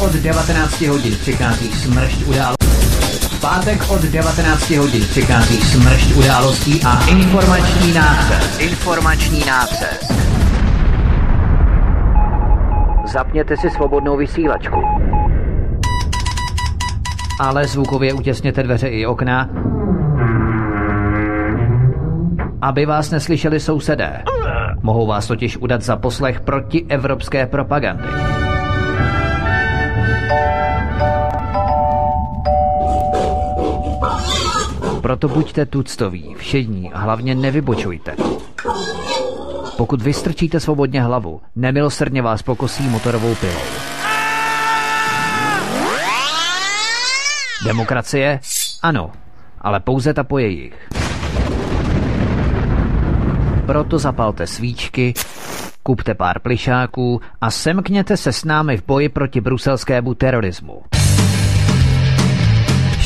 od 19 hodin přichází smršť událostí. V pátek od 19 hodin přichází smršť událostí a informační nácest. Informační nácest. Zapněte si svobodnou vysílačku. Ale zvukově utěsněte dveře i okna, aby vás neslyšeli sousedé. Mohou vás totiž udat za poslech proti evropské propagandy. Proto buďte tuctoví, všední a hlavně nevybočujte. Pokud vystrčíte svobodně hlavu, nemilosrdně vás pokosí motorovou pilou. Demokracie? Ano, ale pouze ta po jejich. Proto zapalte svíčky, kupte pár plišáků a semkněte se s námi v boji proti bruselskému terorismu.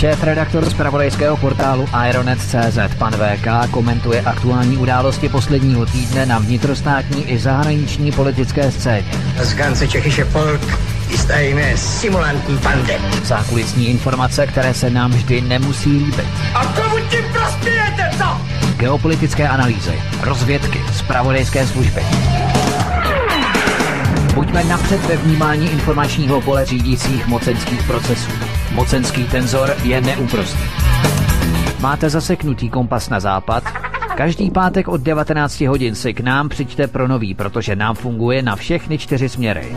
Šéf-redaktor z pravodejského portálu Ironet.cz pan VK komentuje aktuální události posledního týdne na vnitrostátní i zahraniční politické scéně. Z ganze Čechische Volk jistajíme simulantní pande. Zákulisní informace, které se nám vždy nemusí líbit. A komu tím prospějete, co? Geopolitické analýzy, rozvědky, zpravodajské služby. Buďme napřed ve vnímání informačního pole řídících mocenských procesů. Mocenský tenzor je neúprostný. Máte zaseknutý kompas na západ? Každý pátek od 19 hodin si k nám přijďte pro nový, protože nám funguje na všechny čtyři směry.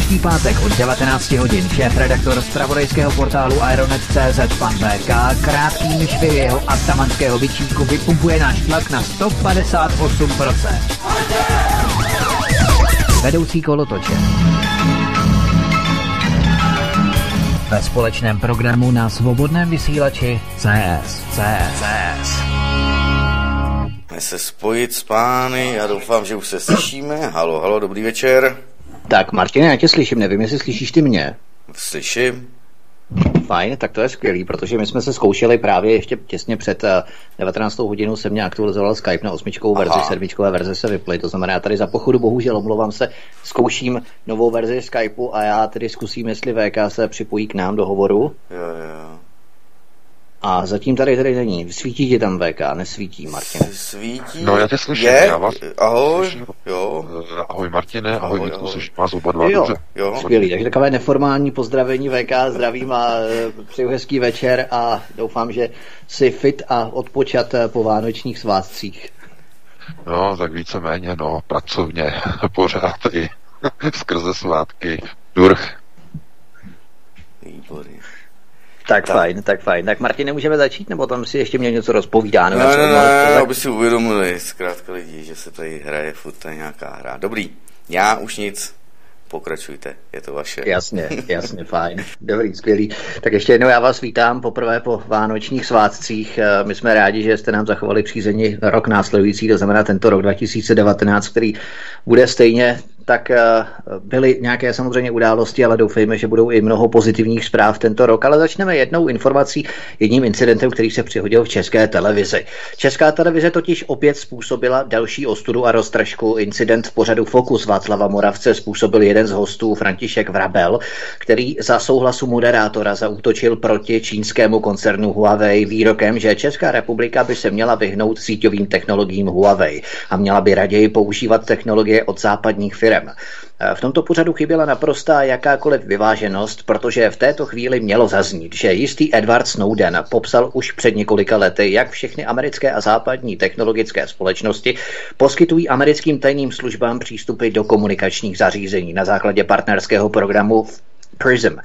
Každý pátek od 19 hodin šéf-redaktor z pravodejského portálu Ironet.cz pan VK krátkými švy jeho atamanského vyčínku vypumpuje náš tlak na 158%. Vedoucí kolotoče. Ve společném programu na svobodném vysílači CS. CS. CS. se spojit s pány, já doufám, že už se slyšíme. Halo, halo, dobrý večer. Tak Martine, já tě slyším, nevím, jestli slyšíš ty mě. Slyším. Fajn, tak to je skvělý, protože my jsme se zkoušeli právě ještě těsně před 19. hodinou jsem mě aktualizoval Skype na osmičkovou verzi, Aha. sedmičkové verze se vyply, to znamená, já tady za pochodu bohužel omlouvám se, zkouším novou verzi Skypeu a já tedy zkusím, jestli VK se připojí k nám do hovoru. Jo, jo. A zatím tady tady není. Svítí ti tam VK, nesvítí, Martin. Svítí? No já tě slyším, Je? já vás Ahoj, slyším. jo. Ahoj Martine, ahoj, Ahoj, ahoj Vítku, slyším vás oba dva Jo, dobře. jo. Skvělý, takže takové neformální pozdravení VK, zdravím a e, přeju hezký večer a doufám, že si fit a odpočat e, po vánočních svátcích. No, tak víceméně, no, pracovně, pořád i skrze svátky. Durch. Výborně. Tak, Tak. fajn, tak fajn. Tak Martin, nemůžeme začít, nebo tam si ještě mě něco rozpovídá? Ne, ne, No, ne, tak- aby si uvědomili zkrátka lidi, že se tady hraje furt tady nějaká hra. Dobrý, já už nic, pokračujte, je to vaše. Jasně, jasně, fajn. Dobrý, skvělý. Tak ještě jednou já vás vítám poprvé po vánočních svátcích. Eh, My jsme rádi, že jste nám zachovali přízeň rok následující, to znamená tento rok 2019, který bude stejně tak eh, byly nějaké samozřejmě události, ale doufejme, že budou i mnoho pozitivních zpráv tento rok. Ale začneme jednou informací, jedním incidentem, který se přihodil v české televizi. Česká televize totiž opět způsobila další ostudu a roztržku. Incident v pořadu Fokus Václava Moravce způsobil jeden z hostů, František Vrabel, který za souhlasu moderátora zaútočil proti čínskému koncernu Huawei výrokem, že Česká republika by se měla vyhnout síťovým technologiím Huawei a měla by raději používat technologie od západních firm. V tomto pořadu chyběla naprostá jakákoliv vyváženost, protože v této chvíli mělo zaznít, že jistý Edward Snowden popsal už před několika lety, jak všechny americké a západní technologické společnosti poskytují americkým tajným službám přístupy do komunikačních zařízení na základě partnerského programu PRISM.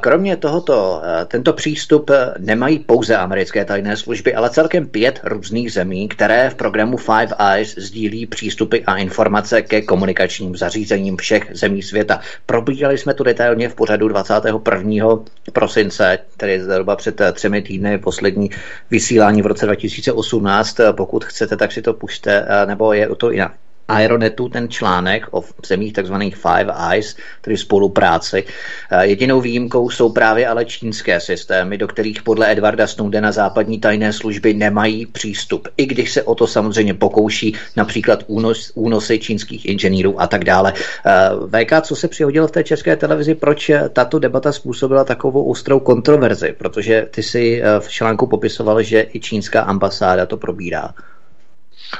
Kromě tohoto, tento přístup nemají pouze americké tajné služby, ale celkem pět různých zemí, které v programu Five Eyes sdílí přístupy a informace ke komunikačním zařízením všech zemí světa. Probíhali jsme to detailně v pořadu 21. prosince, tedy zhruba před třemi týdny, poslední vysílání v roce 2018. Pokud chcete, tak si to pušte, nebo je to i na Aeronetu ten článek o zemích tzv. Five Eyes, tedy spolupráci. Eh, jedinou výjimkou jsou právě ale čínské systémy, do kterých podle Edwarda Snowdena západní tajné služby nemají přístup, i když se o to samozřejmě pokouší například únos, únosy čínských inženýrů a tak dále. Eh, VK, co se přihodilo v té české televizi, proč tato debata způsobila takovou ostrou kontroverzi? Protože ty si v článku popisoval, že i čínská ambasáda to probírá.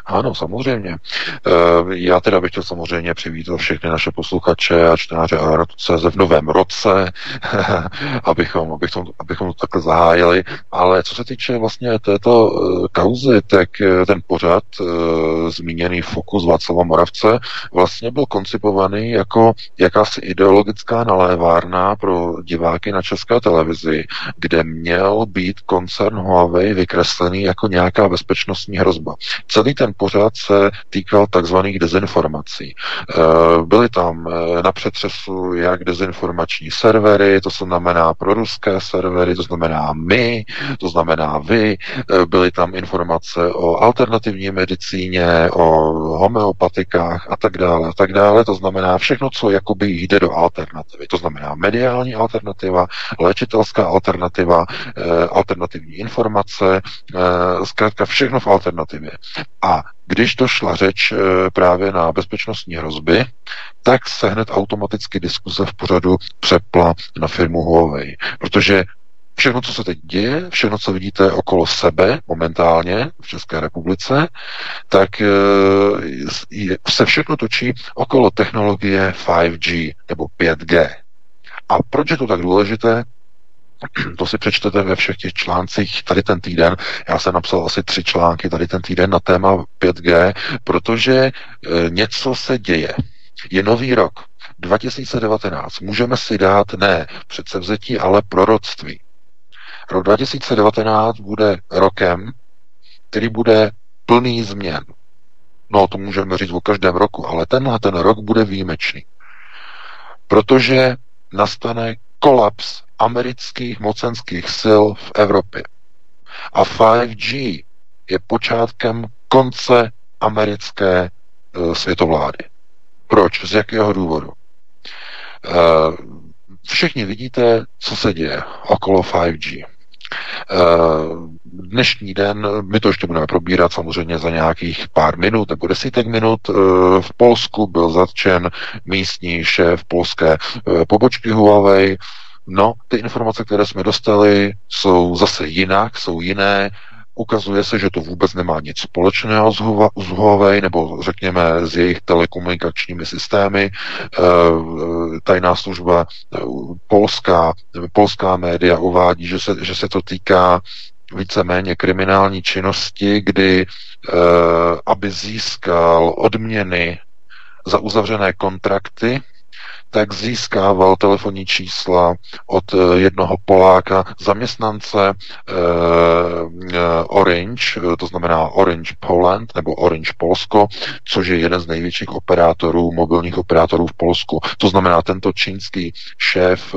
Ano, samozřejmě. Eh, já teda bych chtěl samozřejmě přivítat všechny naše posluchače a čtenáře CZ v novém roce, abychom, abychom, abychom to takhle zahájili. Ale co se týče vlastně této eh, kauzy, tak eh, ten pořad, zmíněný Fokus Václava Moravce, vlastně byl koncipovaný jako jakási ideologická nalévárna pro diváky na české televizi, kde měl být koncern Huawei vykreslený jako nějaká bezpečnostní hrozba. Celý ten pořad se týkal takzvaných dezinformací. Eh, byly tam eh, na přetřesu jak dezinformační servery, to znamená pro ruské servery, to znamená my, to znamená vy, eh, byly tam informace o alternativní medicíně, o homeopatikách a tak dále a tak dále, to znamená všechno, co jakoby jde do alternativy. To znamená mediální alternativa, léčitelská alternativa, alternativní informace, zkrátka všechno v alternativě. A a když došla řeč eh, právě na bezpečnostní hrozby, tak se hned automaticky diskuze v pořadu přepla na firmu Huawei. Protože všechno, co se teď děje, všechno, co vidíte okolo sebe momentálně v České republice, tak eh, se všechno točí okolo technologie 5G nebo 5G. A proč je to tak důležité? To si přečtete ve všech těch článcích tady ten týden. Já jsem napsal asi tři články tady ten týden na téma 5G, protože e, něco se děje. Je nový rok, 2019. Můžeme si dát ne předsevzetí, ale proroctví. Rok 2019 bude rokem, který bude plný změn. No, to můžeme říct o každém roku, ale tenhle ten rok bude výjimečný. Protože nastane kolaps amerických mocenských sil v Evropě. A 5G je počátkem konce americké e, světovlády. Proč? Z jakého důvodu? E, všichni vidíte, co se děje okolo 5G. E, dnešní den, my to ještě budeme probírat samozřejmě za nějakých pár minut nebo desítek minut, v Polsku byl zatčen místní šéf polské pobočky Huawei, No, ty informace, které jsme dostali, jsou zase jinak, jsou jiné. Ukazuje se, že to vůbec nemá nic společného s Huawei, nebo řekněme s jejich telekomunikačními systémy. Eh, tajná služba eh, polská, polská média uvádí, že se, že se to týká víceméně kriminální činnosti, kdy eh, aby získal odměny za uzavřené kontrakty, tak získával telefonní čísla od eh, jednoho Poláka, zaměstnance eh, Orange, eh, to znamená Orange Poland nebo Orange Polsko, což je jeden z největších operátorů, mobilních operátorů v Polsku. To znamená, tento čínský šéf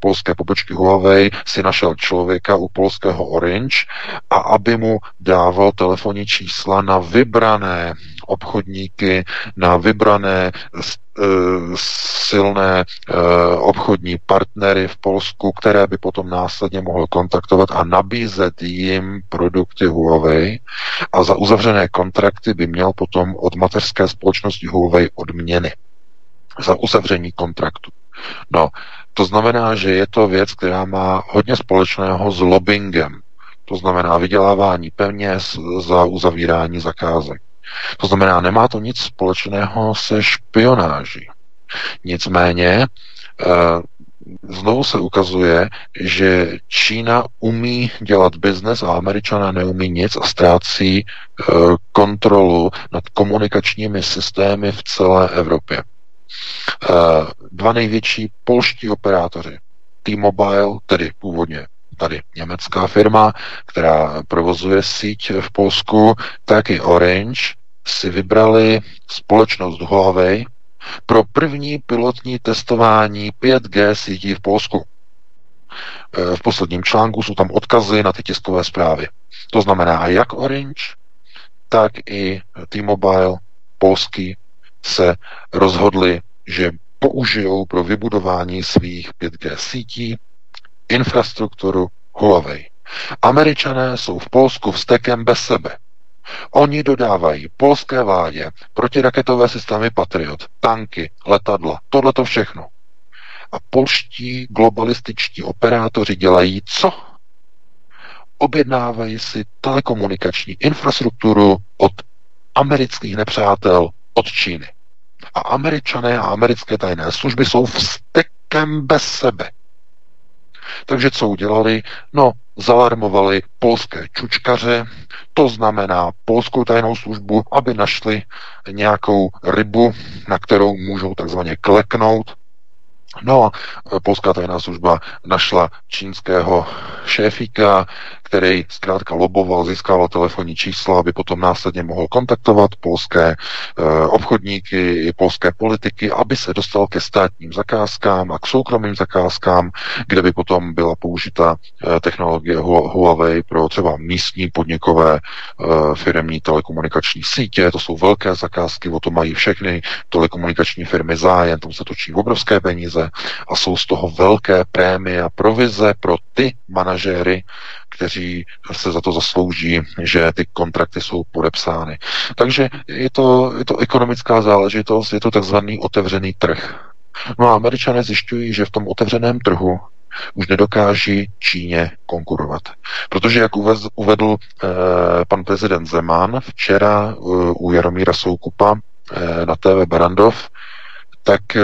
polské pobočky Huawei si našel člověka u polského Orange a aby mu dával telefonní čísla na vybrané obchodníky, na vybrané silné eh, obchodní partnery v Polsku, které by potom následně mohl kontaktovat a nabízet jim produkty Huawei a za uzavřené kontrakty by měl potom od mateřské společnosti Huawei odměny za uzavření kontraktu. No, to znamená, že je to věc, která má hodně společného s lobbyingem. To znamená vydělávání peněz za uzavírání zakázek. To znamená, nemá to nic společného se špionáží. Nicméně eh, znovu se ukazuje, že Čína umí dělat biznes a američané neumí nic a ztrácí eh, kontrolu nad komunikačními systémy v celé Evropě. Eh, dva největší polští operátoři, T-Mobile, tedy původně tady německá firma, která provozuje síť v Polsku, tak i Orange si vybrali společnost Huawei pro první pilotní testování 5G sítí v Polsku. E, v posledním článku jsou tam odkazy na ty tiskové zprávy. To znamená, jak Orange, tak i T-Mobile polský se rozhodli, že použijou pro vybudování svých 5G sítí infrastrukturu Huawei. Američané jsou v Polsku vstekem bez sebe. Oni dodávají polské vládě protiraketové systémy Patriot, tanky, letadla, tohle to všechno. A polští globalističtí operátoři dělají co? Objednávají si telekomunikační infrastrukturu od amerických nepřátel od Číny. A američané a americké tajné služby jsou vstekem bez sebe. Takže co udělali? No, zalarmovali polské čučkaře, to znamená polskou tajnou službu, aby našli nějakou rybu, na kterou můžou takzvaně kleknout, No a polská tajná služba našla čínského šéfíka, který zkrátka loboval, získával telefonní čísla, aby potom následně mohl kontaktovat polské e, obchodníky i polské politiky, aby se dostal ke státním zakázkám a k soukromým zakázkám, kde by potom byla použita e, technologie Huawei pro třeba místní podnikové e, firmní telekomunikační sítě. To jsou velké zakázky, o to mají všechny telekomunikační firmy zájem, tam se točí obrovské peníze a jsou z toho velké prémie a provize pro ty manažéry, kteří se za to zaslouží, že ty kontrakty jsou podepsány. Takže je to, je to ekonomická záležitost, je to takzvaný otevřený trh. No a američané zjišťují, že v tom otevřeném trhu už nedokáží Číně konkurovat. Protože, jak uvedl eh, pan prezident Zeman včera eh, u Jaromíra Soukupa eh, na TV Barandov, tak eh,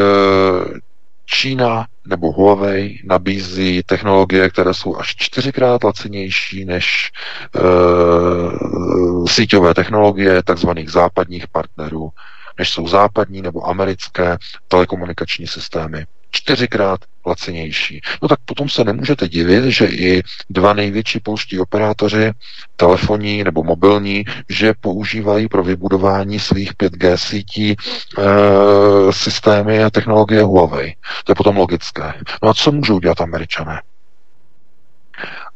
Čína nebo Huawei nabízí technologie, které jsou až čtyřikrát lacinější než e, síťové technologie takzvaných západních partnerů, než jsou západní nebo americké telekomunikační systémy čtyřikrát lacinější. No tak potom se nemůžete divit, že i dva největší polští operátoři telefonní nebo mobilní, že používají pro vybudování svých 5G sítí e, systémy a technologie Huawei. To je potom logické. No a co můžou dělat američané?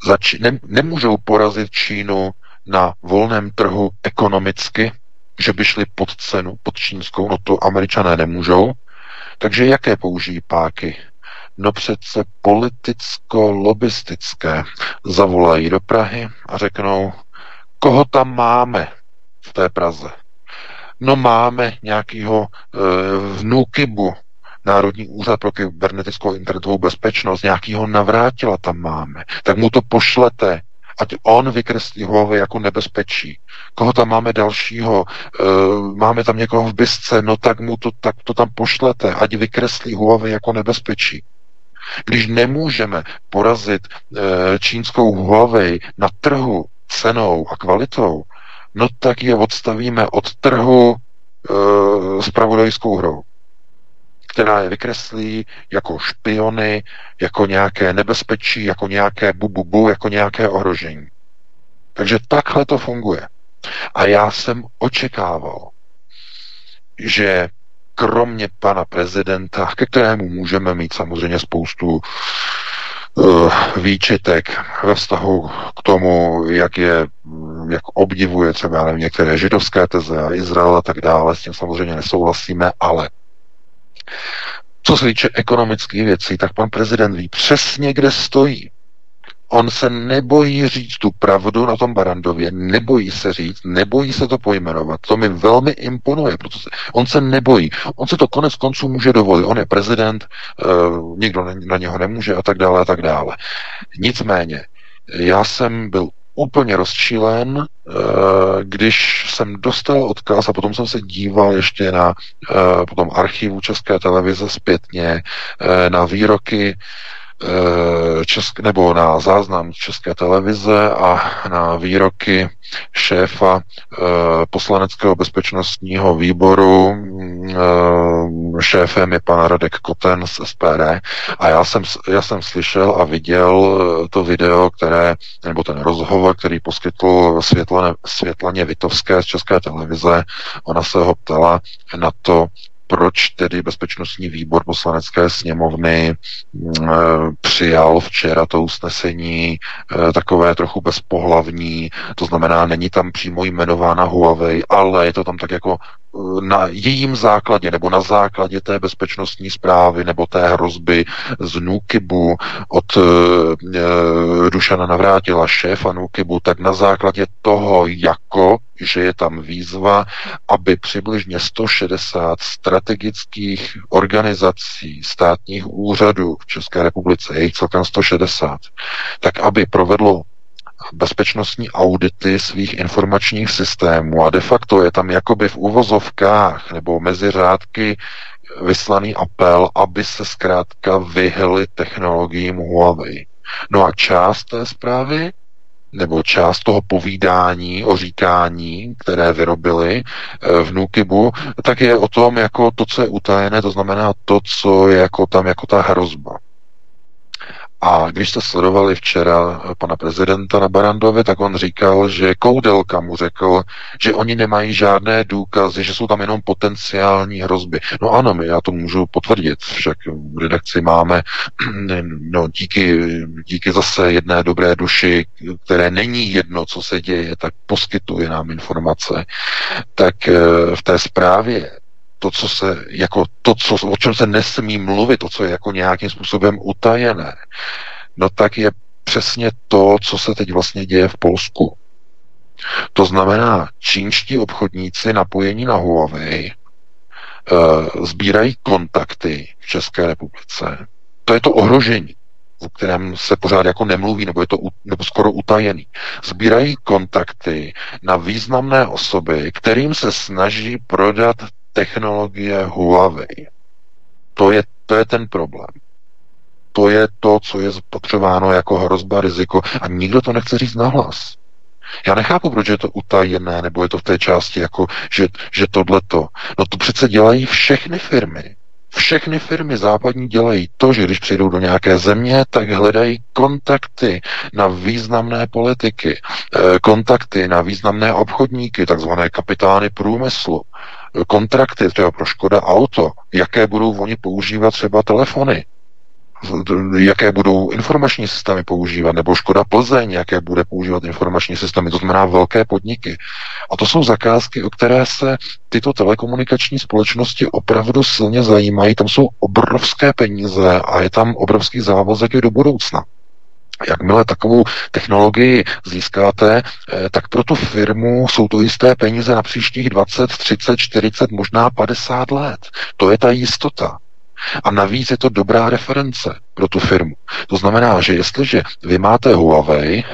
Zač- ne- nemůžou porazit Čínu na volném trhu ekonomicky, že by šli pod cenu, pod čínskou, no to američané nemůžou, takže jaké použijí páky? No přece politicko-lobistické. Zavolají do Prahy a řeknou, koho tam máme v té Praze? No máme nějakého e, vnukybu, Národní úřad pro kybernetickou internetovou bezpečnost, nějakýho navrátila tam máme, tak mu to pošlete, ať on vykreslí Huawei jako nebezpečí. Koho tam máme dalšího? E, máme tam někoho v bisce, no tak mu to, tak to tam pošlete, ať vykreslí Huawei jako nebezpečí. Když nemůžeme porazit e, čínskou Huawei na trhu cenou a kvalitou, no tak je odstavíme od trhu e, s pravodajskou hrou která je vykreslí jako špiony, jako nějaké nebezpečí, jako nějaké bububu, jako nějaké ohrožení. Takže takhle to funguje. A já jsem očekával, že kromě pana prezidenta, ke kterému můžeme mít samozřejmě spoustu uh, výčitek ve vztahu k tomu, jak je, jak obdivuje třeba nevím, některé židovské teze a Izrael a tak dále, s tím samozřejmě nesouhlasíme, ale co se týče ekonomických věcí, tak pan prezident ví přesně, kde stojí. On se nebojí říct tu pravdu na tom Barandově, nebojí se říct, nebojí se to pojmenovat. To mi velmi imponuje, protože on se nebojí. On se to konec konců může dovolit. On je prezident, uh, nikdo na něho nemůže a tak dále a tak dále. Nicméně, já jsem byl úplně rozčílen, eh, když jsem dostal odkaz a potom jsem se díval ještě na eh, potom archivu České televize zpětně eh, na výroky Česk, nebo na záznam České televize a na výroky šéfa poslaneckého bezpečnostního výboru. Šéfem je pan Radek Koten z SPD a já jsem, já jsem slyšel a viděl to video, které, nebo ten rozhovor, který poskytl Světlaně, Světlaně Vitovské z České televize. Ona se ho ptala na to, proč tedy bezpečnostní výbor poslanecké sněmovny eh, přijal včera to usnesení eh, takové trochu bezpohlavní, to znamená, není tam přímo jmenována Huawei, ale je to tam tak jako na jejím základě nebo na základě té bezpečnostní zprávy nebo té hrozby z Nukibu od uh, Dušana Navrátila, šéfa Nukibu, tak na základě toho, jako že je tam výzva, aby přibližně 160 strategických organizací, státních úřadů v České republice, je jich celkem 160, tak aby provedlo bezpečnostní audity svých informačních systémů a de facto je tam jakoby v uvozovkách nebo mezi řádky vyslaný apel, aby se zkrátka vyhly technologiím Huawei. No a část té zprávy nebo část toho povídání, o říkání, které vyrobili eh, v Nukibu, tak je o tom jako to, co je utajené, to znamená to, co je jako tam jako ta hrozba. A když jste sledovali včera pana prezidenta na Barandově, tak on říkal, že Koudelka mu řekl, že oni nemají žádné důkazy, že jsou tam jenom potenciální hrozby. No ano, my já to můžu potvrdit, však v redakci máme, no díky, díky zase jedné dobré duši, které není jedno, co se děje, tak poskytuje nám informace. Tak eh, v té zprávě to, co se, jako to, co, o čem se nesmí mluvit, to, co je jako nějakým způsobem utajené, no tak je přesně to, co se teď vlastně děje v Polsku. To znamená, čínští obchodníci napojení na Huawei e, sbírají kontakty v České republice. To je to ohrožení, o kterém se pořád jako nemluví, nebo je to nebo skoro utajený. Sbírají kontakty na významné osoby, kterým se snaží prodat technologie Huawei. To je, to je ten problém. To je to, co je potřebováno jako hrozba, riziko a nikdo to nechce říct nahlas. Já nechápu, proč je to utajené, nebo je to v té části, jako, že, že tohleto. No to přece dělají všechny firmy. Všechny firmy západní dělají to, že když přijdou do nějaké země, tak hledají kontakty na významné politiky, eh, kontakty na významné obchodníky, takzvané kapitány průmyslu, kontrakty třeba pro Škoda Auto, jaké budou oni používat třeba telefony, jaké budou informační systémy používat, nebo Škoda Plzeň, jaké bude používat informační systémy, to znamená velké podniky. A to jsou zakázky, o které se tyto telekomunikační společnosti opravdu silně zajímají. Tam jsou obrovské peníze a je tam obrovský závazek i do budoucna. Jakmile takovou technologii získáte, eh, tak pro tu firmu jsou to jisté peníze na příštích 20, 30, 40, možná 50 let. To je ta jistota. A navíc je to dobrá reference pro tu firmu. To znamená, že jestliže vy máte Huawei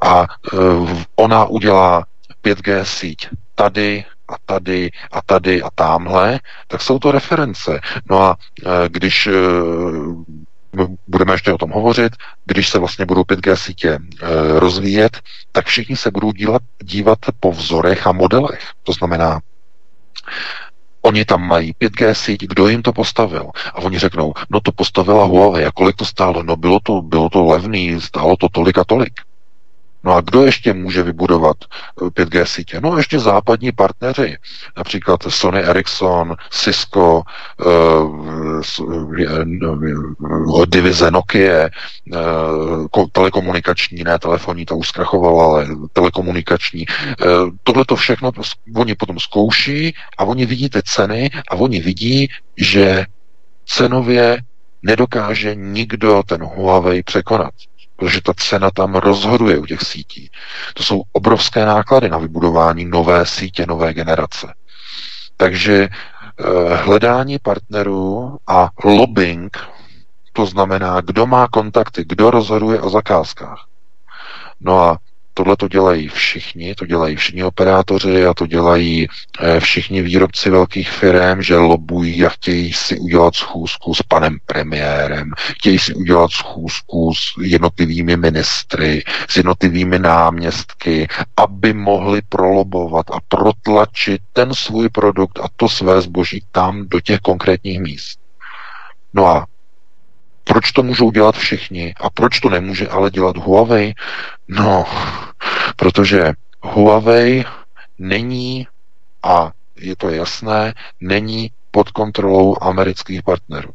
a uh, ona udělá 5G síť tady a tady a tady a tamhle, tak jsou to reference. No a uh, když budeme ještě o tom hovořit, když se vlastně budou 5G sítě e, rozvíjet, tak všichni se budou dívat, dívat po vzorech a modelech. To znamená, Oni tam mají 5G síť, kdo jim to postavil? A oni řeknou, no to postavila Huawei, a kolik to stálo? No bylo to, bylo to levný, stálo to tolik a tolik. No a kdo ještě může vybudovat 5G eh, sítě? No ještě západní partneři, například Sony Ericsson, Cisco, uh, divize Nokia, telekomunikační, ne telefonní, to už zkrachovalo, ale telekomunikační. Tohle to všechno oni potom zkouší a oni vidí ty ceny a oni vidí, že cenově nedokáže nikdo ten Huawei překonat protože ta cena tam rozhoduje u těch sítí. To jsou obrovské náklady na vybudování nové sítě, nové generace. Takže eh, hledání partnerů a lobbying, to znamená, kdo má kontakty, kdo rozhoduje o zakázkách. No a Tohle to dělají všichni, to dělají všichni operátoři a to dělají eh, všichni výrobci velkých firm, že lobují a chtějí si udělat schůzku s panem premiérem, chtějí si udělat schůzku s jednotlivými ministry, s jednotlivými náměstky, aby mohli prolobovat a protlačit ten svůj produkt a to své zboží tam do těch konkrétních míst. No a proč to můžou dělat všichni a proč to nemůže ale dělat Huawei? No, protože Huawei není, a je to jasné, není pod kontrolou amerických partnerů.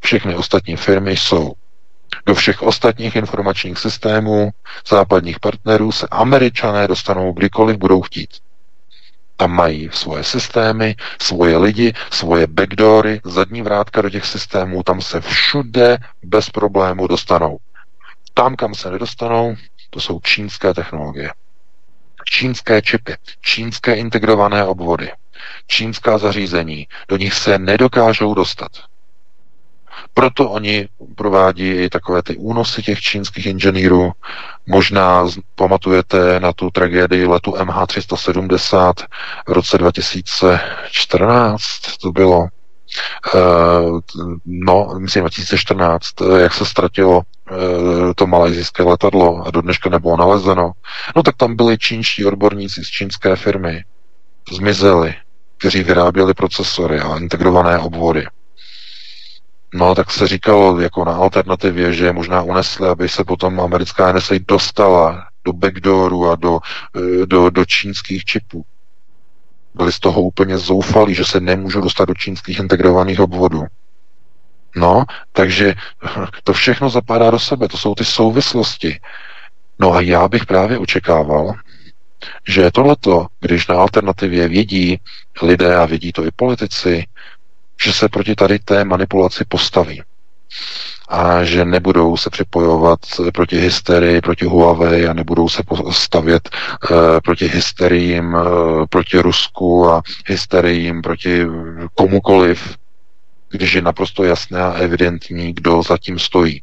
Všechny ostatní firmy jsou. Do všech ostatních informačních systémů západních partnerů se američané dostanou kdykoliv budou chtít. Tam mají svoje systémy, svoje lidi, svoje backdoory, zadní vrátka do těch systémů, tam se všude bez problému dostanou. Tam, kam se nedostanou, to jsou čínské technologie. Čínské čipy, čínské integrované obvody, čínská zařízení, do nich se nedokážou dostat. Proto oni provádí i takové ty únosy těch čínských inženýrů. Možná pamatujete na tu tragédii letu MH370 v roce 2014, to bylo no, myslím 2014, jak se ztratilo uh, to malajzijské letadlo a do dneška nebylo nalezeno. No tak tam byli čínští odborníci z čínské firmy, zmizeli, kteří vyráběli procesory a integrované obvody. No, tak se říkalo jako na alternativě, že je možná unesli, aby se potom americká NSA dostala do backdooru a do, do, do čínských čipů. Byli z toho úplně zoufalí, že se nemůžou dostat do čínských integrovaných obvodů. No, takže to všechno zapadá do sebe, to jsou ty souvislosti. No a já bych právě očekával, že tohleto, když na alternativě vědí lidé a vědí to i politici, že se proti tady té manipulaci postaví a že nebudou se připojovat proti hysterii, proti Huawei a nebudou se stavět uh, proti hysteriím, uh, proti Rusku a hysteriím proti komukoliv, když je naprosto jasné a evidentní, kdo zatím stojí.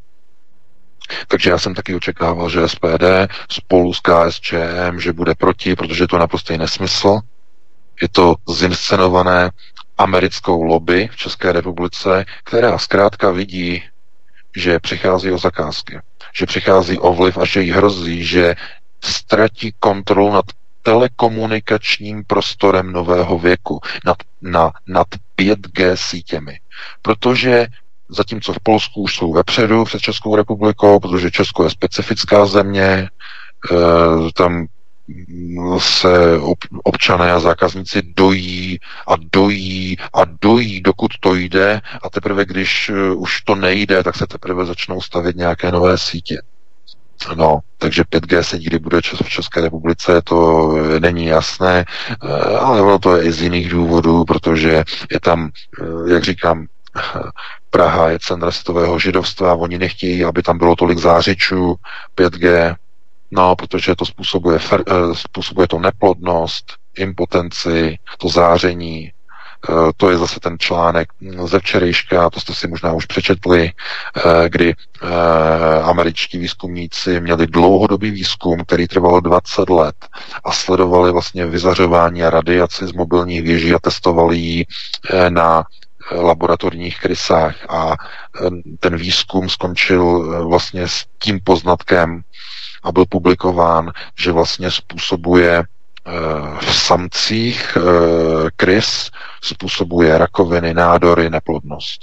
Takže já jsem taky očekával, že SPD spolu s KSČM, že bude proti, protože je to naprosto nesmysl. Je to zinscenované americkou lobby v České republice, která zkrátka vidí, že přichází o zakázky, že přichází o vliv a že jí hrozí, že ztratí kontrolu nad telekomunikačním prostorem nového věku, nad, na, nad 5G sítěmi. Protože zatímco v Polsku už jsou vepředu před Českou republikou, protože Česko je specifická země, e, tam se občané a zákazníci dojí a dojí a dojí, dokud to jde a teprve, když eh, už to nejde, tak se teprve začnou stavět nějaké nové sítě. No, takže 5G se kdy bude v České republice, to není jasné, eh, ale ono to je i z jiných důvodů, protože je tam, eh, jak říkám, Praha je centra světového židovstva, oni nechtějí, aby tam bylo tolik zářičů 5G, No, protože to způsobuje, fer, eh, způsobuje to neplodnost, impotenci, to záření. Eh, to je zase ten článek ze včerejška, to jste si možná už přečetli, eh, kdy američtí výzkumníci měli dlouhodobý výzkum, který trval 20 let a sledovali vlastně vyzařování a radiaci z mobilních věží a testovali ji na laboratorních krysách a ten výzkum skončil vlastně s tím poznatkem, a byl publikován, že vlastně způsobuje eh, v samcích eh, krys způsobuje rakoviny, nádory, neplodnost.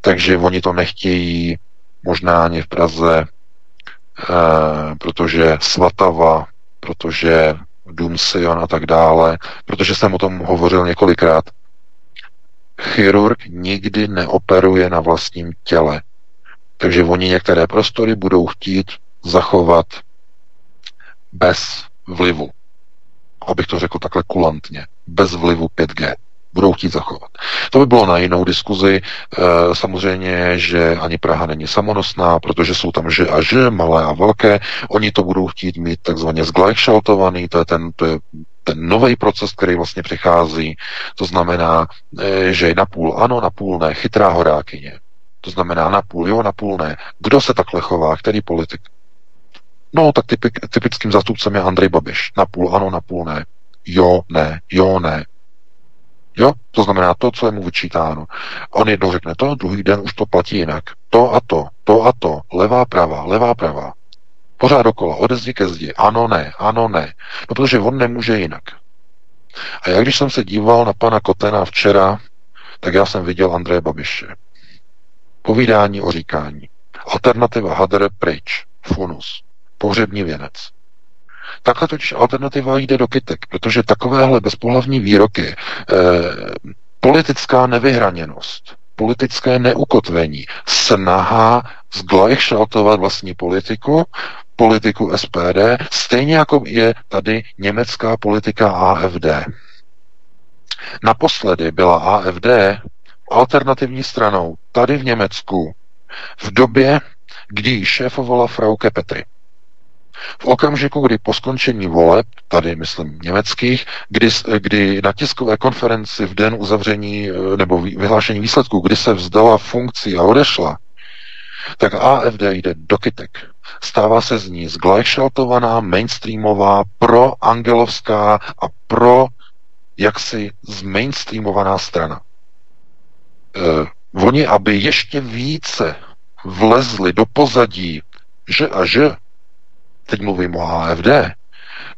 Takže oni to nechtějí možná ani v Praze, eh, protože Svatava, protože Dům Sion a tak dále, protože jsem o tom hovořil několikrát. Chirurg nikdy neoperuje na vlastním těle. Takže oni některé prostory budou chtít zachovat bez vlivu. Abych to řekl takhle kulantně. Bez vlivu 5G. Budou chtít zachovat. To by bylo na jinou diskuzi. E, samozřejmě, že ani Praha není samonosná, protože jsou tam že a že, malé a velké. Oni to budou chtít mít takzvaně zglajšaltovaný, to je ten, to je ten nový proces, který vlastně přichází, to znamená, e, že je napůl ano, napůl ne, chytrá horákyně. To znamená napůl jo, napůl ne. Kdo se takhle chová, který politik? No, tak typik, typickým zástupcem je Andrej Babiš. Na půl ano, na půl ne. Jo, ne, jo, ne. Jo, to znamená to, co je mu vyčítáno. On jednou řekne to, druhý den už to platí jinak. To a to, to a to, levá, pravá, levá, pravá. Pořád dokola, ode zdi ke zdi. Ano, ne, ano, ne. No, protože on nemůže jinak. A já, když jsem se díval na pana Kotena včera, tak já jsem viděl Andreje Babiše. Povídání o říkání. Alternativa Hader pryč. Funus pohřební věnec. Takhle totiž alternativa jde do kytek, protože takovéhle bezpohlavní výroky, e, politická nevyhraněnost, politické neukotvení, snaha zglajšaltovat vlastní politiku, politiku SPD, stejně jako je tady německá politika AFD. Naposledy byla AFD alternativní stranou tady v Německu v době, kdy šéfovala Frauke Petry. V okamžiku, kdy po skončení voleb, tady myslím německých, kdy, kdy na tiskové konferenci v den uzavření eh, nebo vyhlášení výsledků, kdy se vzdala funkcí a odešla, tak AFD jde do kytek. Stává se z ní zglajšaltovaná, mainstreamová, pro angelovská a pro jaksi zmainstreamovaná strana. Eh, oni, aby ještě více vlezli do pozadí, že a že, teď mluvím o AFD,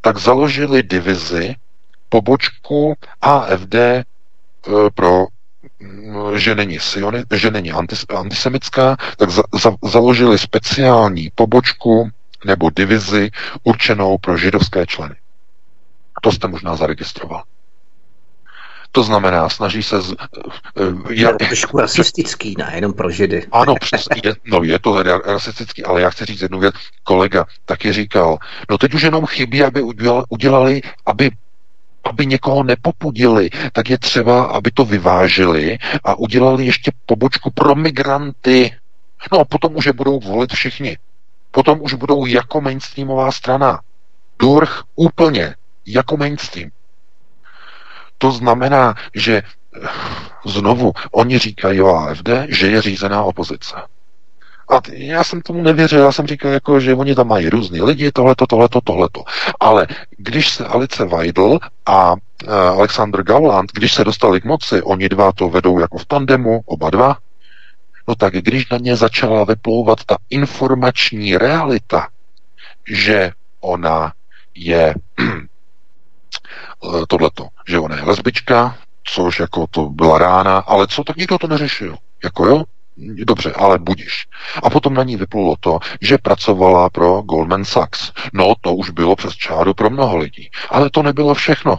tak založili divizi, pobočku AFD e, pro že není, sioni, že není antis, antisemická, tak za, za, založili speciální pobočku nebo divizi určenou pro židovské členy. To jste možná zaregistroval. To znamená, snaží se... Z, eh, je, je trošku rasistický, ne, jenom pro židy. Ano, přesně, je, no je to rasistický, ale já chci říct jednu věc. Kolega taky říkal, no teď už jenom chybí, aby udělali, udělali aby aby někoho nepopudili, tak je třeba, aby to vyvážili a udělali ještě pobočku pro migranty. No a potom už je budou volit všichni. Potom už budou jako mainstreamová strana. Durch úplně jako mainstream. To znamená, že eh, znovu, oni říkají o AFD, že je řízená opozice. A já jsem tomu nevěřil, já jsem říkal, jako, že oni tam mají různý lidi, tohleto, tohleto, tohleto. Ale když se Alice Weidel a uh, Alexander Gauland, když se dostali k moci, oni dva to vedou jako v tandemu, oba dva, no tak když na ně začala vyplouvat ta informační realita, že ona je Eh, tohleto, že ona je lesbička, což jako to byla rána, ale co, tak nikdo to neřešil. Jako jo, Dobře, ale budiš. A potom na ní vyplulo to, že pracovala pro Goldman Sachs. No, to už bylo přes čáru pro mnoho lidí. Ale to nebylo všechno.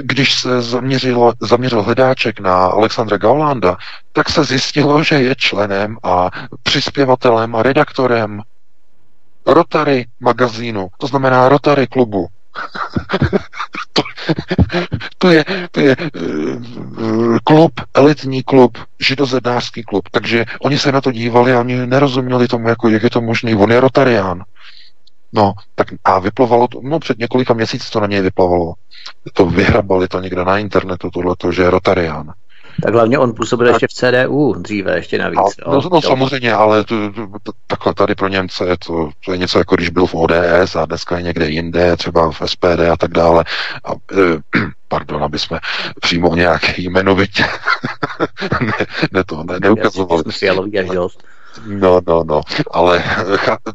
Když se zaměřil, zaměřil hledáček na Alexandra Gaulanda, tak se zjistilo, že je členem a přispěvatelem a redaktorem Rotary magazínu, to znamená Rotary klubu. To, to je, to je uh, klub, elitní klub, židozednářský klub. Takže oni se na to dívali a oni nerozuměli tomu, jako, jak je to možné. On je rotarián. No, tak a vyplovalo to, no před několika měsíci to na něj vyplovalo. To vyhrabali to někde na internetu, tohleto, že je rotarián. Tak hlavně on působil ještě v CDU dříve, ještě navíc. A, no, no samozřejmě, ale to, to, takhle tady pro Němce je to, to je něco jako když byl v ODS a dneska je někde jinde, třeba v SPD a tak dále. A, e, pardon, aby jsme přímo nějak jmenovitě ne, ne to ne, neukazovali. Já, No, no, no, ale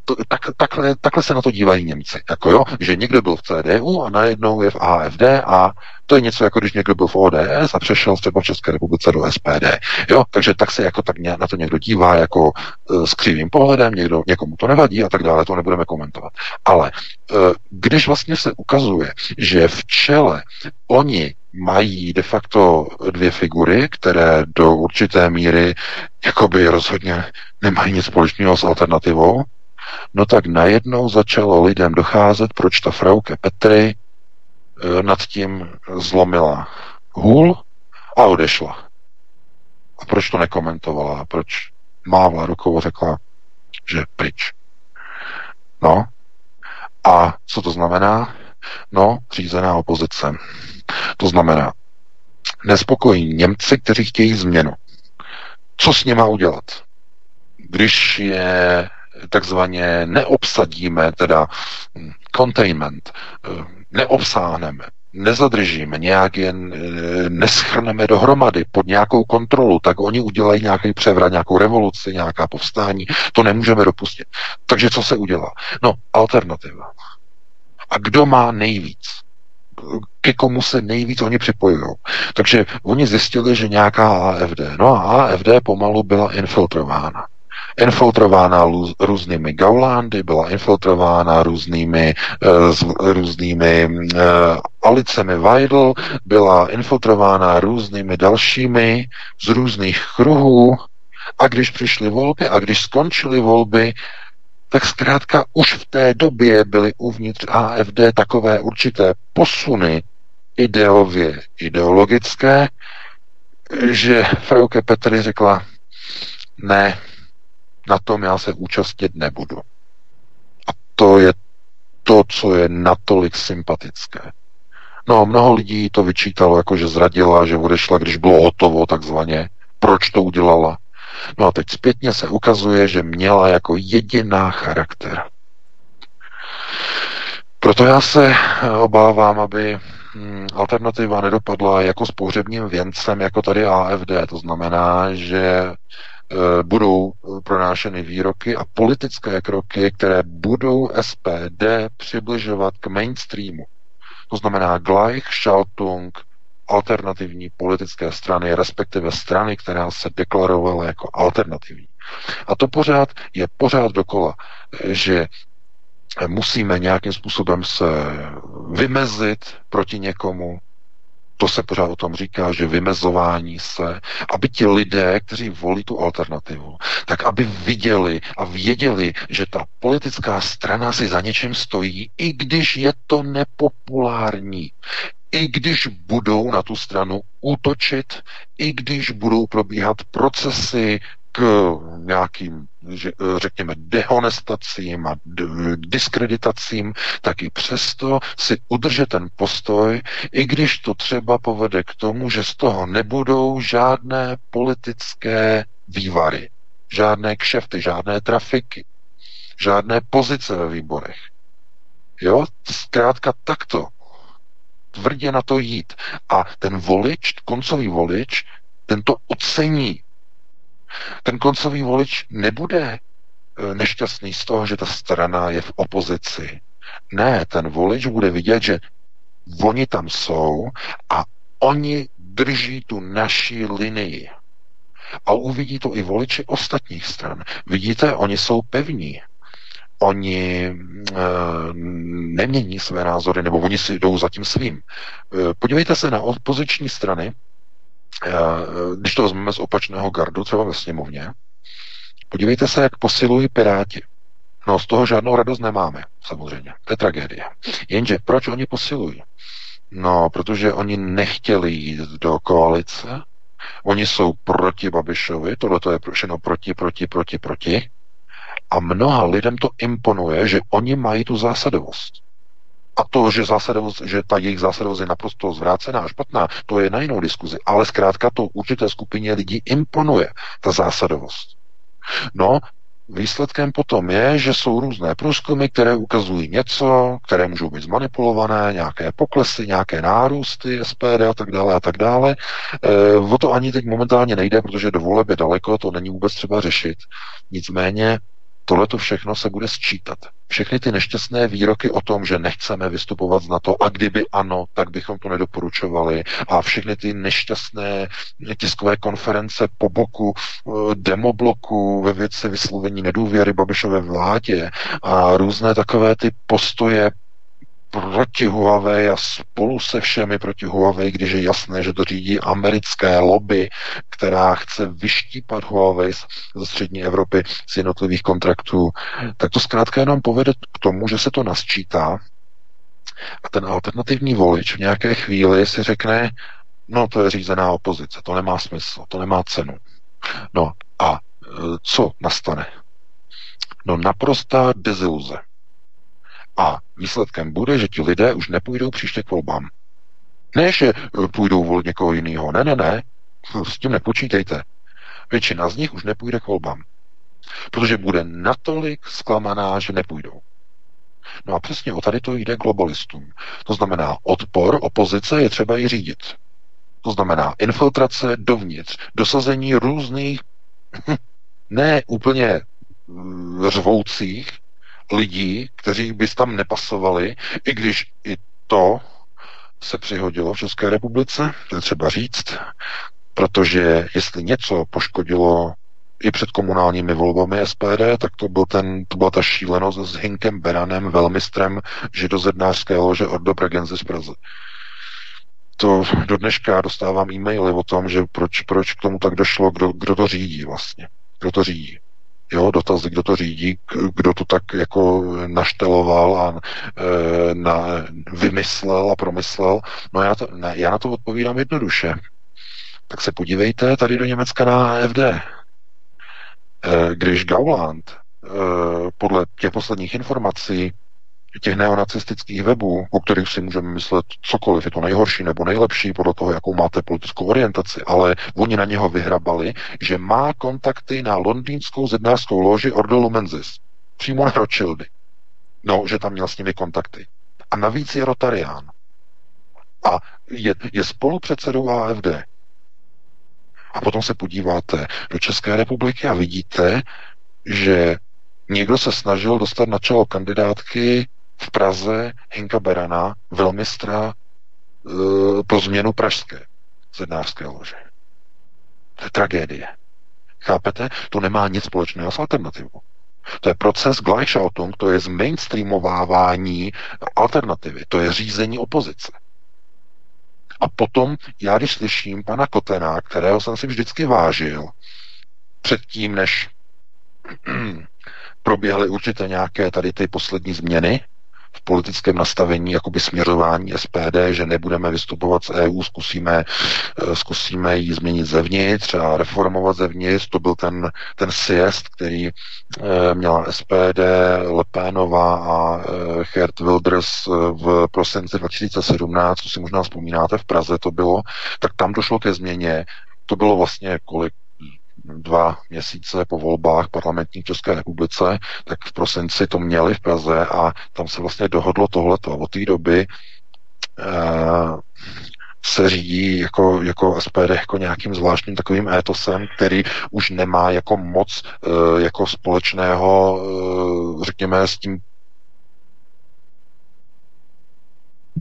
to, tak, takhle, takhle se na to dívají Němci, jako jo, že někdo byl v CDU a najednou je v AFD a to je něco jako když někdo byl v ODS a přešel třeba v České republice do SPD. Jo, takže tak se jako tak na to někdo dívá jako uh, s křivým pohledem, někdo, někomu to nevadí a tak dále, to nebudeme komentovat. Ale uh, když vlastně se ukazuje, že v čele oni mají de facto dvě figury, které do určité míry jakoby rozhodně nemají nic společného s alternativou, no tak najednou začalo lidem docházet, proč ta Frauke Petry e, nad tím zlomila hůl a odešla. A proč to nekomentovala? Proč mávla rukou a řekla, že pryč? No. A co to znamená? No, řízená opozice. To znamená, nespokojí Němci, kteří chtějí změnu. Co s něma udělat? Když je takzvaně neobsadíme, teda containment, neobsáhneme, nezadržíme, nějak jen e, neschrneme dohromady pod nějakou kontrolu, tak oni udělají nějaký převrat, nějakou revoluci, nějaká povstání. To nemůžeme dopustit. Takže co se udělá? No, alternativa. A kdo má nejvíc? Ke komu se nejvíc oni připojují. Takže oni zjistili, že nějaká AFD, no a AFD pomalu byla infiltrována infiltrována různými gaulándy, byla infiltrována různými, uh, různými uh, Alicemi Weidel, byla infiltrována různými dalšími z různých kruhů a když přišly volby a když skončily volby, tak zkrátka už v té době byly uvnitř AFD takové určité posuny ideově ideologické, že Frauke Petry řekla, ne, na tom já se účastnit nebudu. A to je to, co je natolik sympatické. No, mnoho lidí to vyčítalo, jako že zradila, že odešla, když bylo hotovo, takzvaně. Proč to udělala? No a teď zpětně se ukazuje, že měla jako jediná charakter. Proto já se obávám, aby hm, alternativa nedopadla jako s pohřebním věncem, jako tady AFD. To znamená, že e, budou pronášeny výroky a politické kroky, které budou SPD přibližovat k mainstreamu. To znamená Gleichschaltung alternativní politické strany, respektive strany, která se deklarovala jako alternativní. A to pořád je pořád dokola, že musíme nějakým způsobem se vymezit proti někomu, to se pořád o tom říká, že vymezování se, aby ti lidé, kteří volí tu alternativu, tak aby viděli a věděli, že ta politická strana si za něčím stojí, i když je to nepopulární i když budou na tu stranu útočit, i když budou probíhat procesy k nějakým, řekněme, dehonestacím a diskreditacím, tak i přesto si udržet ten postoj, i když to třeba povede k tomu, že z toho nebudou žádné politické vývary, žádné kšefty, žádné trafiky, žádné pozice ve výborech. Jo, zkrátka takto tvrdě na to jít. A ten volič, koncový volič, ten to ocení. Ten koncový volič nebude e, nešťastný z toho, že ta strana je v opozici. Ne, ten volič bude vidět, že oni tam jsou a oni drží tu naší linii. A uvidí to i voliči ostatních stran. Vidíte, oni jsou pevní oni e, nemění své názory, nebo oni si jdou za tím svým. E, podívejte se na opoziční strany, e, když to vezmeme z opačného gardu, třeba ve sněmovně, podívejte se, jak posilují Piráti. No, z toho žádnou radost nemáme, samozřejmě. To je tragédie. Jenže proč oni posilují? No, protože oni nechtěli jít do koalice, oni jsou proti Babišovi, tohle to je všechno proti, proti, proti, proti. A mnoha lidem to imponuje, že oni mají tu zásadovost. A to, že, zásadovost, že ta jejich zásadovost je naprosto zvrácená a špatná, to je na jinou diskuzi. Ale zkrátka to určité skupině lidí imponuje, ta zásadovost. No, Výsledkem potom je, že jsou různé průzkumy, které ukazují něco, které můžou být zmanipulované, nějaké poklesy, nějaké nárůsty SPD a tak dále a tak dále. E, o to ani teď momentálně nejde, protože do voleb je daleko, to není vůbec třeba řešit. Nicméně Tohle to všechno se bude sčítat. Všechny ty nešťastné výroky o tom, že nechceme vystupovat z NATO a kdyby ano, tak bychom to nedoporučovali a všechny ty nešťastné tiskové konference po boku eh, demobloku ve věci vyslovení nedůvěry Babišové vládě a různé takové ty postoje proti Huawei a spolu se všemi proti Huawei, když je jasné, že to řídí americké lobby, která chce vyštípat Huawei ze střední Evropy z jednotlivých kontraktů, tak to zkrátka jenom povede k tomu, že se to nasčítá a ten alternativní volič v nějaké chvíli si řekne, no to je řízená opozice, to nemá smysl, to nemá cenu. No a e, co nastane? No naprostá deziluze. A výsledkem bude, že ti lidé už nepůjdou příště k volbám. Ne, že eh, půjdou volit někoho jiného. Ne, ne, ne. S tím nepočítejte. Většina z nich už nepůjde k volbám. Protože bude natolik zklamaná, že nepůjdou. No a přesně o tady to jde globalistům. To znamená, odpor opozice je třeba i řídit. To znamená infiltrace dovnitř, dosazení různých, ne úplně řvoucích, lidí, kteří by tam nepasovali, i když i to se přihodilo v České republice, to je třeba říct, protože jestli něco poškodilo i před komunálními volbami SPD, tak to, byl ten, to byla ta šílenost s Hinkem Beranem, velmistrem židozednářské lože Ordo Pregenzy z Praze. To do dneška dostávám e-maily o tom, že proč, proč k tomu tak došlo, kdo, kdo to řídí vlastně. Kdo to řídí. Jo, dotazy, kdo to řídí, kdo to tak jako našteloval a e, na, vymyslel a promyslel. No já, to, ne, já na to odpovídám jednoduše. Tak se podívejte tady do Německa na AFD. E, když Gauland e, podle těch posledních informací těch neonacistických webů, o kterých si můžeme myslet cokoliv, je to nejhorší nebo nejlepší podle toho, jakou máte politickou orientaci, ale oni na něho vyhrabali, že má kontakty na londýnskou zednářskou loži Ordolu Menzis, přímo na Rothschildy. No, že tam měl s nimi kontakty. A navíc je Rotarián. A je, je spolupředsedou AFD. A potom se podíváte do České republiky a vidíte, že někdo se snažil dostat na čelo kandidátky v Praze Hinka Berana, velmistra e, pro změnu pražské zednářské lože. To je tragédie. Chápete? To nemá nic společného s alternativou. To je proces Gleichschaltung, to je zmainstreamovávání alternativy, to je řízení opozice. A potom, já když slyším pana Kotena, kterého jsem si vždycky vážil, předtím, než proběhly určitě nějaké tady ty poslední změny, v politickém nastavení jakoby směřování SPD, že nebudeme vystupovat z EU, zkusíme, eh, zkusíme ji změnit zevnitř a reformovat zevnitř. To byl ten, ten siest, který e, měla SPD, Lepénová a e, Gert Wilders v prosinci 2017, co si možná vzpomínáte, v Praze to bylo, tak tam došlo ke změně. To bylo vlastně kolik dva měsíce po volbách parlamentní České republice, tak v prosinci to měli v Praze a tam se vlastně dohodlo tohleto. Od té doby uh, se řídí jako, jako SPD jako nějakým zvláštním takovým étosem, který už nemá jako moc uh, jako společného, uh, řekněme, s tím.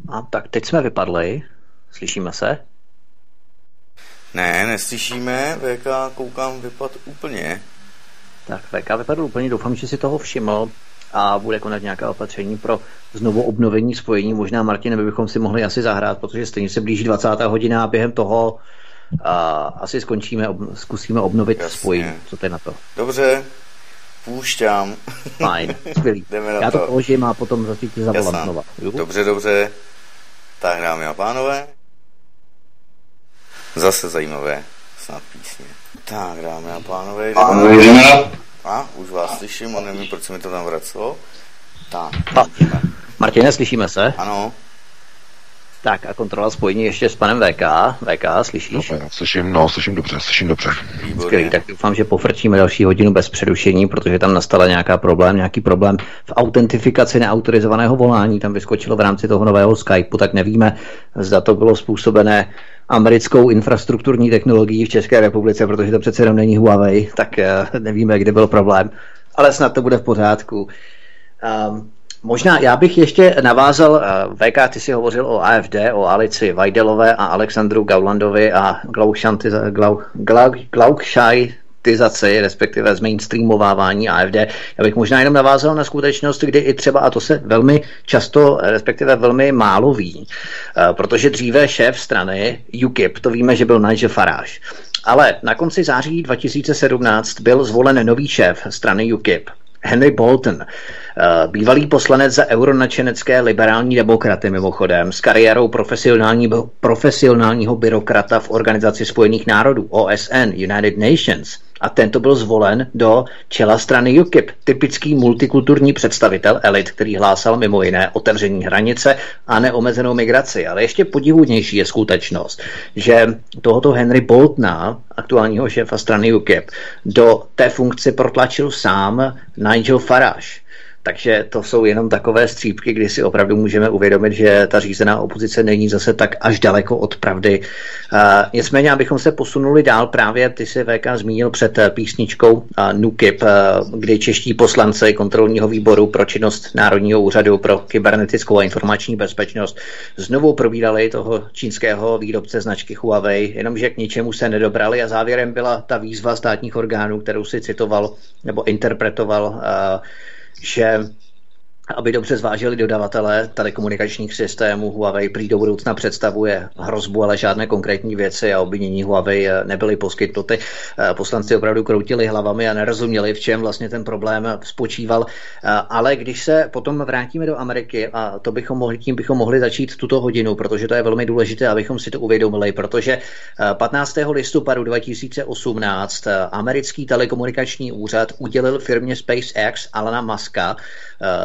A tak teď jsme vypadli. Slyšíme se? Ne, neslyšíme, VK koukám vypad úplně. Tak VK vypadl úplně, doufám, že si toho všiml a bude konat nějaké opatření pro znovu obnovení spojení. Možná, Martin, bychom si mohli asi zahrát, protože stejně se blíží 20. hodina a během toho a asi skončíme, ob, zkusíme obnovit Jasně. spojení. Co to je na to? Dobře, půjšťám. Fajn, skvělý. Jdeme Já to, to položím a potom zase ti zavolám znova. Dobře, dobře. Tak dámy a pánové, Zase zajímavé snad písně. Tak, dámy a pánové, jdeme. A, už vás slyším a nevím, proč se mi to tam vracelo. Tak, a, Martine, slyšíme se? Ano. Tak a kontrola spojení ještě s panem VK. VK, slyšíš? No, slyším, no, slyším dobře, slyším dobře. Skvělý, tak doufám, že pofrčíme další hodinu bez přerušení, protože tam nastala nějaká problém, nějaký problém v autentifikaci neautorizovaného volání, tam vyskočilo v rámci toho nového Skypeu, tak nevíme, zda to bylo způsobené americkou infrastrukturní technologií v České republice, protože to přece jenom není Huawei, tak eh, nevíme, kde byl problém, ale snad to bude v pořádku. Um, Možná já bych ještě navázal, uh, VK, ty si hovořil o AFD, o Alici Vajdelové a Alexandru Gaulandovi a Glaukšaj, Glau, Glau, respektive zmainstreamovávání AFD. Já bych možná jenom navázal na skutečnost, kdy i třeba, a to se velmi často, respektive velmi málo ví, eh, protože dříve šéf strany UKIP, to víme, že byl Nigel Farage, ale na konci září 2017 byl zvolen nový šéf strany UKIP, Henry Bolton, eh, bývalý poslanec za euronačenecké liberální demokraty mimochodem, s kariérou profesionálního, profesionálního byrokrata v Organizaci spojených národů OSN, United Nations – a tento byl zvolen do čela strany UKIP, typický multikulturní představitel elit, který hlásal mimo jiné otevření hranice a neomezenou migraci. Ale ještě podivudnější je skutečnost, že tohoto Henry Boltona, aktuálního šéfa strany UKIP, do té funkce protlačil sám Nigel Farage takže to jsou jenom takové střípky, kdy si opravdu můžeme uvědomit, že ta řízená opozice není zase tak až daleko od pravdy. Uh, nicméně, abychom se posunuli dál, právě ty si VK zmínil před eh, písničkou uh, NUKIP, uh, kdy čeští poslanci kontrolního výboru pro činnost Národního úřadu pro kybernetickou a informační bezpečnost znovu probírali toho čínského výrobce značky Huawei, jenomže k ničemu se nedobrali a závěrem byla ta výzva státních orgánů, kterou si citoval nebo interpretoval uh, že aby dobře zvážili dodavatele telekomunikačních systémů. Huawei prý do budoucna představuje hrozbu, ale žádné konkrétní věci a obvinění Huawei eh, nebyly poskytnuty. Eh, poslanci opravdu kroutili hlavami a nerozuměli, v čem vlastně ten problém spočíval. Eh, ale když se potom vrátíme do Ameriky, a to bychom mohli, tím bychom mohli začít tuto hodinu, protože to je velmi důležité, abychom si to uvědomili, protože 15. listopadu 2018 americký telekomunikační úřad udělil firmě SpaceX Alana Muska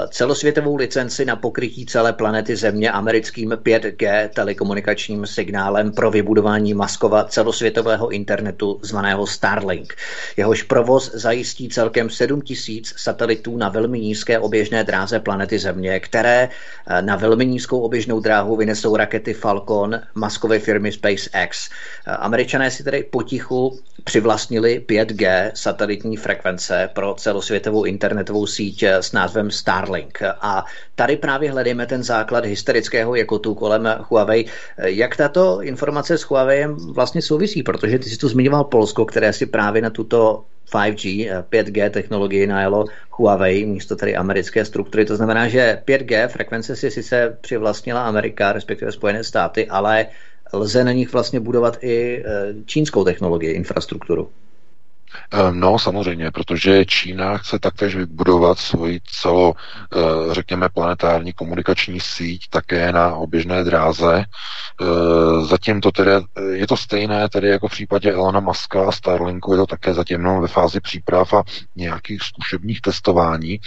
celosvětovou licenci na pokrytí celé planety Země americkým 5G telekomunikačním signálem pro vybudování Maskova celosvětového internetu zvaného Starlink. Jehož provoz zajistí celkem 7 tisíc satelitů na velmi nízké oběžné dráze planety Země, které eh, na velmi nízkou oběžnou dráhu vynesou rakety Falcon Maskovy firmy SpaceX. Eh, Američané si tedy potichu přivlastnili 5G satelitní frekvence pro celosvětovou internetovou síť eh, s názvem Starlink. A tady právě hledáme ten základ hysterického jakotu kolem Huawei. Jak tato informace s Huawei vlastně souvisí? Protože ty jsi tu zmiňoval Polsko, které si právě na tuto 5G, 5G technologii najelo Huawei místo tedy americké struktury. To znamená, že 5G frekvence si sice přivlastnila Amerika, respektive Spojené státy, ale lze na nich vlastně budovat i eh, čínskou technologii, infrastrukturu. Ehm, no, samozřejmě, protože Čína chce taktéž vybudovat svoji celo, eh, řekněme, planetární komunikační síť také na oběžné dráze. Eh, zatím to tedy, eh, je to stejné tedy jako v případě Elona Muska a Starlinku, je to také zatím jenom ve fázi příprav a nějakých zkušebních testování.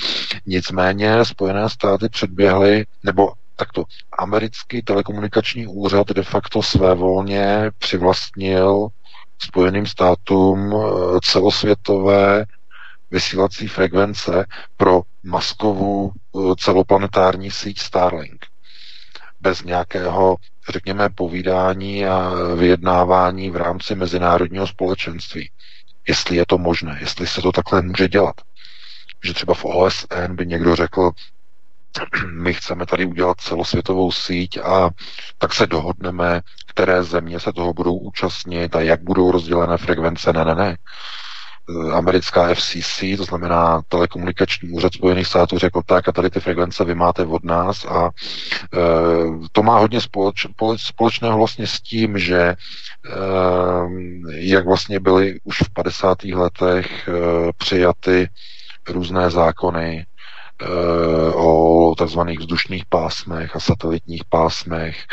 Nicméně Spojené státy předběhly, nebo takto, americký telekomunikační úřad de facto své volně přivlastnil Spojeným státům eh, celosvětové vysílací frekvence pro maskovou eh, celoplanetární síť Starlink. Bez nějakého, řekněme, povídání a vyjednávání v rámci mezinárodního společenství. Jestli je to možné, jestli se to takhle může dělat. Že třeba v OSN by někdo řekl, my chceme tady udělat celosvětovou síť a tak se dohodneme, které země se toho budou účastnit a jak budou rozdělené frekvence. Ne, ne, ne. Americká FCC, to znamená telekomunikační úřad Spojených států, řekl tak a tady ty frekvence vy máte od nás a e, to má hodně společ, společného vlastně s tím, že e, jak vlastně byly už v 50. letech e, přijaty různé zákony, Eh, o takzvaných vzdušných pásmech a satelitních pásmech,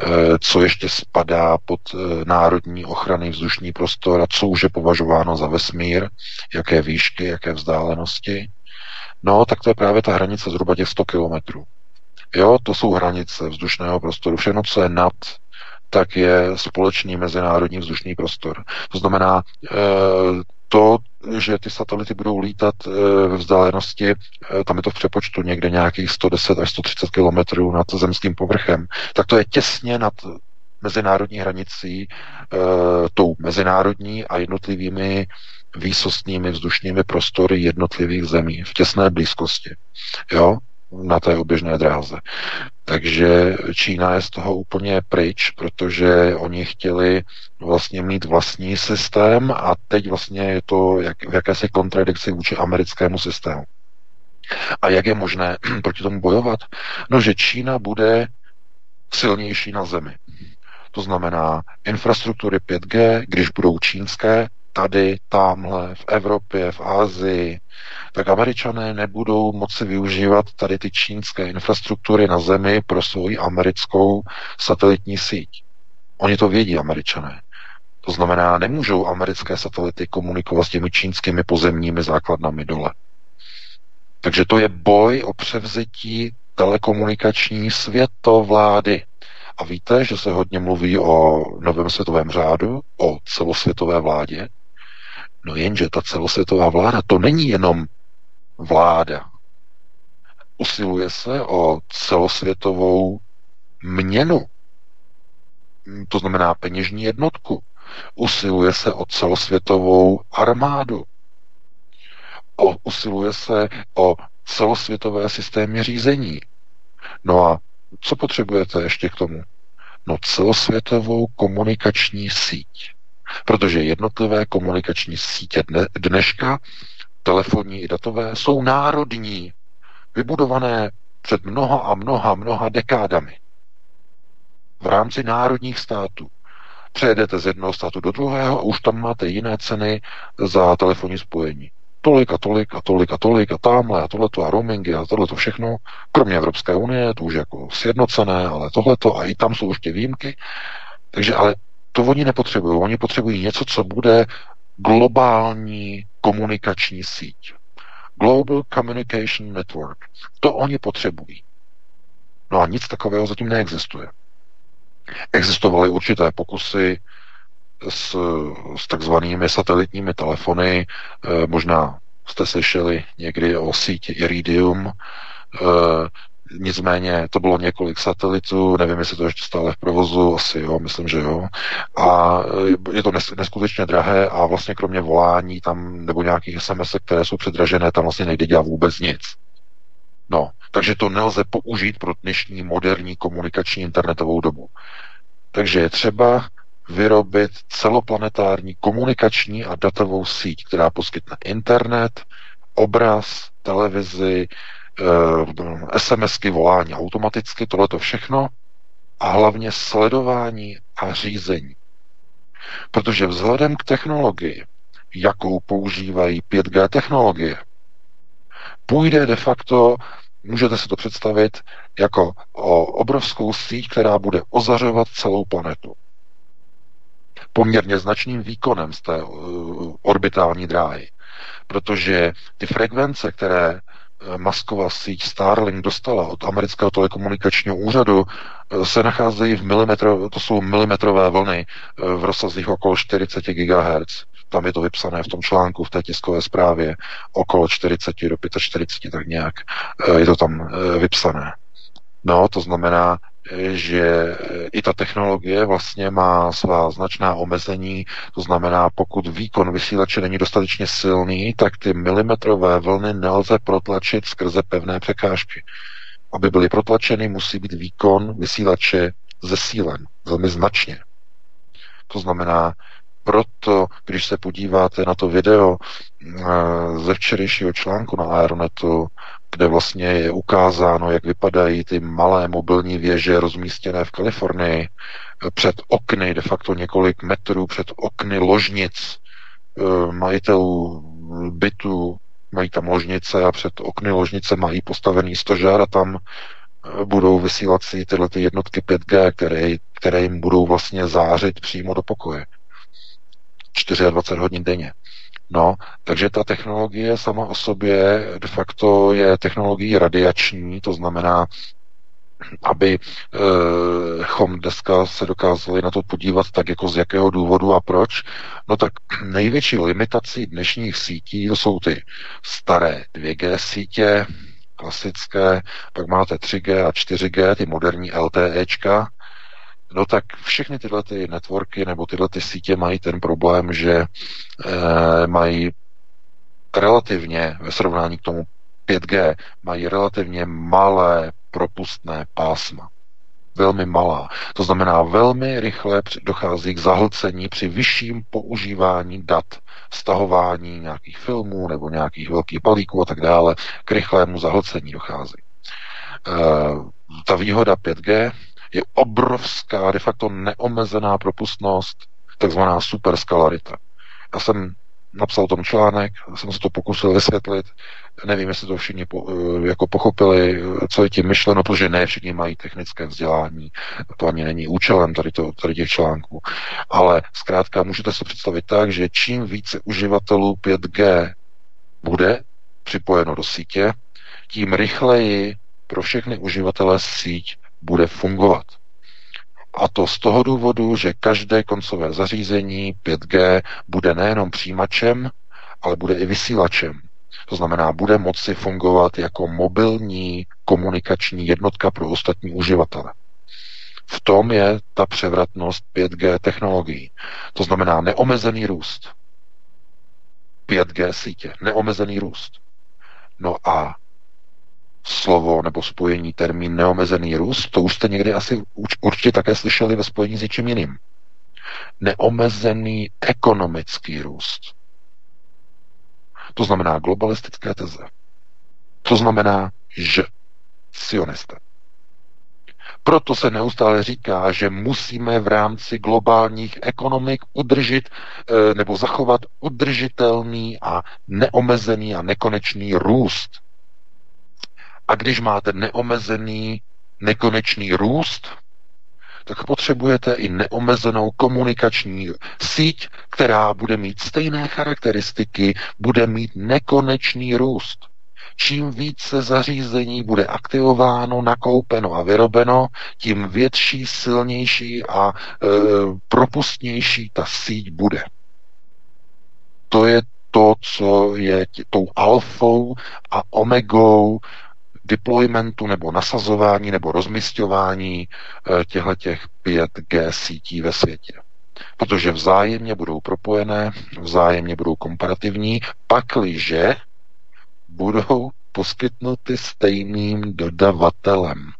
eh, co ještě spadá pod eh, národní ochrany vzdušní prostor a co už je považováno za vesmír, jaké výšky, jaké vzdálenosti. No, tak to je právě ta hranice zhruba těch 100 kilometrů. Jo, to jsou hranice vzdušného prostoru. Všechno, co je nad, tak je společný mezinárodní vzdušný prostor. To znamená, to, že ty satelity budou lítat eh, ve vzdálenosti, eh, tam je to v přepočtu někde nějakých 110 až 130 kilometrů nad zemským povrchem, tak to je těsně nad mezinárodní hranicí, eh, tou mezinárodní a jednotlivými výsostnými vzdušními prostory jednotlivých zemí v těsné blízkosti. Jo? Na té oběžné dráze. Takže Čína je z toho úplně pryč, protože oni chtěli vlastně mít vlastní systém a teď vlastně je to jak, v jakési kontradikci vůči americkému systému. A jak je možné proti tomu bojovat? No, že Čína bude silnější na zemi. To znamená infrastruktury 5G, když budou čínské, tady, tamhle, v Evropě, v Ázii, tak američané nebudou moci využívat tady ty čínské infrastruktury na zemi pro svoji americkou satelitní síť. Oni to vědí, američané. To znamená, nemůžou americké satelity komunikovat s těmi čínskými pozemními základnami dole. Takže to je boj o převzetí telekomunikační světovlády. A víte, že se hodně mluví o novém světovém řádu, o celosvětové vládě. No jenže ta celosvětová vláda to není jenom vláda. Usiluje se o celosvětovou měnu, to znamená peněžní jednotku. Usiluje se o celosvětovou armádu. O, usiluje se o celosvětové systémy řízení. No a co potřebujete ještě k tomu? No celosvětovou komunikační síť. Protože jednotlivé komunikační sítě dne, dneška telefonní i datové, jsou národní, vybudované před mnoha a mnoha, mnoha dekádami v rámci národních států. Přejedete z jednoho státu do druhého a už tam máte jiné ceny za telefonní spojení. Tolik a tolik a tolik a tolik a tamhle a tohleto a roamingy a tohleto všechno, kromě Evropské unie, to už jako sjednocené, ale tohleto a i tam jsou ještě výjimky. Takže ale to oni nepotřebují. Oni potřebují něco, co bude globální komunikační síť. Global Communication Network. To oni potřebují. No a nic takového zatím neexistuje. Existovaly určité pokusy s, s takzvanými satelitními telefony. E, možná jste slyšeli někdy o síti Iridium. E, nicméně to bylo několik satelitů, nevím, jestli to ještě stále v provozu, asi jo, myslím, že jo. A eh, je to neskutečně drahé a vlastně kromě volání tam, nebo nějakých SMS, které jsou předražené, tam vlastně nejde dělat vůbec nic. No, takže to nelze použít pro dnešní moderní komunikační internetovou dobu. Takže je třeba vyrobit celoplanetární komunikační a datovou síť, která poskytne internet, obraz, televizi, SMSky, volání automaticky, tohleto všechno a hlavně sledování a řízení. Protože vzhledem k technologii, jakou používají 5G technologie, půjde de facto Můžete si to představit jako o obrovskou síť, která bude ozařovat celou planetu. Poměrně značným výkonem z té uh, orbitální dráhy. Protože ty frekvence, které masková síť Starlink dostala od amerického telekomunikačního úřadu, uh, se nacházejí v milimetro, to jsou milimetrové vlny v rozsazích okolo 40 GHz tam je to vypsané v tom článku, v té tiskové zprávě, okolo 40 do 45, tak nějak eh, je to tam eh, vypsané. No, to znamená, eh, že i ta technologie vlastně má svá značná omezení, to znamená, pokud výkon vysílače není dostatečně silný, tak ty milimetrové vlny nelze protlačit skrze pevné překážky. Aby byly protlačeny, musí být výkon vysílače zesílen velmi značně. To znamená, proto, když se podíváte na to video eh, ze včerejšího článku na Aeronetu, kde vlastně je ukázáno, jak vypadají ty malé mobilní věže rozmístěné v Kalifornii, eh, před okny, de facto několik metrů před okny ložnic eh, majitelů bytu, mají tam ložnice a před okny ložnice mají postavený stožár a tam budou vysílat si tyhle ty jednotky 5G, které, které jim budou vlastně zářit přímo do pokoje. 24 hodin denně. No, takže ta technologie sama o sobě de facto je technologií radiační, to znamená, aby e, chom dneska se dokázali na to podívat tak jako z jakého důvodu a proč, no tak největší limitací dnešních sítí to jsou ty staré 2G sítě, klasické, pak máte 3G a 4G, ty moderní LTEčka, No tak všechny tyhle ty networky nebo tyhle ty sítě mají ten problém, že e, mají relativně ve srovnání k tomu 5G mají relativně malé propustné pásma. Velmi malá. To znamená, velmi rychle dochází k zahlcení při vyšším používání dat, stahování nějakých filmů nebo nějakých velkých balíků a tak dále, k rychlému zahlcení dochází. E, ta výhoda 5G je obrovská, de facto neomezená propustnost, takzvaná superskalarita. Já jsem napsal tom článek, jsem se to pokusil vysvětlit, nevím, jestli to všichni po, eh, jako pochopili, co je tím myšleno, protože ne všichni mají technické vzdělání, to ani není účelem tady, to, tady těch článků, ale zkrátka můžete se představit tak, že čím více uživatelů 5G bude připojeno do sítě, tím rychleji pro všechny uživatele síť bude fungovat. A to z toho důvodu, že každé koncové zařízení 5G bude nejenom přijímačem, ale bude i vysílačem. To znamená, bude moci fungovat jako mobilní komunikační jednotka pro ostatní uživatele. V tom je ta převratnost 5G technologií. To znamená neomezený růst. 5G sítě, neomezený růst. No a slovo nebo spojení termín neomezený růst, to už jste někdy asi určitě také slyšeli ve spojení s něčím jiným. Neomezený ekonomický růst. To znamená globalistické teze. To znamená, že sionisté. Proto se neustále říká, že musíme v rámci globálních ekonomik udržet eh, nebo zachovat udržitelný a neomezený a nekonečný růst. A když máte neomezený, nekonečný růst, tak potřebujete i neomezenou komunikační síť, která bude mít stejné charakteristiky, bude mít nekonečný růst. Čím více zařízení bude aktivováno, nakoupeno a vyrobeno, tím větší, silnější a e, propustnější ta síť bude. To je to, co je tou alfou a omegou deploymentu nebo nasazování nebo rozmistování e, těchto těch 5G sítí ve světě. Protože vzájemně budou propojené, vzájemně budou komparativní, pakliže budou poskytnuty stejným dodavatelem.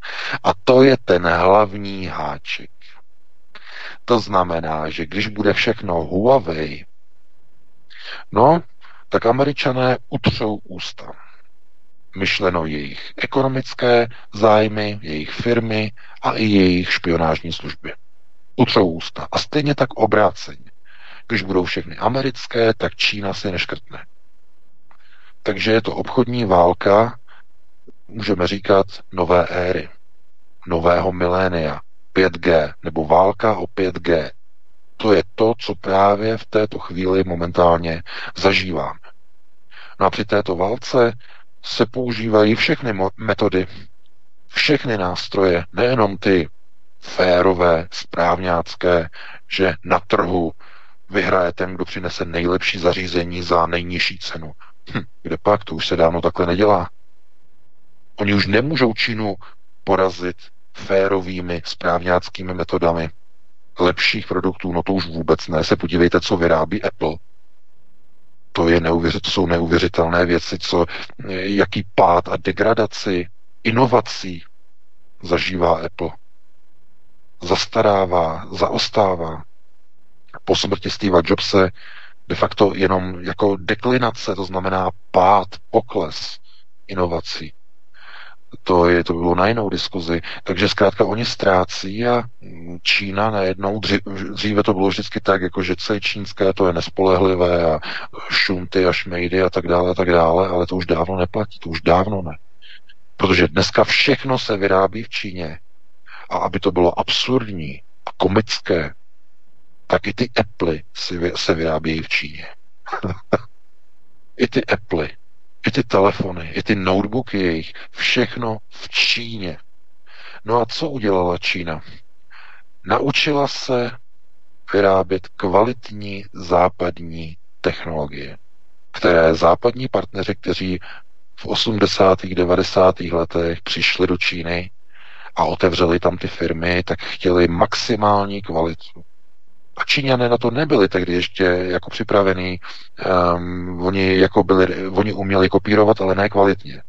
A to je ten hlavní háček. To znamená, že když bude všechno Huawei, no, tak američané utřou ústa. Myšleno jejich ekonomické zájmy, jejich firmy a i jejich špionážní služby. Utřou ústa. A stejně tak obráceně. Když budou všechny americké, tak Čína si neškrtne. Takže je to obchodní válka, můžeme říkat, nové éry, nového milénia, 5G, nebo válka o 5G. To je to, co právě v této chvíli momentálně zažíváme. No a při této válce se používají všechny metody, všechny nástroje, nejenom ty férové, správňácké, že na trhu vyhraje ten, kdo přinese nejlepší zařízení za nejnižší cenu. Hm, kde pak? To už se dávno takhle nedělá. Oni už nemůžou Čínu porazit férovými správňáckými metodami lepších produktů, no to už vůbec ne. Se podívejte, co vyrábí Apple. To, je neuvěř, to jsou neuvěřitelné věci, co, jaký pád a degradaci inovací zažívá Apple. Zastarává, zaostává. Po smrti Steva Jobse de facto jenom jako deklinace, to znamená pád, pokles inovací. To, je, to bylo na jinou diskuzi. Takže zkrátka oni ztrácí a Čína najednou, dříve to bylo vždycky tak, jako že co je čínské, to je nespolehlivé a šunty a šmejdy a tak dále a tak dále, ale to už dávno neplatí, to už dávno ne. Protože dneska všechno se vyrábí v Číně. A aby to bylo absurdní a komické, tak i ty Apple se vyrábějí v Číně. I ty Apple, i ty telefony, i ty notebooky jejich, všechno v Číně. No a co udělala Čína? Naučila se vyrábět kvalitní západní technologie, které západní partneři, kteří v 80. 90. letech přišli do Číny a otevřeli tam ty firmy, tak chtěli maximální kvalitu. A Číňané na to nebyli tehdy ještě jako připravený. Um, oni, jako byli, oni uměli kopírovat, ale ne kvalitně.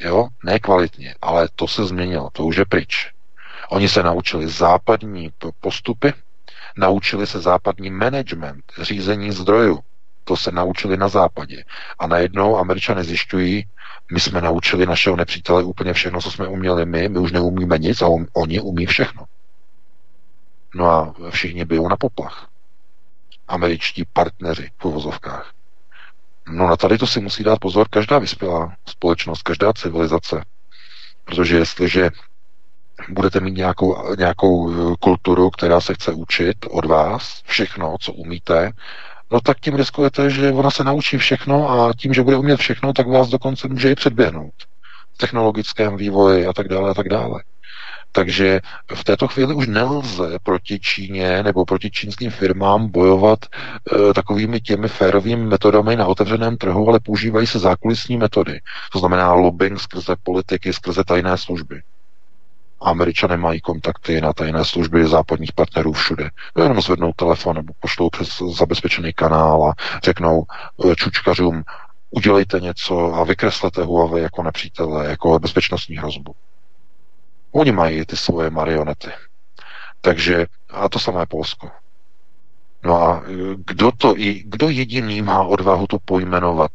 Jo, ne kvalitně, ale to se změnilo, to už je pryč. Oni se naučili západní postupy, naučili se západní management, řízení zdrojů. To se naučili na západě. A najednou američané zjišťují, my jsme naučili našeho nepřítele úplně všechno, co jsme uměli my, my už neumíme nic a on, oni umí všechno. No a všichni bijou na poplach. Američtí partneři v uvozovkách. No na tady to si musí dát pozor každá vyspělá společnost, každá civilizace. Protože jestliže budete mít nějakou, nějakou eh, kulturu, která se chce učit od vás, všechno, co umíte, no tak tím riskujete, že ona se naučí všechno a tím, že bude umět všechno, tak vás dokonce může i předběhnout v technologickém vývoji a tak dále a tak dále. Takže v této chvíli už nelze proti Číně nebo proti čínským firmám bojovat e, takovými těmi férovými metodami na otevřeném trhu, ale používají se zákulisní metody. To znamená lobbying skrze politiky, skrze tajné služby. Američané mají kontakty na tajné služby západních partnerů všude. Jenom zvednou telefon nebo pošlou přes zabezpečený kanál a řeknou e, čučkařům, udělejte něco a vykreslete Huawei jako nepřítele, jako bezpečnostní hrozbu. Oni mají ty svoje marionety. Takže, a to samé Polsko. No a e, kdo to, kdo jediný má odvahu to pojmenovat?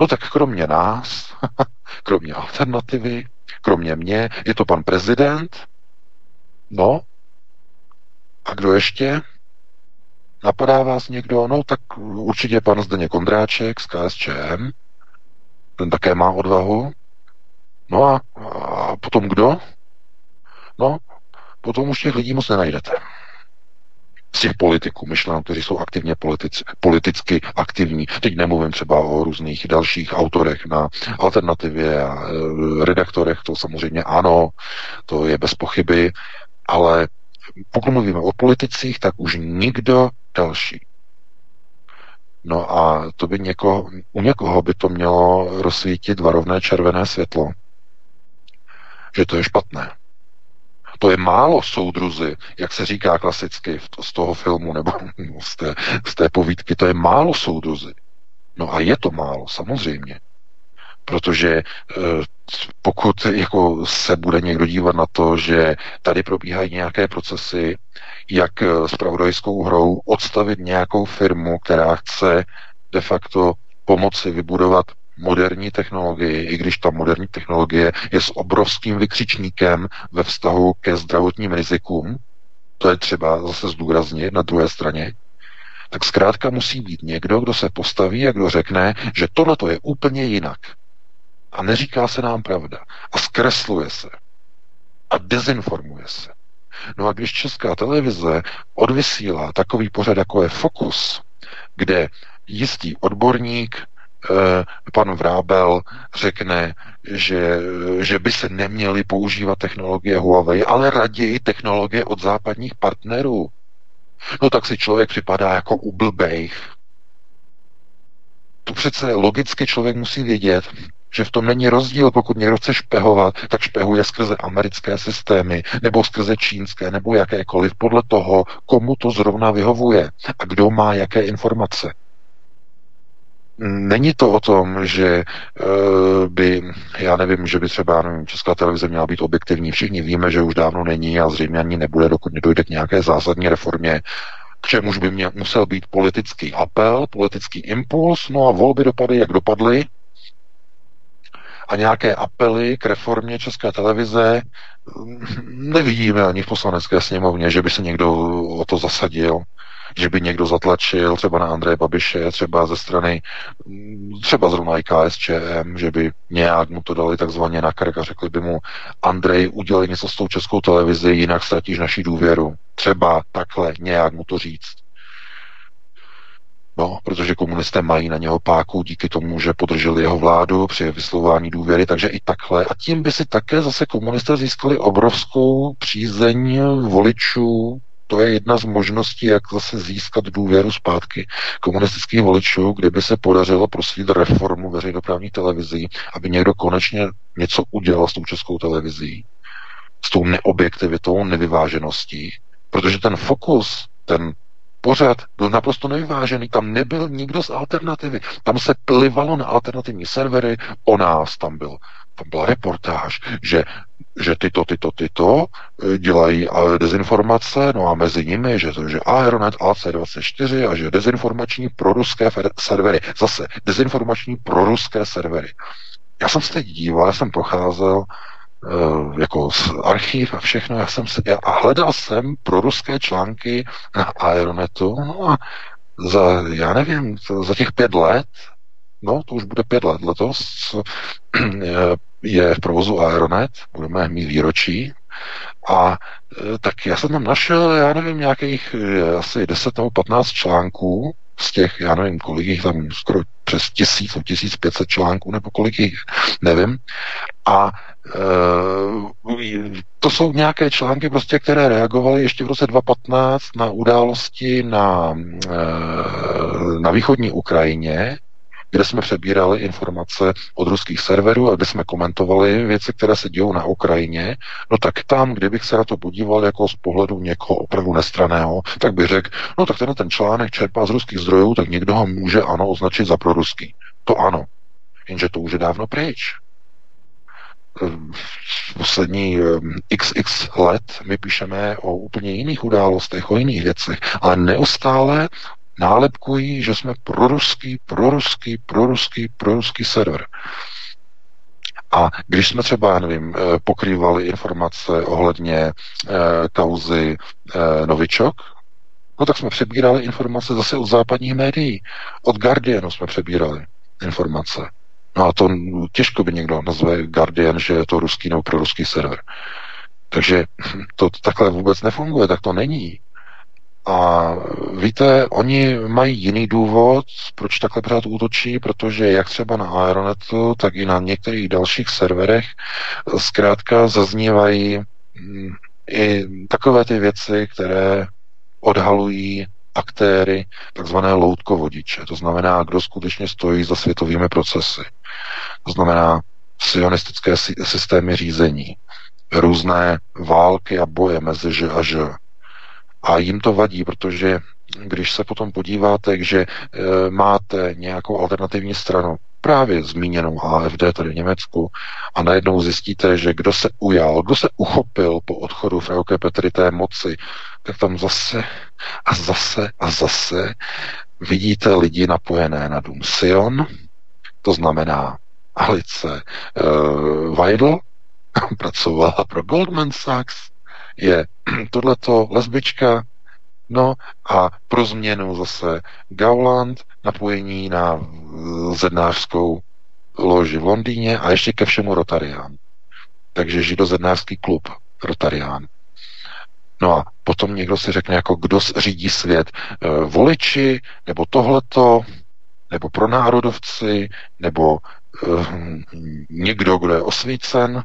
No tak kromě nás, kromě alternativy, Kromě mě je to pan prezident, no, a kdo ještě? Napadá vás někdo? No, tak určitě pan Zdeněk Kondráček z KSČM, ten také má odvahu. No a, a potom kdo? No, potom už těch lidí moc nenajdete. Z těch politiků, myšleno, kteří jsou aktivně politici, politicky aktivní. Teď nemluvím třeba o různých dalších autorech na alternativě a e, redaktorech, to samozřejmě ano, to je bez pochyby, ale pokud mluvíme o politicích, tak už nikdo další. No a to by někoho, u někoho by to mělo rozsvítit varovné červené světlo, že to je špatné. To je málo soudruzy, jak se říká klasicky z toho filmu nebo z té, z té povídky, to je málo soudruzy. No a je to málo, samozřejmě. Protože eh, pokud jako se bude někdo dívat na to, že tady probíhají nějaké procesy, jak eh, s pravodajskou hrou odstavit nějakou firmu, která chce de facto pomoci vybudovat moderní technologii, i když ta moderní technologie je s obrovským vykřičníkem ve vztahu ke zdravotním rizikům, to je třeba zase zdůraznit na druhé straně, tak zkrátka musí být někdo, kdo se postaví a kdo řekne, že tohle je úplně jinak. A neříká se nám pravda. A zkresluje se. A dezinformuje se. No a když česká televize odvysílá takový pořad, jako je Fokus, kde jistý odborník, pan Vrábel řekne, že, že by se neměly používat technologie Huawei, ale raději technologie od západních partnerů. No tak si člověk připadá jako ublbej. To přece logicky člověk musí vědět, že v tom není rozdíl, pokud někdo chce špehovat, tak špehuje skrze americké systémy, nebo skrze čínské, nebo jakékoliv, podle toho, komu to zrovna vyhovuje a kdo má jaké informace. Není to o tom, že uh, by, já nevím, že by třeba nevím, Česká televize měla být objektivní. Všichni víme, že už dávno není a zřejmě ani nebude, dokud nedojde k nějaké zásadní reformě k čemuž by mě musel být politický apel, politický impuls, no a volby dopady, jak dopadly, a nějaké apely k reformě České televize nevidíme ani v poslanecké sněmovně, že by se někdo o to zasadil, že by někdo zatlačil třeba na Andreje Babiše, třeba ze strany, třeba zrovna i KSČM, že by nějak mu to dali takzvaně na krk a řekli by mu, Andrej, udělej něco s tou českou televizi, jinak ztratíš naši důvěru. Třeba takhle nějak mu to říct. No, protože komunisté mají na něho páku díky tomu, že podrželi jeho vládu při vyslování důvěry, takže i takhle. A tím by si také zase komunisté získali obrovskou přízeň voličů. To je jedna z možností, jak zase získat důvěru zpátky komunistických voličů, kdyby se podařilo proslit reformu veřejnoprávní televizí, aby někdo konečně něco udělal s tou českou televizí, s tou neobjektivitou, nevyvážeností, protože ten fokus, ten pořad byl naprosto nevyvážený, tam nebyl nikdo z alternativy. Tam se plivalo na alternativní servery, o nás tam byl. Tam byla reportáž, že, že tyto, tyto, tyto eh, dělají eh, dezinformace, no a mezi nimi, že, že Aeronet AC24 a že dezinformační proruské servery. Zase dezinformační proruské servery. Já jsem se teď díval, já jsem procházel Eh, jako archiv a všechno. Já jsem se, a hledal jsem pro ruské články na Aeronetu, no a za, já nevím, za těch pět let, no to už bude pět let letos, je v provozu Aeronet, budeme mít výročí, a eh, tak já jsem tam našel, já nevím, nějakých eh, asi 10 nebo 15 článků z těch, já nevím, kolik jich tam, skoro přes tisíc, 1500 článků, nebo kolik jich, nevím. A e, to jsou nějaké články, prostě, které reagovaly ještě v roce 2015 na události na, e, na východní Ukrajině, kde jsme přebírali informace od ruských serverů a kde jsme komentovali věci, které se dějou na Ukrajině, no tak tam, kdybych se na to podíval jako z pohledu někoho opravdu nestraného, tak bych řekl, no tak tenhle ten článek čerpá z ruských zdrojů, tak někdo ho může ano označit za proruský. To ano. Jenže to už je dávno pryč poslední xx ehm, let my píšeme o úplně jiných událostech, o jiných věcech, ale neustále nálepkují, že jsme proruský, proruský, proruský, proruský server. A když jsme třeba, nevím, pokrývali informace ohledně kauzy Novičok, no tak jsme přebírali informace zase od západních médií. Od Guardianu jsme přebírali informace. No a to těžko by někdo nazve Guardian, že je to ruský nebo proruský server. Takže to takhle vůbec nefunguje, tak to není. A víte, oni mají jiný důvod, proč takhle pořád útočí, protože jak třeba na Aeronetu, tak i na některých dalších serverech zkrátka zaznívají mm, i takové ty věci, které odhalují aktéry, takzvané loutkovodiče. To znamená, kdo skutečně stojí za světovými procesy. To znamená sionistické systémy řízení, různé války a boje mezi Ž a Ž. A jim to vadí, protože když se potom podíváte, že e, máte nějakou alternativní stranu, právě zmíněnou AFD tady v Německu, a najednou zjistíte, že kdo se ujal, kdo se uchopil po odchodu Frauke Petry té moci, tak tam zase a zase a zase vidíte lidi napojené na Dům Sion, to znamená Alice uh, Weidl, pracovala pro Goldman Sachs, je tohleto lesbička, no a pro změnu zase Gauland, napojení na zednářskou loži v Londýně a ještě ke všemu Rotarián. Takže židozednářský klub Rotarián. No a potom někdo si řekne, jako kdo řídí svět, e, voliči, nebo tohleto, nebo pronárodovci, nebo e, někdo, kdo je osvícen.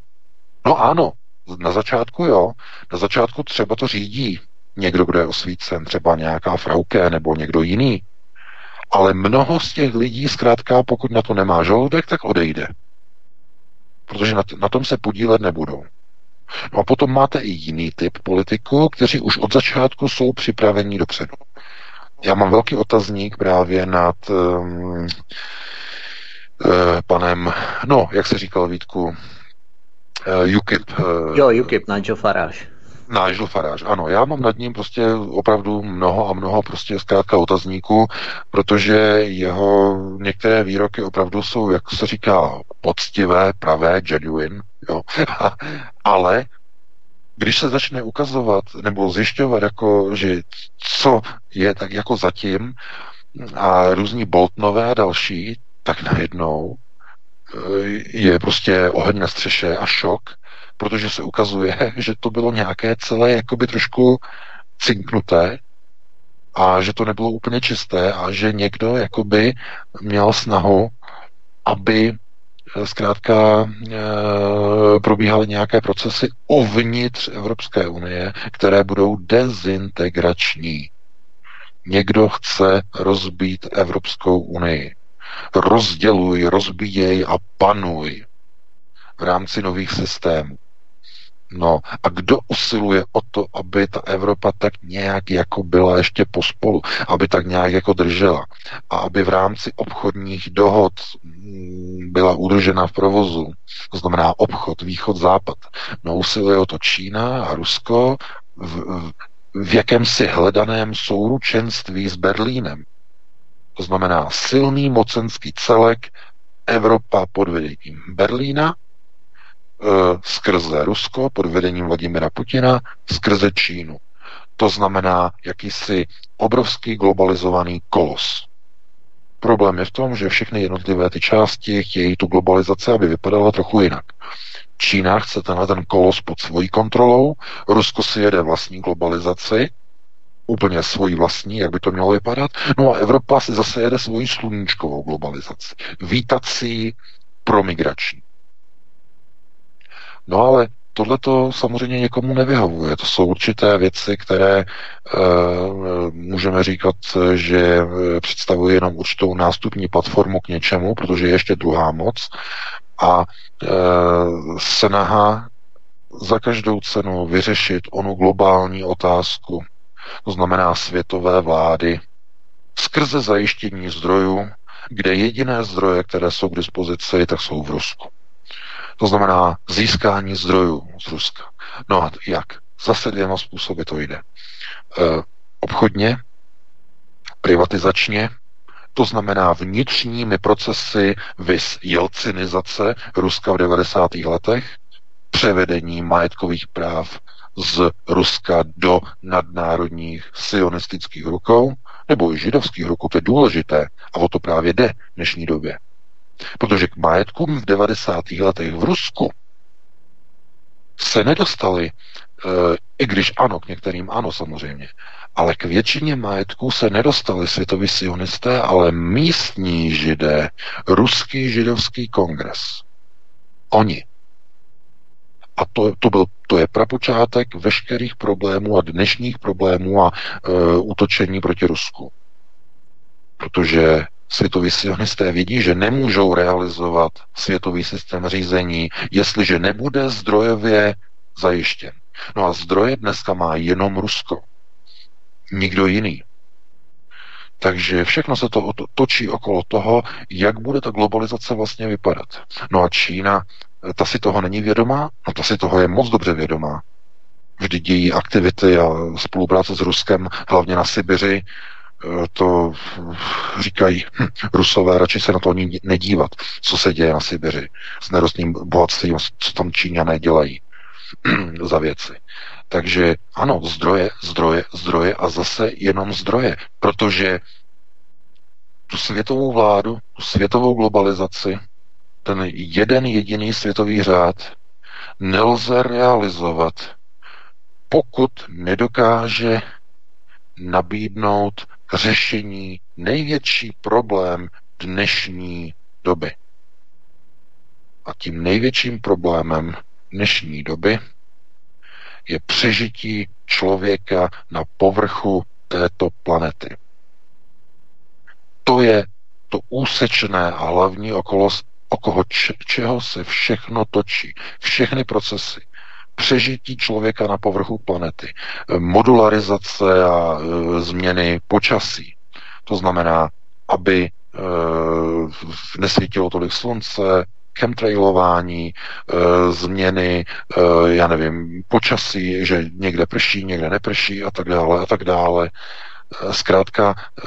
No ano, na začátku jo, na začátku třeba to řídí někdo, kdo je osvícen, třeba nějaká frauke nebo někdo jiný. Ale mnoho z těch lidí zkrátka, pokud na to nemá žaludek, tak odejde. Protože na, t- na tom se podílet nebudou. No a potom máte i jiný typ politiků, kteří už od začátku jsou připraveni dopředu. Já mám velký otazník právě nad um, uh, panem, no, jak se říkal Vítku, uh, UKIP. Uh, jo, UKIP, Nigel Farage. Nigel Farage, ano, já mám nad ním prostě opravdu mnoho a mnoho prostě zkrátka otazníků, protože jeho některé výroky opravdu jsou, jak se říká, poctivé, pravé, genuine, jo. ale když se začne ukazovat nebo zjišťovat, jako, že co je tak jako zatím a různí Boltnové a další, tak najednou je prostě oheň střeše a šok, protože se ukazuje, že to bylo nějaké celé jakoby trošku cinknuté a že to nebylo úplně čisté a že někdo jakoby měl snahu, aby eh, zkrátka e, probíhaly nějaké procesy uvnitř Evropské unie, které budou dezintegrační. Někdo chce rozbít Evropskou unii. Rozděluj, rozbíjej a panuj v rámci nových systémů. No a kdo usiluje o to, aby ta Evropa tak nějak jako byla ještě pospolu, aby tak nějak jako držela a aby v rámci obchodních dohod mm, byla udržena v provozu, to znamená obchod, východ, západ. No usiluje o to Čína a Rusko v, v, v jakémsi hledaném souručenství s Berlínem. To znamená silný mocenský celek Evropa pod vedením Berlína Eh, skrze Rusko pod vedením Vladimira Putina, skrze Čínu. To znamená jakýsi obrovský globalizovaný kolos. Problém je v tom, že všechny jednotlivé ty části chtějí tu globalizaci, aby vypadala trochu jinak. Čína chce tenhle ten kolos pod svojí kontrolou, Rusko si jede vlastní globalizaci, úplně svoji vlastní, jak by to mělo vypadat, no a Evropa si zase jede svoji sluníčkovou globalizaci, vítací promigrační. No ale tohle to samozřejmě někomu nevyhovuje. To jsou určité věci, které e, můžeme říkat, že eh, představují jenom určitou nástupní platformu k něčemu, protože je ještě druhá moc a e, snaha za každou cenu vyřešit onu globální otázku, to znamená světové vlády, skrze zajištění zdrojů, kde jediné zdroje, které jsou k dispozici, tak jsou v Rusku. To znamená získání zdrojů z Ruska. No a jak? Zase dvěma způsoby to jde. E, obchodně, privatizačně, to znamená vnitřními procesy vys jelcinizace Ruska v 90. letech, převedení majetkových práv z Ruska do nadnárodních sionistických rukou, nebo i židovských rukou, to je důležité. A o to právě jde v dnešní době. Protože k majetkům v 90. letech v Rusku se nedostali, eh, i když ano, k některým ano samozřejmě, ale k většině majetků se nedostali světoví sionisté, ale místní židé, ruský židovský kongres. Oni. A to, to, byl, to je prapočátek veškerých problémů a dnešních problémů a e, útočení proti Rusku. Protože světoví sionisté vidí, že nemůžou realizovat světový systém řízení, jestliže nebude zdrojově zajištěn. No a zdroje dneska má jenom Rusko. Nikdo jiný. Takže všechno se to točí okolo toho, jak bude ta globalizace vlastně vypadat. No a Čína, ta si toho není vědomá? No ta si toho je moc dobře vědomá. Vždyť její aktivity a spolupráce s Ruskem, hlavně na Sibiři, to říkají hm, Rusové, radši se na to ani nedívat, co se děje na Sibiři s nerostným bohatstvím, co tam Číňané dělají za věci. Takže ano, zdroje, zdroje, zdroje a zase jenom zdroje, protože tu světovou vládu, tu světovou globalizaci, ten jeden jediný světový řád nelze realizovat, pokud nedokáže nabídnout řešení největší problém dnešní doby. A tím největším problémem dnešní doby je přežití člověka na povrchu této planety. To je to úsečné a hlavní okolo, okolo čeho se všechno točí. Všechny procesy přežití člověka na povrchu planety, modularizace a e, změny počasí. To znamená, aby e, nesvítilo tolik slunce, chemtrailování, e, změny, e, já nevím, počasí, že někde prší, někde neprší a tak dále a tak dále. E, zkrátka e,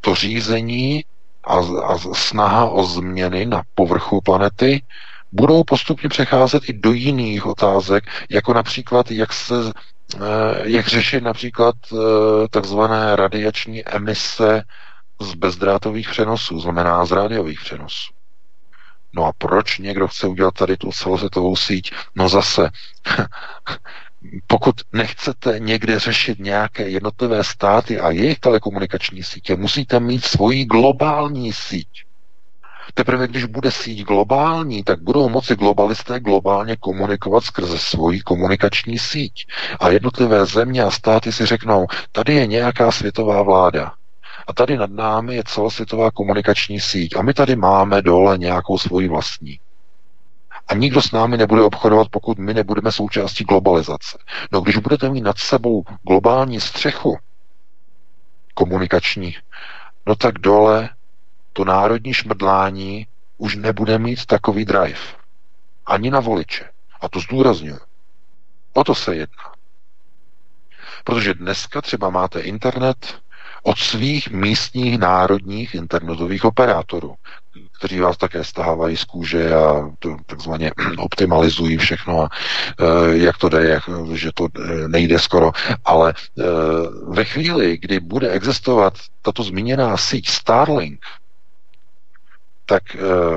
to řízení a, a snaha o změny na povrchu planety budou postupně přecházet i do jiných otázek, jako například, jak se eh, jak řešit například eh, takzvané radiační emise z bezdrátových přenosů, znamená z rádiových přenosů. No a proč někdo chce udělat tady tu celosvětovou síť? No zase, pokud nechcete někde řešit nějaké jednotlivé státy a jejich telekomunikační sítě, musíte mít svoji globální síť. Teprve když bude síť globální, tak budou moci globalisté globálně komunikovat skrze svoji komunikační síť. A jednotlivé země a státy si řeknou, tady je nějaká světová vláda. A tady nad námi je celosvětová komunikační síť. A my tady máme dole nějakou svoji vlastní. A nikdo s námi nebude obchodovat, pokud my nebudeme součástí globalizace. No když budete mít nad sebou globální střechu komunikační, no tak dole to národní šmrdlání už nebude mít takový drive. Ani na voliče. A to zdůraznuju. O to se jedná. Protože dneska třeba máte internet od svých místních národních internetových operátorů, kteří vás také stahávají z kůže a to takzvaně optimalizují všechno a e, jak to jde, jak, že to e, nejde skoro. Ale e, ve chvíli, kdy bude existovat tato zmíněná síť Starlink, tak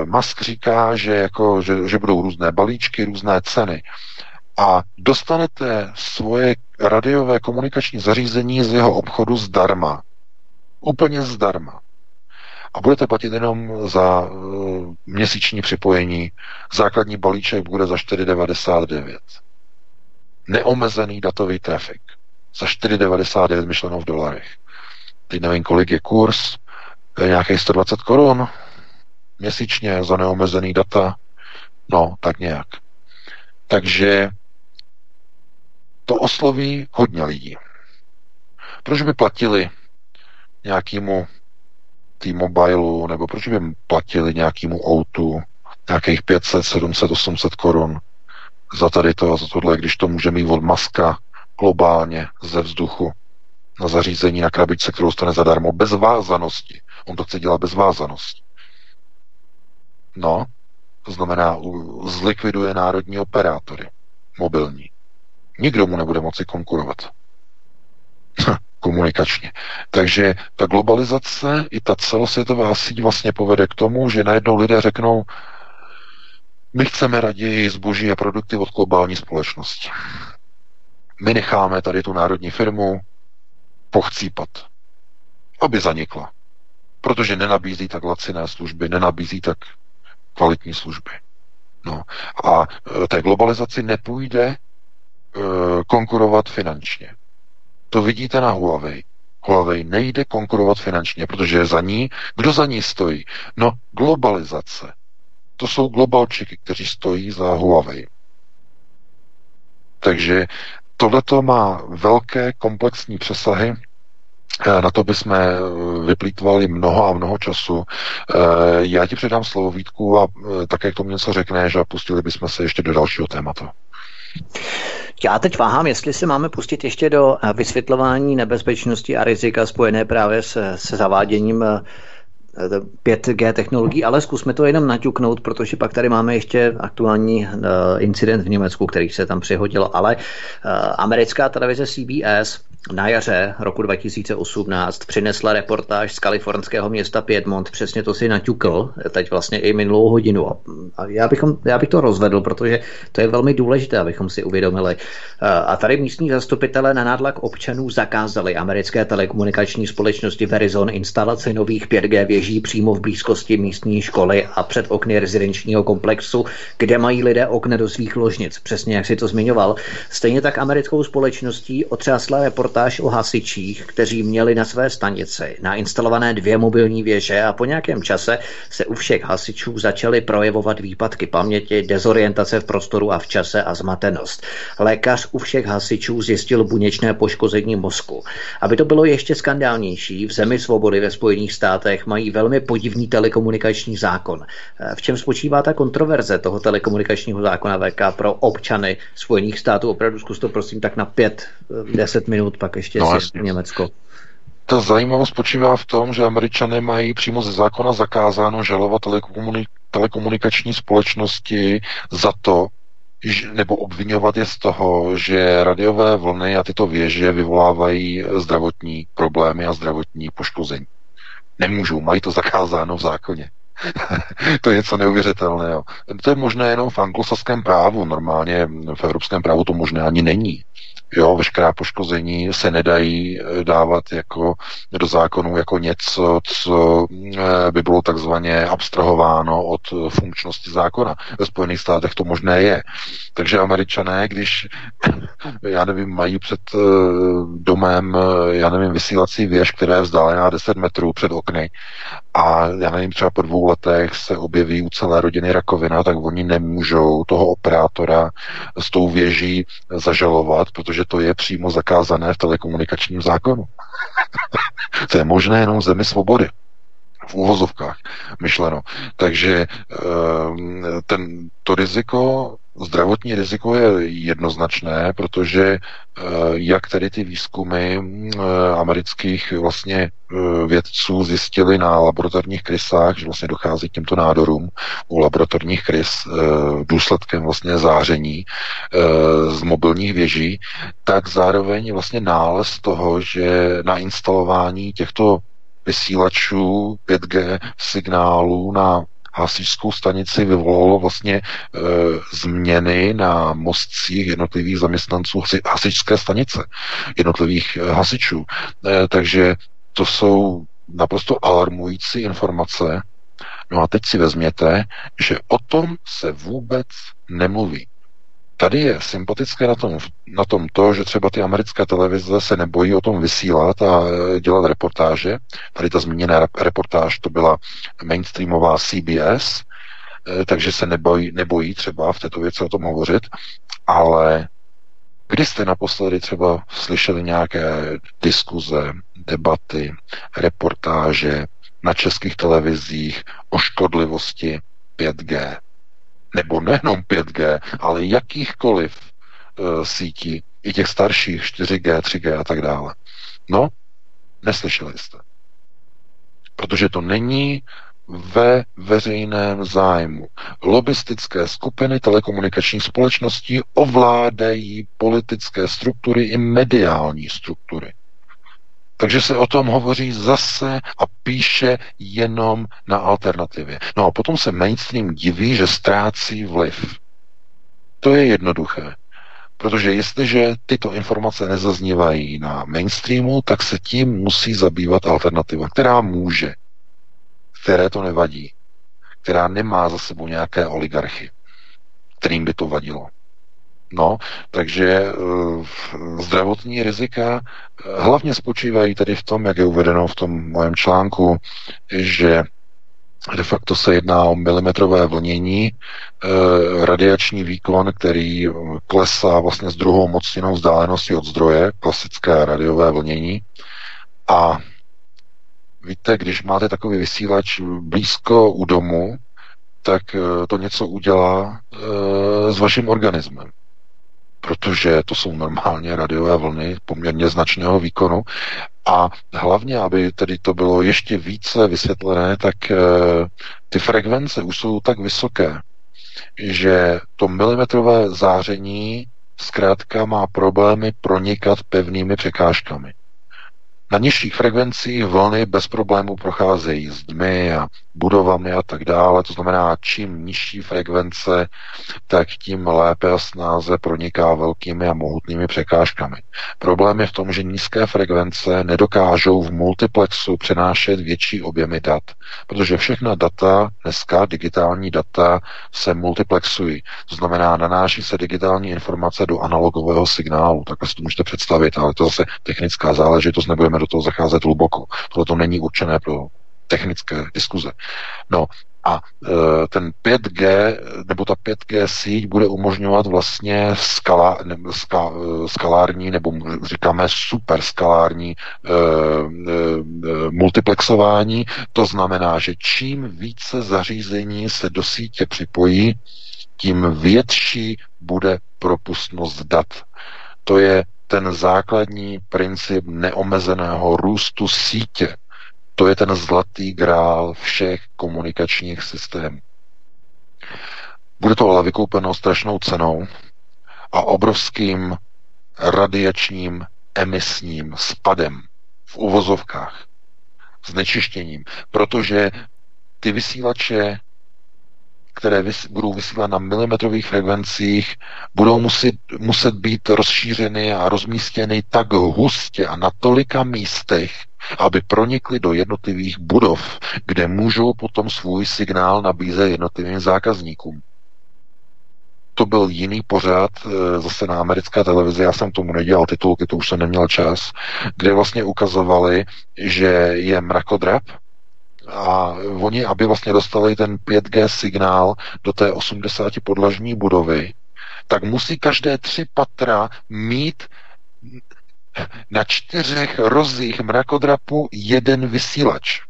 Musk říká, že, jako, že, že budou různé balíčky, různé ceny. A dostanete svoje radiové komunikační zařízení z jeho obchodu zdarma. Úplně zdarma. A budete platit jenom za uh, měsíční připojení. Základní balíček bude za 4,99. Neomezený datový trafik. Za 4,99 myšleno v dolarech. Teď nevím, kolik je kurz. Nějakých 120 korun měsíčně za neomezený data. No, tak nějak. Takže to osloví hodně lidí. Proč by platili nějakému T-Mobileu, nebo proč by platili nějakému outu nějakých 500, 700, 800 korun za tady to a za tohle, když to může mít od maska globálně ze vzduchu na zařízení na krabičce, kterou stane zadarmo, bez vázanosti. On to chce dělat bez vázanosti. No, to znamená, zlikviduje národní operátory mobilní. Nikdo mu nebude moci konkurovat. komunikačně. Takže ta globalizace i ta celosvětová síť vlastně povede k tomu, že najednou lidé řeknou, my chceme raději zboží a produkty od globální společnosti. My necháme tady tu národní firmu pochcípat, aby zanikla. Protože nenabízí tak laciné služby, nenabízí tak kvalitní služby. No. A e, té globalizaci nepůjde e, konkurovat finančně. To vidíte na Huawei. Huawei nejde konkurovat finančně, protože je za ní. Kdo za ní stojí? No, globalizace. To jsou globalčiky, kteří stojí za Huawei. Takže tohleto má velké komplexní přesahy, eh, na to bychom eh, vyplýtvali mnoho a mnoho času. Eh, já ti předám slovo Vítku a také k tomu něco řekneš a pustili bychom se ještě do dalšího tématu. Já teď váhám, jestli se máme pustit ještě do vysvětlování nebezpečnosti a rizika spojené právě se, se zaváděním 5G technologií, ale zkusme to jenom naťuknout, protože pak tady máme ještě aktuální uh, incident v Německu, který se tam přihodil, ale americká televize CBS na jaře roku 2018 přinesla reportáž z kalifornského města Piedmont, přesně to si naťukl, teď vlastně i minulou hodinu. A já, bychom, já bych to rozvedl, protože to je velmi důležité, abychom si uvědomili. A tady místní zastupitelé na nádlak občanů zakázali americké telekomunikační společnosti Verizon instalaci nových 5G věží přímo v blízkosti místní školy a před okny rezidenčního komplexu, kde mají lidé okna do svých ložnic, přesně jak si to zmiňoval. Stejně tak americkou společností otřásla report reportáž o hasičích, kteří měli na své stanici nainstalované dvě mobilní věže a po nějakém čase se u všech hasičů začaly projevovat výpadky paměti, dezorientace v prostoru a v čase a zmatenost. Lékař u všech hasičů zjistil buněčné poškození mozku. Aby to bylo ještě skandálnější, v zemi svobody ve Spojených státech mají velmi podivný telekomunikační zákon. V čem spočívá ta kontroverze toho telekomunikačního zákona VK pro občany Spojených států? Opravdu zkus to prosím tak na pět, deset minut pak ještě no, si Německo. Ta zajímavost spočívá v tom, že američané mají přímo ze zákona zakázáno žalovat telekomunik- telekomunikační společnosti za to, nebo obvinovat je z toho, že radiové vlny a tyto věže vyvolávají zdravotní problémy a zdravotní poškození. Nemůžou, mají to zakázáno v zákoně. to je něco neuvěřitelného. To je možné jenom v anglosaském právu, normálně v evropském právu to možné ani není. Jo, veškerá poškození se nedají eh, dávat jako do zákonu jako něco, co eh, by bylo takzvaně abstrahováno od eh, funkčnosti zákona. Ve Spojených státech to možné je. Takže američané, když, já nevím, mají před domem, já nevím, vysílací věž, která je vzdálená 10 metrů před okny a já nevím, třeba po dvou letech se objeví u celé rodiny rakovina, tak oni nemůžou toho operátora s tou věží zažalovat, protože to je přímo zakázané v telekomunikačním zákonu. to je možné jenom v zemi svobody v úvozovkách myšleno. Takže ehm, ten, to riziko zdravotní riziko je jednoznačné, protože eh, jak tedy ty výzkumy eh, amerických vlastně eh, vědců zjistili na laboratorních krysách, že vlastně dochází k těmto nádorům u laboratorních krys důsledkem vlastně záření z mobilních věží, tak zároveň vlastně nález toho, že na instalování těchto vysílačů 5G signálů na hasičskou stanici vyvolalo vlastně e, změny na mostcích jednotlivých zaměstnanců hasičské stanice, jednotlivých e, hasičů. E, takže to jsou naprosto alarmující informace. No a teď si vezměte, že o tom se vůbec nemluví. Tady je sympatické na tom, na tom to, že třeba ty americké televize se nebojí o tom vysílat a e, dělat reportáže. Tady ta zmíněná reportáž to byla mainstreamová CBS, e, takže se nebojí, nebojí třeba v této věci o tom hovořit, ale kdy jste naposledy třeba slyšeli nějaké diskuze, debaty, reportáže na českých televizích o škodlivosti 5G? Nebo nejenom 5G, ale jakýchkoliv uh, sítí, i těch starších 4G, 3G a tak dále. No, neslyšeli jste. Protože to není ve veřejném zájmu. Lobistické skupiny telekomunikačních společností ovládají politické struktury i mediální struktury. Takže se o tom hovoří zase a píše jenom na alternativě. No a potom se mainstream diví, že ztrácí vliv. To je jednoduché. Protože jestliže tyto informace nezaznívají na mainstreamu, tak se tím musí zabývat alternativa, která může, které to nevadí, která nemá za sebou nějaké oligarchy, kterým by to vadilo. No, takže uh, zdravotní rizika uh, hlavně spočívají tedy v tom, jak je uvedeno v tom mojem článku, že de facto se jedná o milimetrové vlnění, uh, radiační výkon, který klesá vlastně s druhou mocninou vzdálenosti od zdroje, klasické radiové vlnění. A víte, když máte takový vysílač blízko u domu, tak to něco udělá s vaším organismem protože to jsou normálně radiové vlny poměrně značného výkonu. A hlavně, aby tedy to bylo ještě více vysvětlené, tak e, ty frekvence už jsou tak vysoké, že to milimetrové záření zkrátka má problémy pronikat pevnými překážkami. Na nižších frekvencích vlny bez problémů procházejí s dmy a budovami a tak dále. To znamená, čím nižší frekvence, tak tím lépe a snáze proniká velkými a mohutnými překážkami. Problém je v tom, že nízké frekvence nedokážou v multiplexu přenášet větší objemy dat, protože všechna data, dneska digitální data, se multiplexují. To znamená, nanáší se digitální informace do analogového signálu. Takhle si to můžete představit, ale to zase technická záležitost, nebudeme do toho zacházet hluboko. Tohle to není určené pro technické diskuze. No a e, ten 5G, nebo ta 5G síť bude umožňovat vlastně skala, ne, ska, e, skalární, nebo říkáme superskalární e, e, multiplexování. To znamená, že čím více zařízení se do sítě připojí, tím větší bude propustnost dat. To je ten základní princip neomezeného růstu sítě. To je ten zlatý grál všech komunikačních systémů. Bude to ale vykoupeno strašnou cenou a obrovským radiačním emisním spadem v uvozovkách, znečištěním, protože ty vysílače které vys- budou vysílat na milimetrových frekvencích, budou muset, muset být rozšířeny a rozmístěny tak hustě a na tolika místech, aby pronikly do jednotlivých budov, kde můžou potom svůj signál nabízet jednotlivým zákazníkům. To byl jiný pořad, eh, zase na americké televizi, já jsem tomu nedělal titulky, to už jsem neměl čas, kde vlastně ukazovali, že je mrakodrap, a oni, aby vlastně dostali ten 5G signál do té 80 podlažní budovy, tak musí každé tři patra mít na čtyřech rozích mrakodrapu jeden vysílač.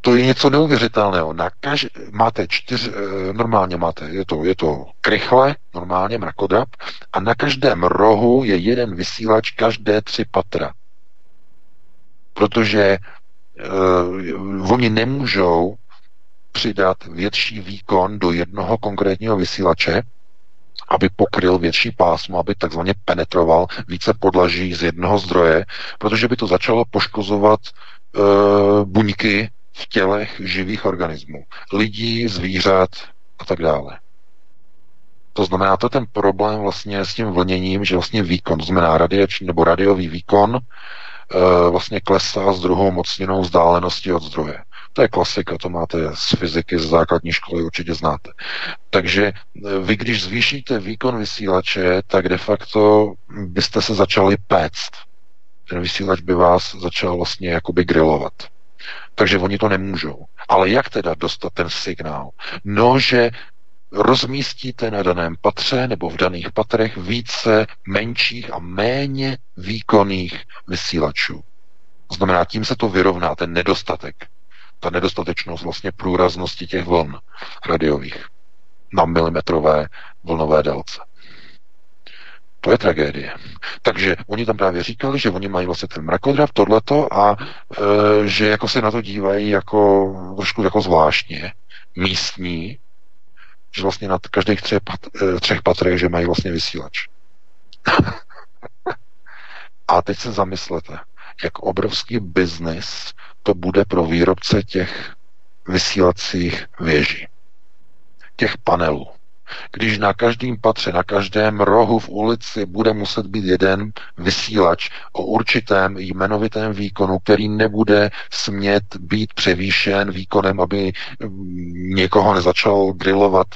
To je něco neuvěřitelného. Na kaž... Máte čtyř, eh, normálně máte, je to, je to krychle, normálně mrakodrap, a na každém rohu je jeden vysílač každé tři patra protože uh, oni nemůžou přidat větší výkon do jednoho konkrétního vysílače, aby pokryl větší pásmo, aby takzvaně penetroval více podlaží z jednoho zdroje, protože by to začalo poškozovat uh, buňky v tělech živých organismů. Lidí, zvířat a tak dále. To znamená, to je ten problém vlastně s tím vlněním, že vlastně výkon, to znamená radiační nebo radiový výkon, vlastně klesá s druhou mocninou vzdálenosti od zdroje. To je klasika, to máte z fyziky, z základní školy, určitě znáte. Takže eh, vy, když zvýšíte výkon vysílače, tak de facto byste se začali péct. Ten vysílač by vás začal vlastně jakoby grilovat. Takže oni to nemůžou. Ale jak teda dostat ten signál? No, že rozmístíte na daném patře nebo v daných patrech více menších a méně výkonných vysílačů. Znamená, tím se to vyrovná, ten nedostatek, ta nedostatečnost vlastně průraznosti těch vln radiových na milimetrové vlnové délce. To je tragédie. Takže oni tam právě říkali, že oni mají vlastně ten mrakodrap, tohleto a e, že jako se na to dívají jako trošku jako zvláštně, místní, že vlastně na každých třech, pat, e, třech patrech, že mají vlastně vysílač. a teď se zamyslete, jak obrovský biznis to bude pro výrobce těch vysílacích věží, těch panelů. Když na každém patře, na každém rohu v ulici bude muset být jeden vysílač o určitém jmenovitém výkonu, který nebude smět být převýšen výkonem, aby mm, někoho nezačal grilovat,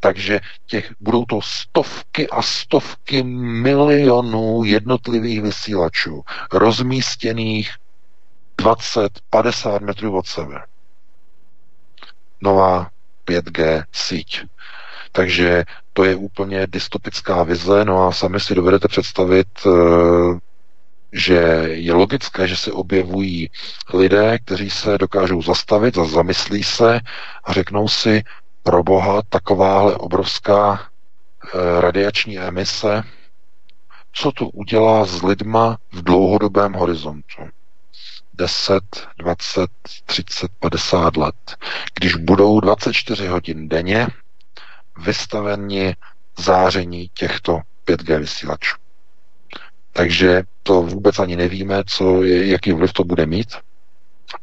takže těch, budou to stovky a stovky milionů jednotlivých vysílačů, rozmístěných 20-50 metrů od sebe. Nová 5G síť. Takže to je úplně dystopická vize, no a sami si dovedete představit, eh, že je logické, že se objevují lidé, kteří se dokážou zastavit a zamyslí se a řeknou si, pro boha takováhle obrovská eh, radiační emise, co to udělá s lidma v dlouhodobém horizontu. 10, 20, 30, 50 let. Když budou 24 hodin denně vystaveni záření těchto 5G vysílačů. Takže to vůbec ani nevíme, co, jaký vliv to bude mít.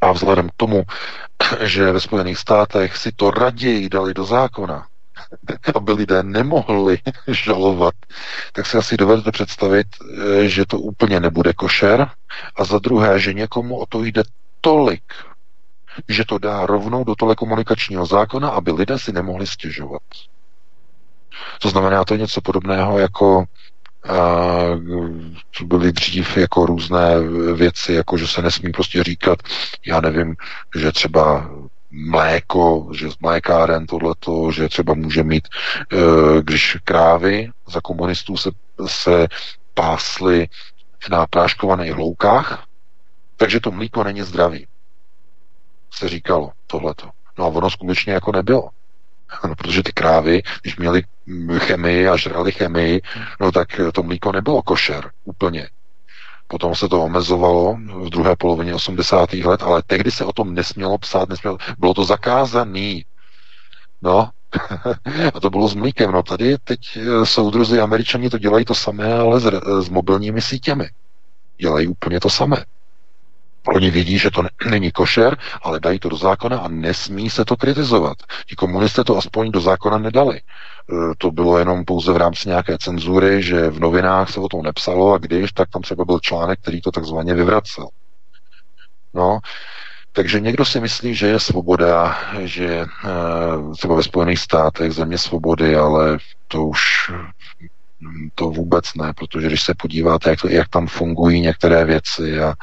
A vzhledem k tomu, že ve Spojených státech si to raději dali do zákona, aby lidé nemohli žalovat, tak si asi dovedete představit, že to úplně nebude košer. A za druhé, že někomu o to jde tolik, že to dá rovnou do telekomunikačního zákona, aby lidé si nemohli stěžovat. To znamená, to je něco podobného jako to byly dřív jako různé věci, jako že se nesmí prostě říkat, já nevím, že třeba mléko, že z mlékáren tohleto, že třeba může mít, e, když krávy za komunistů se, se pásly na práškovaných loukách, takže to mlíko není zdravý. Se říkalo tohleto. No a ono skutečně jako nebylo. No, protože ty krávy, když měly chemii a žrali chemii, no tak to mlíko nebylo košer úplně. Potom se to omezovalo v druhé polovině 80. let, ale tehdy se o tom nesmělo psát, nesmělo, bylo to zakázaný. No, a to bylo s mlíkem. No tady teď eh, soudruzi američani to dělají to samé, ale s, s mobilními sítěmi. Dělají úplně to samé. Oni vědí, že to není košer, ale dají to do zákona a nesmí se to kritizovat. Ti komunisté to aspoň do zákona nedali. E, to bylo jenom pouze v rámci nějaké cenzury, že v novinách se o tom nepsalo a když, tak tam třeba byl článek, který to takzvaně vyvracel. No, takže někdo si myslí, že je svoboda, že e, třeba ve Spojených státech země svobody, ale to už to vůbec ne, protože když se podíváte, jak, to, jak tam fungují některé věci a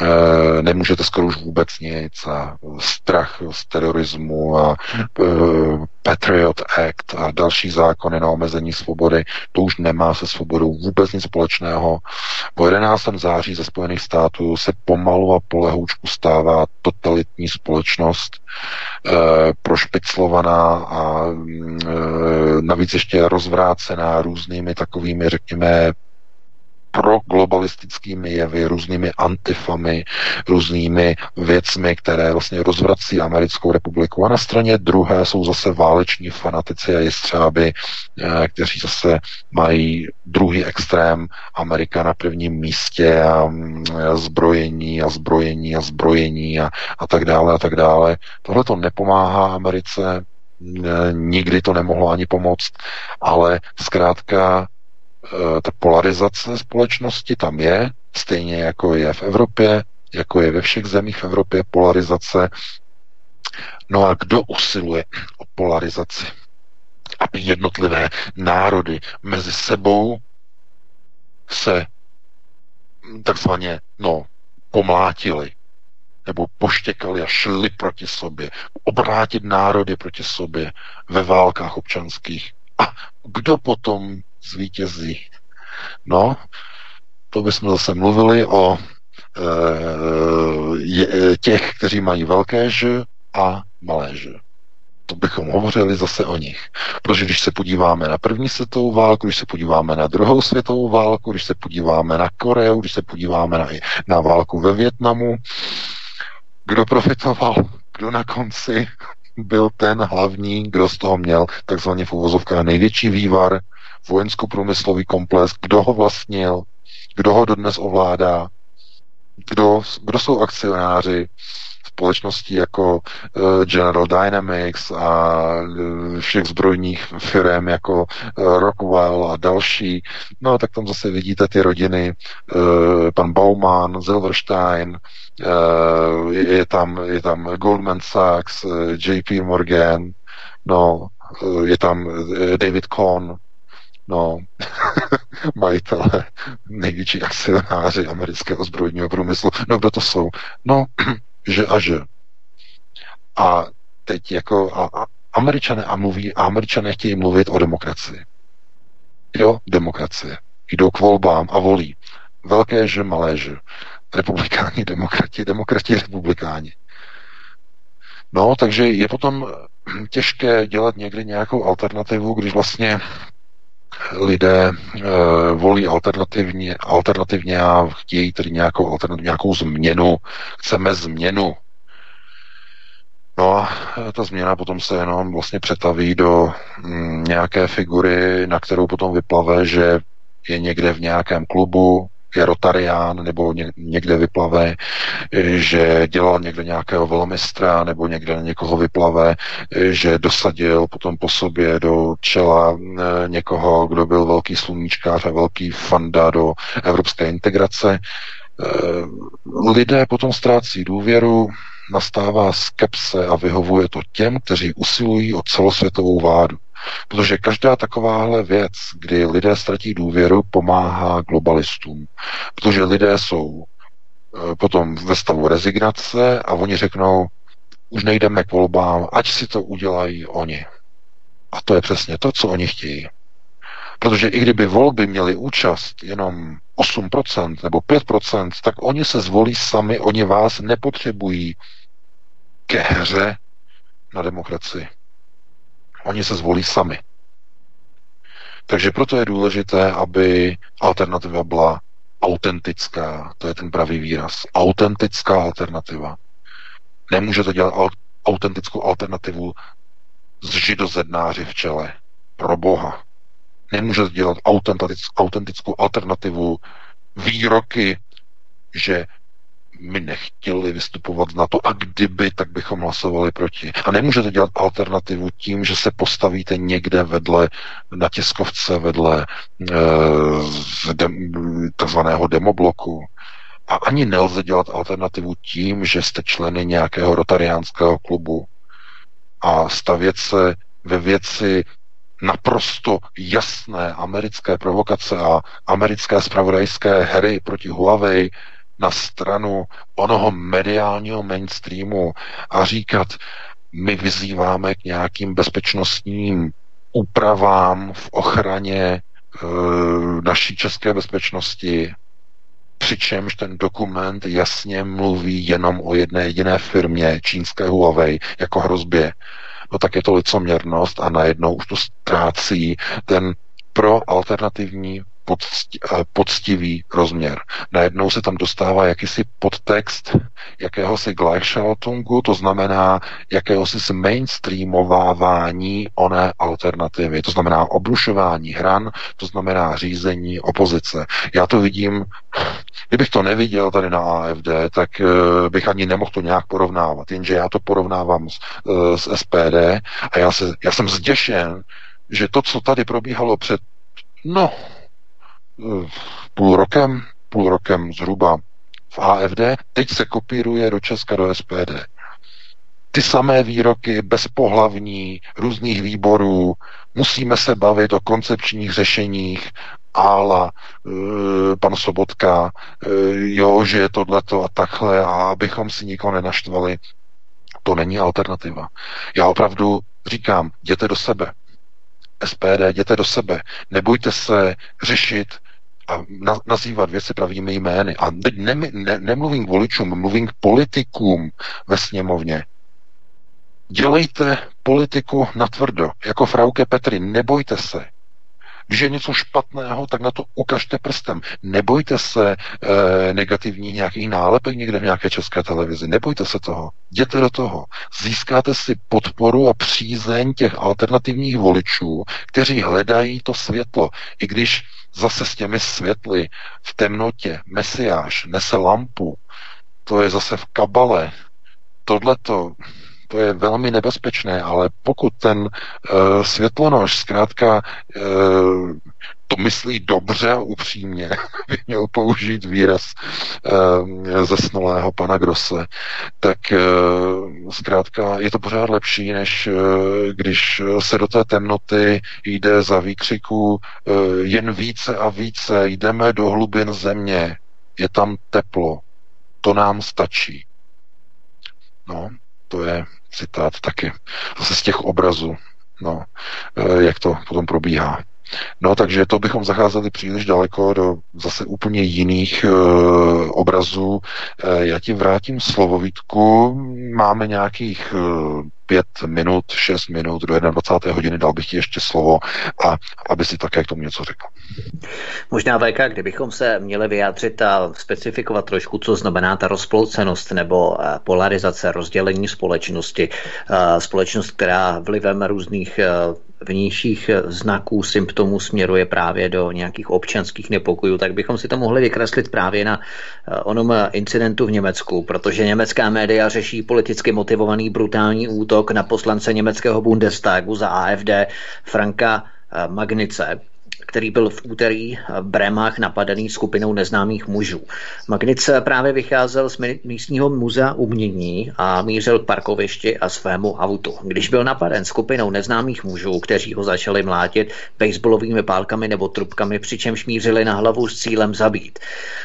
e, nemůžete skoro už vůbec nic a strach z terorismu a e, Patriot Act a další zákony na omezení svobody, to už nemá se svobodou vůbec nic společného. Po 11. září ze Spojených států se pomalu a polehoučku stává totalitní společnost, e, prošpiclovaná a e, navíc ještě rozvrácená různými takovými, řekněme, proglobalistickými jevy, různými antifami, různými věcmi, které vlastně rozvrací Americkou republiku. A na straně druhé jsou zase váleční fanatici a jestřáby, eh, kteří zase mají druhý extrém Amerika na prvním místě a mm, zbrojení a zbrojení a zbrojení a, a tak dále a tak dále. Tohle to nepomáhá Americe, nikdy to nemohlo ani pomoct, ale zkrátka Eh, ta polarizace společnosti tam je, stejně jako je v Evropě, jako je ve všech zemích v Evropě polarizace. No a kdo usiluje o polarizaci? Aby jednotlivé národy mezi sebou se takzvaně, no, pomlátili, nebo poštěkali a šli proti sobě, obrátit národy proti sobě ve válkách občanských. A kdo potom zvítězí. No, to bychom zase mluvili o e, těch, kteří mají velké ž a malé ž. to bychom hovořili zase o nich. Protože když se podíváme na první světovou válku, když se podíváme na druhou světovou válku, když se podíváme na Koreu, když se podíváme na, na válku ve Větnamu, kdo profitoval, kdo na konci byl ten hlavní, kdo z toho měl takzvaně v uvozovkách největší vývar, vojensko-průmyslový komplex, kdo ho vlastnil, kdo ho dodnes ovládá, kdo, kdo jsou akcionáři, společností jako uh, General Dynamics a uh, všech zbrojních firm jako uh, Rockwell a další. No tak tam zase vidíte ty rodiny, pan Bauman, Silverstein, je, tam, je tam Goldman Sachs, JP Morgan, no, je tam David Cohn, no, majitele, největší akcionáři amerického zbrojního průmyslu. No, kdo to jsou? No, že a že. A teď jako a, a američané a mluví, a američané chtějí mluvit o demokracii. Jo, demokracie. Jdou k volbám a volí. Velké že, malé že. Republikáni, demokrati, demokrati, republikáni. No, takže je potom těžké dělat někdy nějakou alternativu, když vlastně lidé e, volí alternativně, alternativně a chtějí tedy nějakou, nějakou změnu. Chceme změnu. No a ta změna potom se jenom vlastně přetaví do mm, nějaké figury, na kterou potom vyplave, že je někde v nějakém klubu, je rotarián nebo někde vyplave, že dělal někde nějakého velmistra nebo někde někoho vyplave, že dosadil potom po sobě do čela eh, někoho, kdo byl velký sluníčkář a velký fanda do evropské integrace. Lidé potom ztrácí důvěru, nastává skepse a vyhovuje to těm, kteří usilují o celosvětovou vládu. Protože každá takováhle věc, kdy lidé ztratí důvěru, pomáhá globalistům. Protože lidé jsou eh, potom ve stavu rezignace a oni řeknou, už nejdeme k volbám, ať si to udělají oni. A to je přesně to, co oni chtějí. Protože i kdyby volby měly účast jenom 8% nebo 5%, tak oni se zvolí sami, oni vás nepotřebují ke hře na demokracii. Oni se zvolí sami. Takže proto je důležité, aby alternativa byla autentická. To je ten pravý výraz. Autentická alternativa. Nemůžete dělat autentickou alternativu s židozednáři v čele. Pro Boha. Nemůžete dělat autentickou alternativu výroky, že my nechtěli vystupovat na to a kdyby, tak bychom hlasovali proti. A nemůžete dělat alternativu tím, že se postavíte někde vedle na tiskovce, vedle e, de, takzvaného demobloku. A ani nelze dělat alternativu tím, že jste členy nějakého rotariánského klubu a stavět se ve věci naprosto jasné americké provokace a americké spravodajské hry proti Huawei na stranu onoho mediálního mainstreamu a říkat, my vyzýváme k nějakým bezpečnostním úpravám v ochraně e, naší české bezpečnosti, přičemž ten dokument jasně mluví jenom o jedné jediné firmě, čínské Huawei, jako hrozbě, no tak je to licoměrnost a najednou už to ztrácí ten pro alternativní Eh, poctivý rozměr. Najednou se tam dostává jakýsi podtext jakéhosi Gleichschaltungu, to znamená jakéhosi mainstreamovávání oné alternativy, to znamená obrušování hran, to znamená řízení opozice. Já to vidím, kdybych to neviděl tady na AFD, tak uh, bych ani nemohl to nějak porovnávat, jenže já to porovnávám s, uh, s SPD a já, se, já jsem zděšen, že to, co tady probíhalo před, no, půl rokem, půl rokem zhruba v AFD, teď se kopíruje do Česka do SPD. Ty samé výroky, bezpohlavní, různých výborů, musíme se bavit o koncepčních řešeních, ála, e, pan Sobotka, e, jo, že je tohleto a takhle a abychom si nikoho nenaštvali. To není alternativa. Já opravdu říkám, jděte do sebe. SPD, jděte do sebe. Nebojte se řešit a na, nazývat věci pravými jmény. A teď ne, ne, nemluvím k voličům, mluvím k politikům ve sněmovně. Dělejte politiku natvrdo, jako Frauke Petry, nebojte se. Když je něco špatného, tak na to ukažte prstem. Nebojte se e, negativních nějakých nálepek někde v nějaké české televizi. Nebojte se toho. Jděte do toho. Získáte si podporu a přízeň těch alternativních voličů, kteří hledají to světlo. I když zase s těmi světly v temnotě Mesiáš nese lampu, to je zase v kabale. Tohleto to je velmi nebezpečné, ale pokud ten uh, světlonož zkrátka uh, to myslí dobře a upřímně, by měl použít výraz uh, zesnulého pana Grosse, tak uh, zkrátka je to pořád lepší, než uh, když se do té temnoty jde za výkřiku uh, jen více a více, jdeme do hlubin země, je tam teplo, to nám stačí. No, to je citát taky zase z těch obrazů, no, e, jak to potom probíhá. No, takže to bychom zacházeli příliš daleko do zase úplně jiných e, obrazů. E, já ti vrátím slovovítku. Máme nějakých e, pět minut, šest minut do 21. hodiny, dal bych ti ještě slovo a aby si také k tomu něco řekl. Možná VK, kdybychom se měli vyjádřit a specifikovat trošku, co znamená ta rozploucenost nebo eh, polarizace, rozdělení společnosti. Eh, společnost, která vlivem různých eh, vnějších znaků, symptomů směruje právě do nějakých občanských nepokojů, tak bychom si to mohli vykreslit právě na onom incidentu v Německu, protože německá média řeší politicky motivovaný brutální útok na poslance německého Bundestagu za AFD Franka Magnice, který byl v úterý v Brémách napadený skupinou neznámých mužů. Magnic právě vycházel z místního muzea umění a mířil k parkovišti a svému autu. Když byl napaden skupinou neznámých mužů, kteří ho začali mlátit baseballovými pálkami nebo trubkami, přičemž mířili na hlavu s cílem zabít.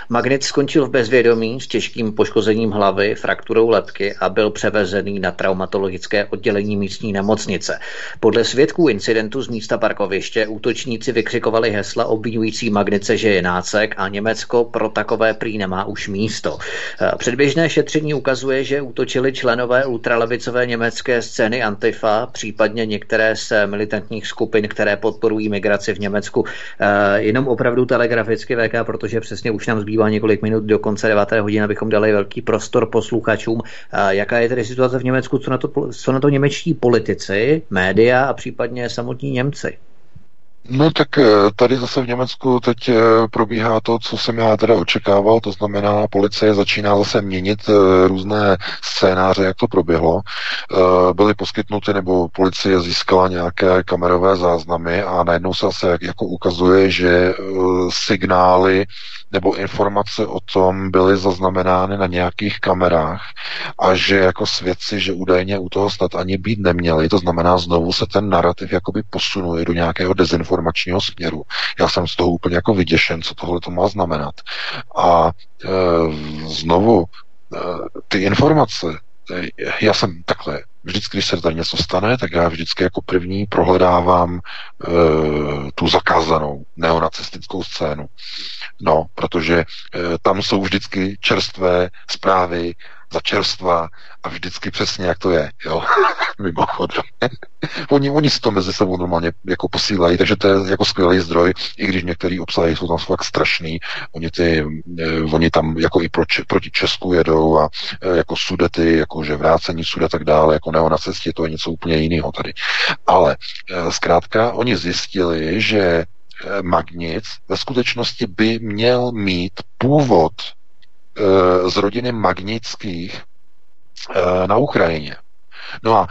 Magnic skončil v bezvědomí s těžkým poškozením hlavy, frakturou lepky a byl převezený na traumatologické oddělení místní nemocnice. Podle svědků incidentu z místa parkoviště útočníci vykřikovali opakovali hesla obvinující Magnice, že je nácek a Německo pro takové prý nemá už místo. Eh, předběžné šetření ukazuje, že útočili členové ultralevicové německé scény Antifa, případně některé z militantních skupin, které podporují migraci v Německu. Eh, jenom opravdu telegraficky VK, protože přesně už nám zbývá několik minut do konce 9. hodiny, abychom dali velký prostor posluchačům. Eh, jaká je tedy situace v Německu, co na to, co na to němečtí politici, média a případně samotní Němci? No tak eh, tady zase v Německu teď eh, probíhá to, co jsem já teda očekával, to znamená, policie začíná zase měnit eh, různé scénáře, jak to proběhlo. Byly poskytnuty, nebo policie získala nějaké kamerové záznamy a najednou se zase jako ukazuje, že signály nebo informace o tom byly zaznamenány na nějakých kamerách a že jako svědci, že údajně u toho snad ani být neměli. To znamená, znovu se ten narrativ jakoby posunuje do nějakého dezinformačního směru. Já jsem z toho úplně jako vyděšen, co tohle to má znamenat. A e, znovu e, ty informace, já jsem takhle, vždycky, když se tady něco stane, tak já vždycky jako první prohledávám e, tu zakázanou neonacistickou scénu. No, protože e, tam jsou vždycky čerstvé zprávy za čerstva a vždycky přesně, jak to je, jo, mimochodem. oni, oni si to mezi sebou normálně jako posílají, takže to je jako skvělý zdroj, i když některý obsahy jsou tam fakt strašný, oni, ty, eh, oni tam jako i proti, proti Česku jedou a eh, jako sudety, jako že vrácení sudet tak dále, jako neonacisti, to je něco úplně jiného tady. Ale zkrátka, oni zjistili, že Magnic ve skutečnosti by měl mít původ z rodiny Magnických e, na Ukrajině. No a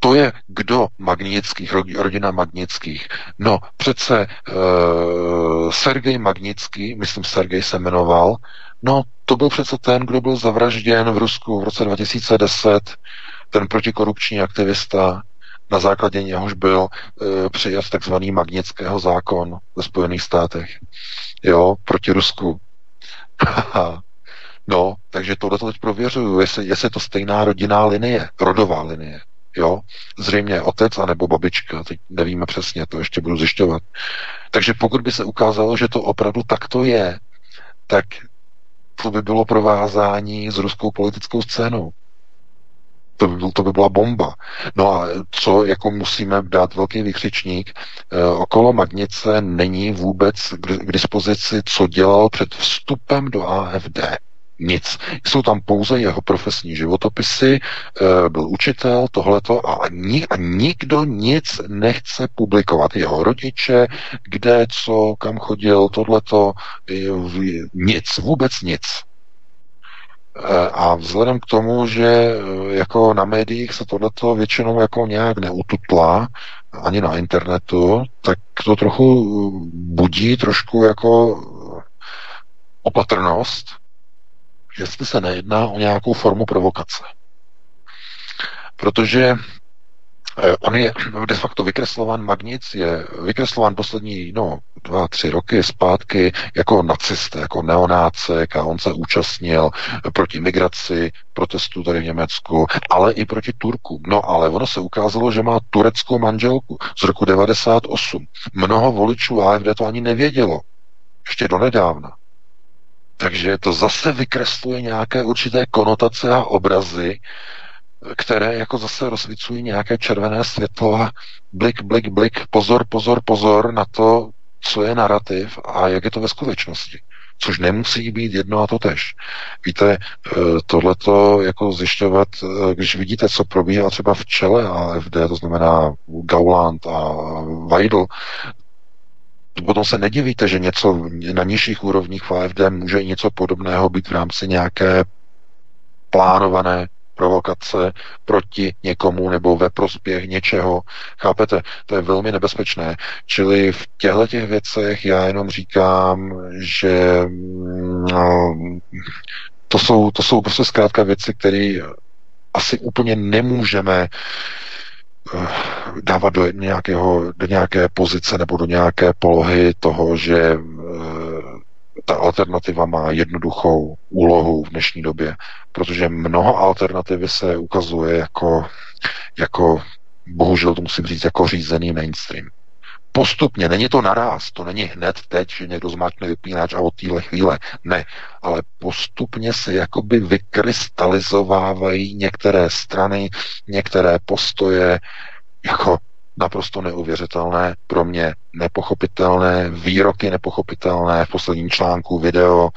to je kdo Magnických, rodina Magnických. No přece e, Sergej Magnický, myslím Sergej se jmenoval, no to byl přece ten, kdo byl zavražděn v Rusku v roce 2010, ten protikorupční aktivista, na základě něhož byl e, přijat takzvaný magnického zákon ve Spojených státech. Jo, proti Rusku. no, takže tohle teď prověřuju, jestli, jestli je to stejná rodinná linie, rodová linie. Jo, zřejmě otec anebo babička, teď nevíme přesně, to ještě budu zjišťovat. Takže pokud by se ukázalo, že to opravdu takto je, tak to by bylo provázání s ruskou politickou scénou. To by, to by byla bomba. No a co jako musíme dát velký vykřičník, e, okolo Magnice není vůbec k, k dispozici, co dělal před vstupem do AFD. Nic. Jsou tam pouze jeho profesní životopisy, e, byl učitel, tohleto a, ni, a nikdo nic nechce publikovat. Jeho rodiče, kde, co, kam chodil, tohleto, nic, vůbec nic. Eh, a vzhledem k tomu, že eh, jako na médiích se tohleto většinou jako nějak neututla, ani na internetu, tak to trochu eh, budí trošku jako opatrnost, jestli se nejedná o nějakou formu provokace. Protože on je de facto vykreslován Magnic, je vykreslován poslední no, dva, tři roky zpátky jako nacista, jako neonácek a on se účastnil proti migraci, protestů tady v Německu, ale i proti Turkům. No ale ono se ukázalo, že má tureckou manželku z roku 98. Mnoho voličů AFD to ani nevědělo. Ještě donedávna. Takže to zase vykresluje nějaké určité konotace a obrazy, které jako zase rozsvicují nějaké červené světlo a blik, blik, blik, pozor, pozor, pozor na to, co je narrativ a jak je to ve skutečnosti. Což nemusí být jedno a to tež. Víte, eh, tohleto jako zjišťovat, eh, když vidíte, co probíhá třeba v čele AFD, to znamená Gauland a Weidl, potom se nedivíte, že něco na nižších úrovních v AFD může něco podobného být v rámci nějaké plánované provokace proti někomu nebo ve prospěch něčeho. Chápete? To je velmi nebezpečné. Čili v těchto těch věcech já jenom říkám, že no, to, jsou, to jsou prostě zkrátka věci, které asi úplně nemůžeme eh, dávat do, nějakého, do nějaké pozice nebo do nějaké polohy toho, že eh, ta alternativa má jednoduchou úlohu v dnešní době, protože mnoho alternativy se ukazuje jako, jako bohužel to musím říct, jako řízený mainstream. Postupně, není to naraz, to není hned teď, že někdo zmáčkne vypínač a od téhle chvíle. Ne, ale postupně se jakoby vykrystalizovávají některé strany, některé postoje, jako naprosto neuvěřitelné, pro mě nepochopitelné, výroky nepochopitelné, v posledním článku video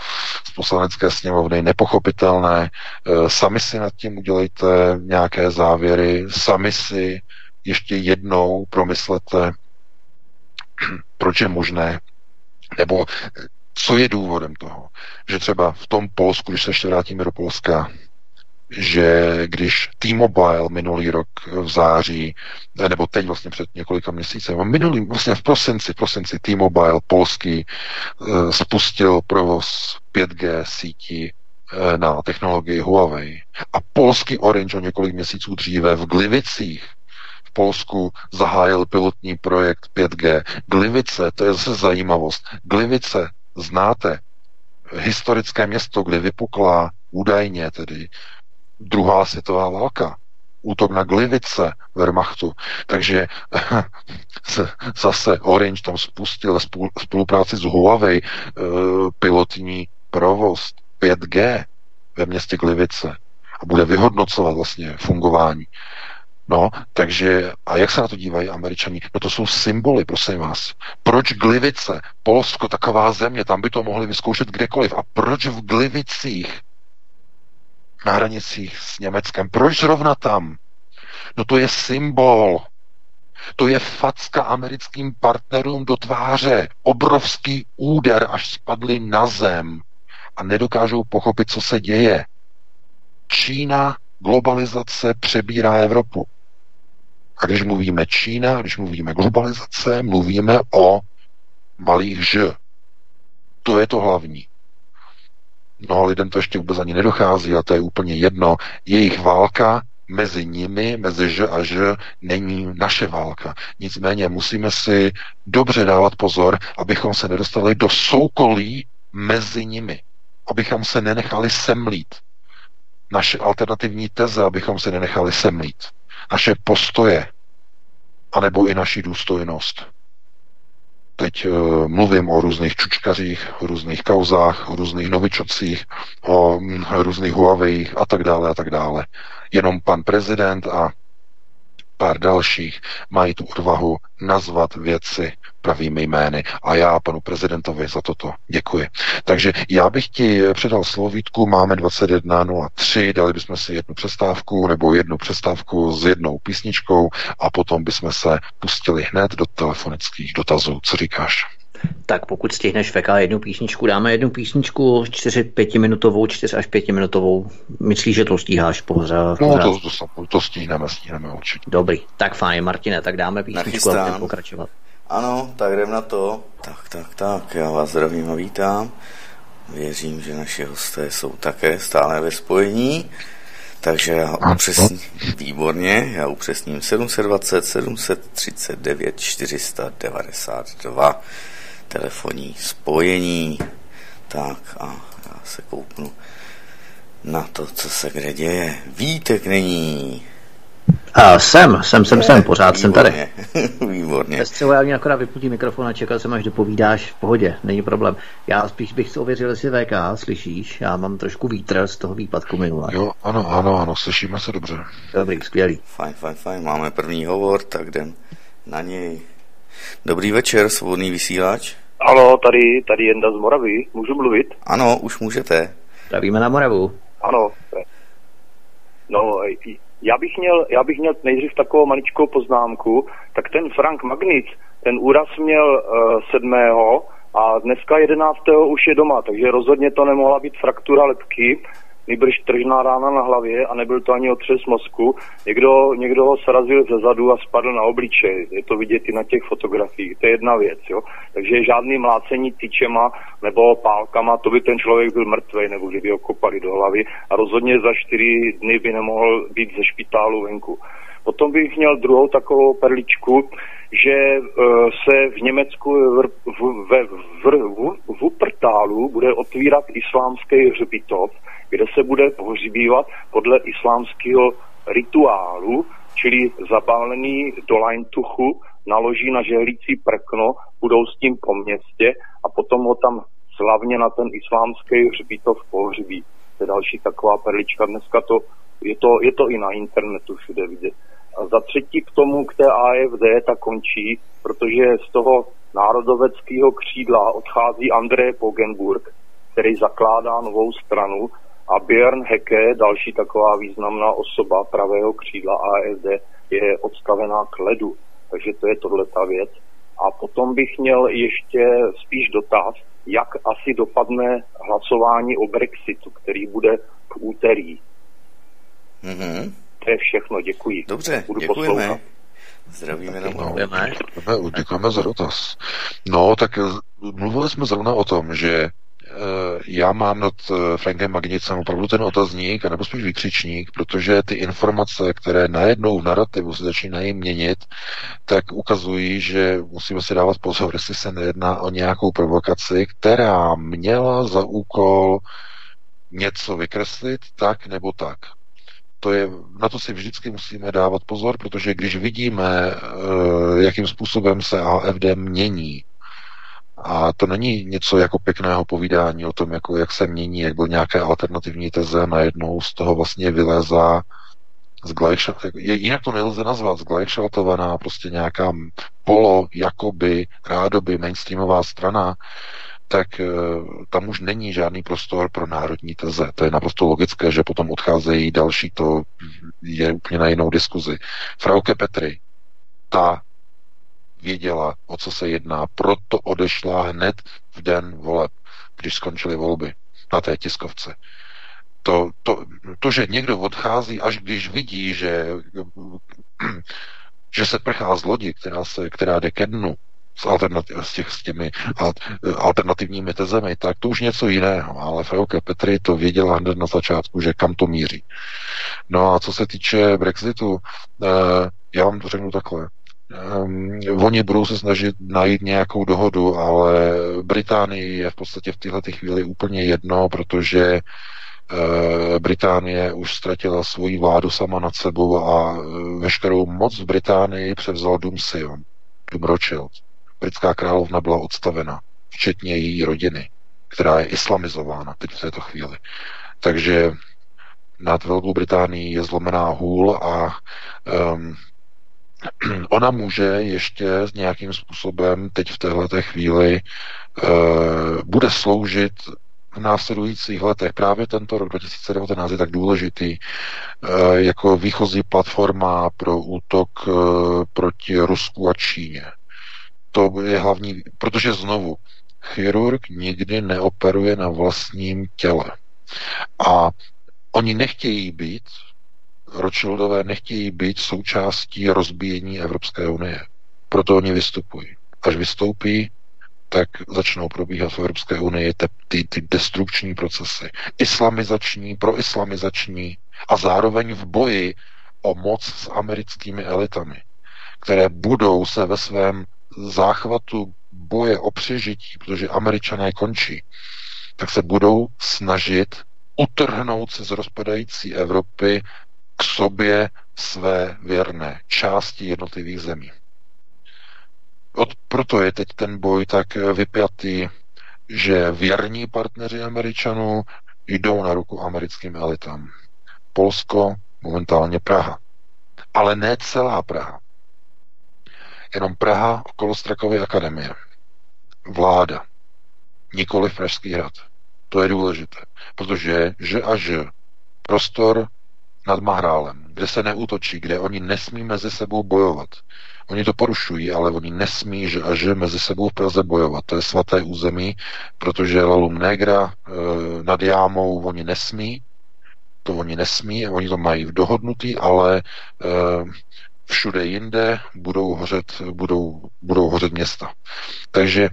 z poslanecké sněmovny nepochopitelné. E, sami si nad tím udělejte nějaké závěry, sami si ještě jednou promyslete, proč je možné, nebo co je důvodem toho, že třeba v tom Polsku, když se ještě vrátíme do Polska, že když T-Mobile minulý rok v září, nebo teď vlastně před několika měsíci, minulý, vlastně v prosinci, v prosinci T-Mobile polský eh, spustil provoz 5G sítí eh, na technologii Huawei. A polský Orange o několik měsíců dříve v Glivicích v Polsku zahájil pilotní projekt 5G. Glivice, to je zase zajímavost. Glivice, znáte, historické město, kde vypukla údajně tedy druhá světová válka, útok na Glivice Wehrmachtu. Takže zase Orange tam spustil spolupráci s Huawei eh, pilotní provoz 5G ve městě Glivice a bude vyhodnocovat vlastně fungování. No, takže, a jak se na to dívají američani? No to jsou symboly, prosím vás. Proč Glivice? Polsko, taková země, tam by to mohli vyzkoušet kdekoliv. A proč v Glivicích? Na hranicích s Německem. Proč zrovna tam? No to je symbol. To je facka americkým partnerům do tváře. Obrovský úder, až spadli na zem a nedokážou pochopit, co se děje. Čína, globalizace přebírá Evropu. A když mluvíme Čína, když mluvíme globalizace, mluvíme o malých ž. To je to hlavní. Mnoho lidem to ještě vůbec ani nedochází a to je úplně jedno. Jejich válka mezi nimi, mezi Ž a Ž, není naše válka. Nicméně musíme si dobře dávat pozor, abychom se nedostali do soukolí mezi nimi. Abychom se nenechali semlít. Naše alternativní teze, abychom se nenechali semlít. Naše postoje, anebo i naši důstojnost. Teď uh, mluvím o různých čučkařích, o různých kauzách, o různých novičocích, o um, různých Huawei a tak dále a tak dále. Jenom pan prezident a pár dalších mají tu odvahu nazvat věci pravými jmény. A já panu prezidentovi za toto děkuji. Takže já bych ti předal slovítku, máme 21.03, dali bychom si jednu přestávku nebo jednu přestávku s jednou písničkou a potom bychom se pustili hned do telefonických dotazů. Co říkáš? Tak pokud stihneš VK jednu písničku, dáme jednu písničku 4-5 minutovou, 4 až 5 minutovou. Myslíš, že to stíháš pořád? No, to, to, to stíneme, stíneme určitě. Dobrý, tak fajn, Martine, tak dáme písničku a budeme pokračovat. Ano, tak jdem na to. Tak, tak, tak, já vás zdravím a vítám. Věřím, že naši hosté jsou také stále ve spojení. Takže já upřesním, výborně, já upřesním 720 739 492 telefonní spojení. Tak a já se kouknu na to, co se kde děje. Vítek není. A jsem, jsem, jsem, jsem, pořád Výborně. jsem tady. Výborně. Přestěhu já akorát vypnutím mikrofon a čekal jsem, až dopovídáš v pohodě, není problém. Já spíš bych si ověřil, jestli VK, slyšíš? Já mám trošku vítr z toho výpadku minule. Jo, ano, ano, ano, slyšíme se dobře. Dobrý, skvělý. Fajn, fajn, fajn, máme první hovor, tak jdem na něj. Dobrý večer, svobodný vysílač. Ano, tady, tady Jenda z Moravy, můžu mluvit? Ano, už můžete. Zdravíme na Moravu. Ano. No, já bych měl, já bych měl nejdřív takovou maličkou poznámku, tak ten Frank Magnic, ten úraz měl uh, sedmého a dneska jedenáctého už je doma, takže rozhodně to nemohla být fraktura lepky, nejbrž tržná rána na hlavě a nebyl to ani otřes mozku. Někdo, někdo ho srazil ze zadu a spadl na obličej. Je to vidět i na těch fotografiích. To je jedna věc. Jo? Takže žádný mlácení tyčema nebo pálkama, to by ten člověk byl mrtvý, nebo kdyby ho kopali do hlavy a rozhodně za čtyři dny by nemohl být ze špitálu venku. Potom bych měl druhou takovou perličku, že uh, se v Německu ve Wuppertalu bude otvírat islámský hřbitov, kde se bude pohřbívat podle islámského rituálu, čili zabálený do lajntuchu, naloží na žehlící prkno, budou s tím po městě a potom ho tam slavně na ten islámský hřbitov pohřbí. To je další taková perlička. Dneska to, je to, je to i na internetu všude vidět. A za třetí k tomu, k té AFD, ta končí, protože z toho národoveckého křídla odchází André Pogenburg, který zakládá novou stranu a Björn Hecke, další taková významná osoba pravého křídla AFD, je odstavená k ledu. Takže to je tohle ta věc. A potom bych měl ještě spíš dotaz, jak asi dopadne hlasování o Brexitu, který bude v úterý. Mm-hmm. To je všechno, děkuji. Dobře, Budu děkujeme. Poslouchat. Zdravíme na no, děkujeme, děkujeme za dotaz. No, tak mluvili jsme zrovna o tom, že Eh, já mám nad eh, Frankem Magnicem opravdu ten otazník, nebo spíš vykřičník, protože ty informace, které najednou v narrativu se začínají měnit, tak ukazují, že musíme si dávat pozor, jestli se nejedná o nějakou provokaci, která měla za úkol něco vykreslit tak nebo tak. To je, na to si vždycky musíme dávat pozor, protože když vidíme, eh, jakým způsobem se AFD mění, a to není něco jako pěkného povídání o tom, jako jak se mění, jak byl nějaké alternativní teze, najednou z toho vlastně vylezá jinak to nelze nazvat, zglajšaltovaná prostě nějaká polo, jakoby, rádoby mainstreamová strana, tak e, tam už není žádný prostor pro národní teze. To je naprosto logické, že potom odcházejí další, to je úplně na jinou diskuzi. Frauke Petry, ta věděla, o co se jedná, proto odešla hned v den voleb, když skončily volby na té tiskovce. To, to, to, že někdo odchází, až když vidí, že, že se prchá z lodi, která, se, která jde ke dnu, s, alternativ, s, těch, s těmi alternativními tezemi, tak to už něco jiného. Ale Frauke Petry to věděla hned na začátku, že kam to míří. No a co se týče Brexitu, eh, já vám to řeknu takhle. Um, oni budou se snažit najít nějakou dohodu, ale Británii je v podstatě v této chvíli úplně jedno, protože uh, Británie už ztratila svoji vládu sama nad sebou a uh, veškerou moc v Británii převzal Dům Sion, Dům Rothschild. Britská královna byla odstavena, včetně její rodiny, která je islamizována teď v této chvíli. Takže nad Velkou Británií je zlomená hůl a um, ona může ještě nějakým způsobem teď v této chvíli uh, bude sloužit v následujících letech. Právě tento rok 2019 je tak důležitý uh, jako výchozí platforma pro útok uh, proti Rusku a Číně. To je hlavní, protože znovu, chirurg nikdy neoperuje na vlastním těle. A oni nechtějí být Rothschildové nechtějí být součástí rozbíjení Evropské unie. Proto oni vystupují. Až vystoupí, tak začnou probíhat v Evropské unii ty, ty, ty destrukční procesy. Islamizační, proislamizační a zároveň v boji o moc s americkými elitami, které budou se ve svém záchvatu boje o přežití, protože američané končí, tak se budou snažit utrhnout se z rozpadající Evropy k sobě své věrné části jednotlivých zemí. Od, proto je teď ten boj tak vypjatý, že věrní partneři Američanů jdou na ruku americkým elitám. Polsko, momentálně Praha. Ale ne celá Praha. Jenom Praha okolo Strakovy akademie. Vláda. Nikoli Pražský hrad. To je důležité. Protože že a že prostor nad Mahrálem, kde se neútočí, kde oni nesmí mezi sebou bojovat. Oni to porušují, ale oni nesmí že a že mezi sebou v Praze bojovat. To je svaté území, protože Lalum Negra e, nad Jámou oni nesmí, to oni nesmí, oni to mají v dohodnutý, ale e, všude jinde budou hořet, budou, budou hořet města. Takže e,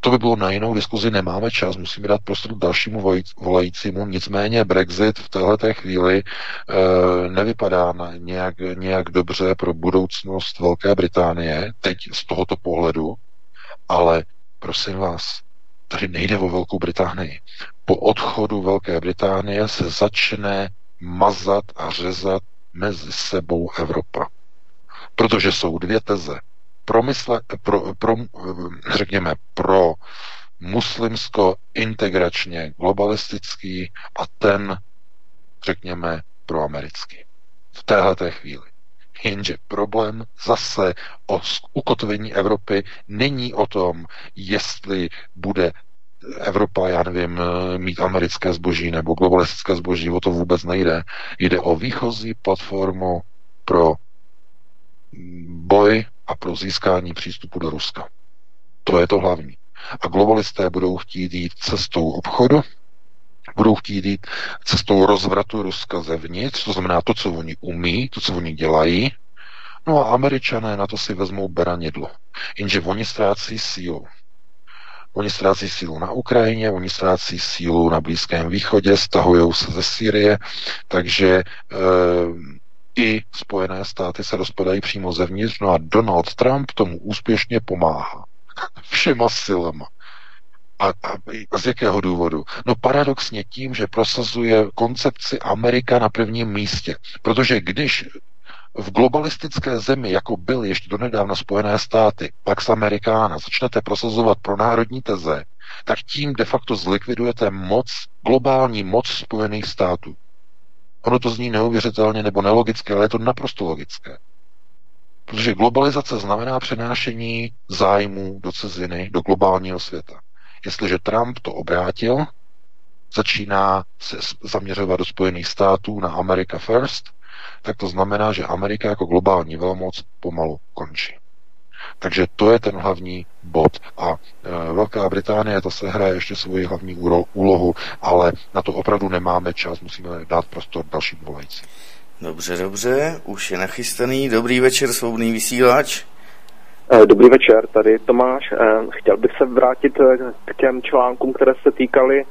to by bylo na jinou diskuzi, nemáme čas, musíme dát prostor dalšímu volajícímu, nicméně Brexit v této chvíli e, nevypadá na nějak, nějak dobře pro budoucnost Velké Británie, teď z tohoto pohledu, ale prosím vás, tady nejde o Velkou Británii. Po odchodu Velké Británie se začne mazat a řezat mezi sebou Evropa. Protože jsou dvě teze. Promysle, pro, pro, řekněme, pro muslimsko-integračně globalistický a ten, řekněme, pro americký. V téhle chvíli. Jenže problém zase o ukotvení Evropy není o tom, jestli bude Evropa, já nevím, mít americké zboží nebo globalistické zboží, o to vůbec nejde. Jde o výchozí platformu pro boj a pro získání přístupu do Ruska. To je to hlavní. A globalisté budou chtít jít cestou obchodu, budou chtít jít cestou rozvratu Ruska zevnitř, to znamená to, co oni umí, to, co oni dělají, no a američané na to si vezmou beranidlo. Jenže oni ztrácí sílu. Oni ztrácí sílu na Ukrajině, oni ztrácí sílu na Blízkém východě, stahují se ze Sýrie, takže e, i Spojené státy se rozpadají přímo zevnitř, no a Donald Trump tomu úspěšně pomáhá. Všema silama. A, a, a z jakého důvodu? No paradoxně tím, že prosazuje koncepci Amerika na prvním místě. Protože když v globalistické zemi, jako byl ještě donedávna Spojené státy, Pax Americana, začnete prosazovat pro národní teze, tak tím de facto zlikvidujete moc, globální moc Spojených států. Ono to zní neuvěřitelně nebo nelogické, ale je to naprosto logické. Protože globalizace znamená přenášení zájmů do ciziny, do globálního světa. Jestliže Trump to obrátil, začíná se zaměřovat do Spojených států na America First, tak to znamená, že Amerika jako globální velmoc pomalu končí. Takže to je ten hlavní bod. A e, Velká Británie to se hraje ještě svoji hlavní úlohu, ale na to opravdu nemáme čas, musíme dát prostor dalším volajícím. Dobře, dobře, už je nachystaný. Dobrý večer, svobodný vysílač. E, dobrý večer, tady Tomáš. E, chtěl bych se vrátit k těm článkům, které se týkaly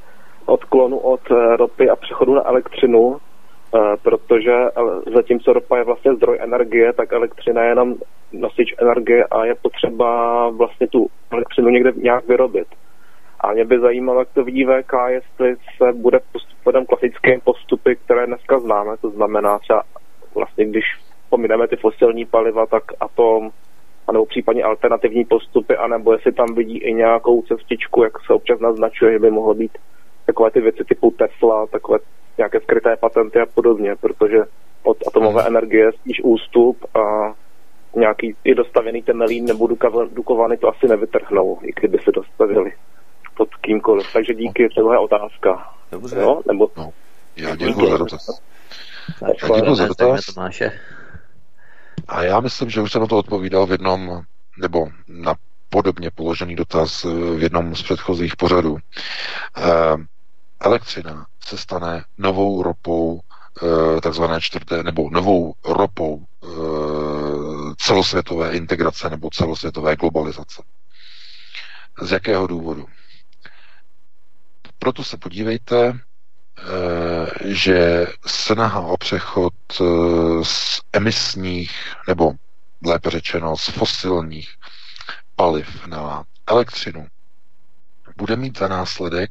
odklonu od ropy a přechodu na elektřinu. Eh, protože zatímco ropa je vlastně zdroj energie, tak elektřina je jenom nosič energie a je potřeba vlastně tu elektřinu někde nějak vyrobit. A mě by zajímalo, jak to vidí VK, jestli se bude postupovat klasickým postupy, které dneska známe, to znamená třeba vlastně, když pomineme ty fosilní paliva, tak atom, anebo případně alternativní postupy, anebo jestli tam vidí i nějakou cestičku, jak se občas naznačuje, že by mohlo být takové ty věci typu Tesla, takové nějaké skryté patenty a podobně, protože od atomové hmm. energie spíš ústup a nějaký i dostavěný temelín nebo dukovaný to asi nevytrhnou, i kdyby se dostavili pod kýmkoliv. Takže díky, tohle je otázka. Dobře. Jo? Nebo... No. Já děkuji za dotaz. Já děkuji za dotaz. A já myslím, že už jsem na to odpovídal v jednom, nebo na podobně položený dotaz v jednom z předchozích pořadů. Eh, elektřina se stane novou ropou eh, takzvané čtvrté, nebo novou ropou eh, celosvětové integrace nebo celosvětové globalizace. Z jakého důvodu? Proto se podívejte, že snaha o přechod z emisních, nebo lépe řečeno z fosilních paliv na elektřinu bude mít za následek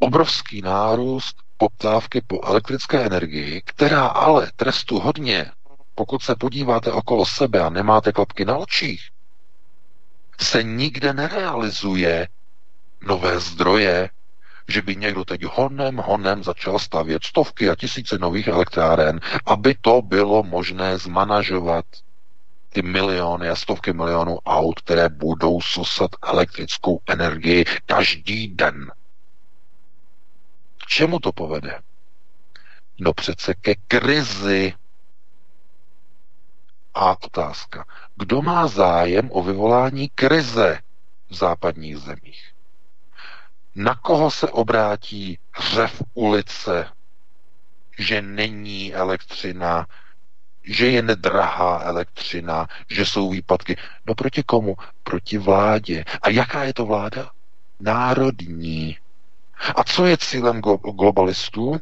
obrovský nárůst poptávky po elektrické energii, která ale trestu hodně, pokud se podíváte okolo sebe a nemáte klapky na očích, se nikde nerealizuje nové zdroje, že by někdo teď honem, honem začal stavět stovky a tisíce nových elektráren, aby to bylo možné zmanažovat ty miliony a stovky milionů aut, které budou susat elektrickou energii každý den. Čemu to povede? No přece ke krizi. A otázka. Kdo má zájem o vyvolání krize v západních zemích? Na koho se obrátí řev ulice, že není elektřina, že je nedrahá elektřina, že jsou výpadky. No proti komu? Proti vládě. A jaká je to vláda? Národní. A co je cílem globalistů?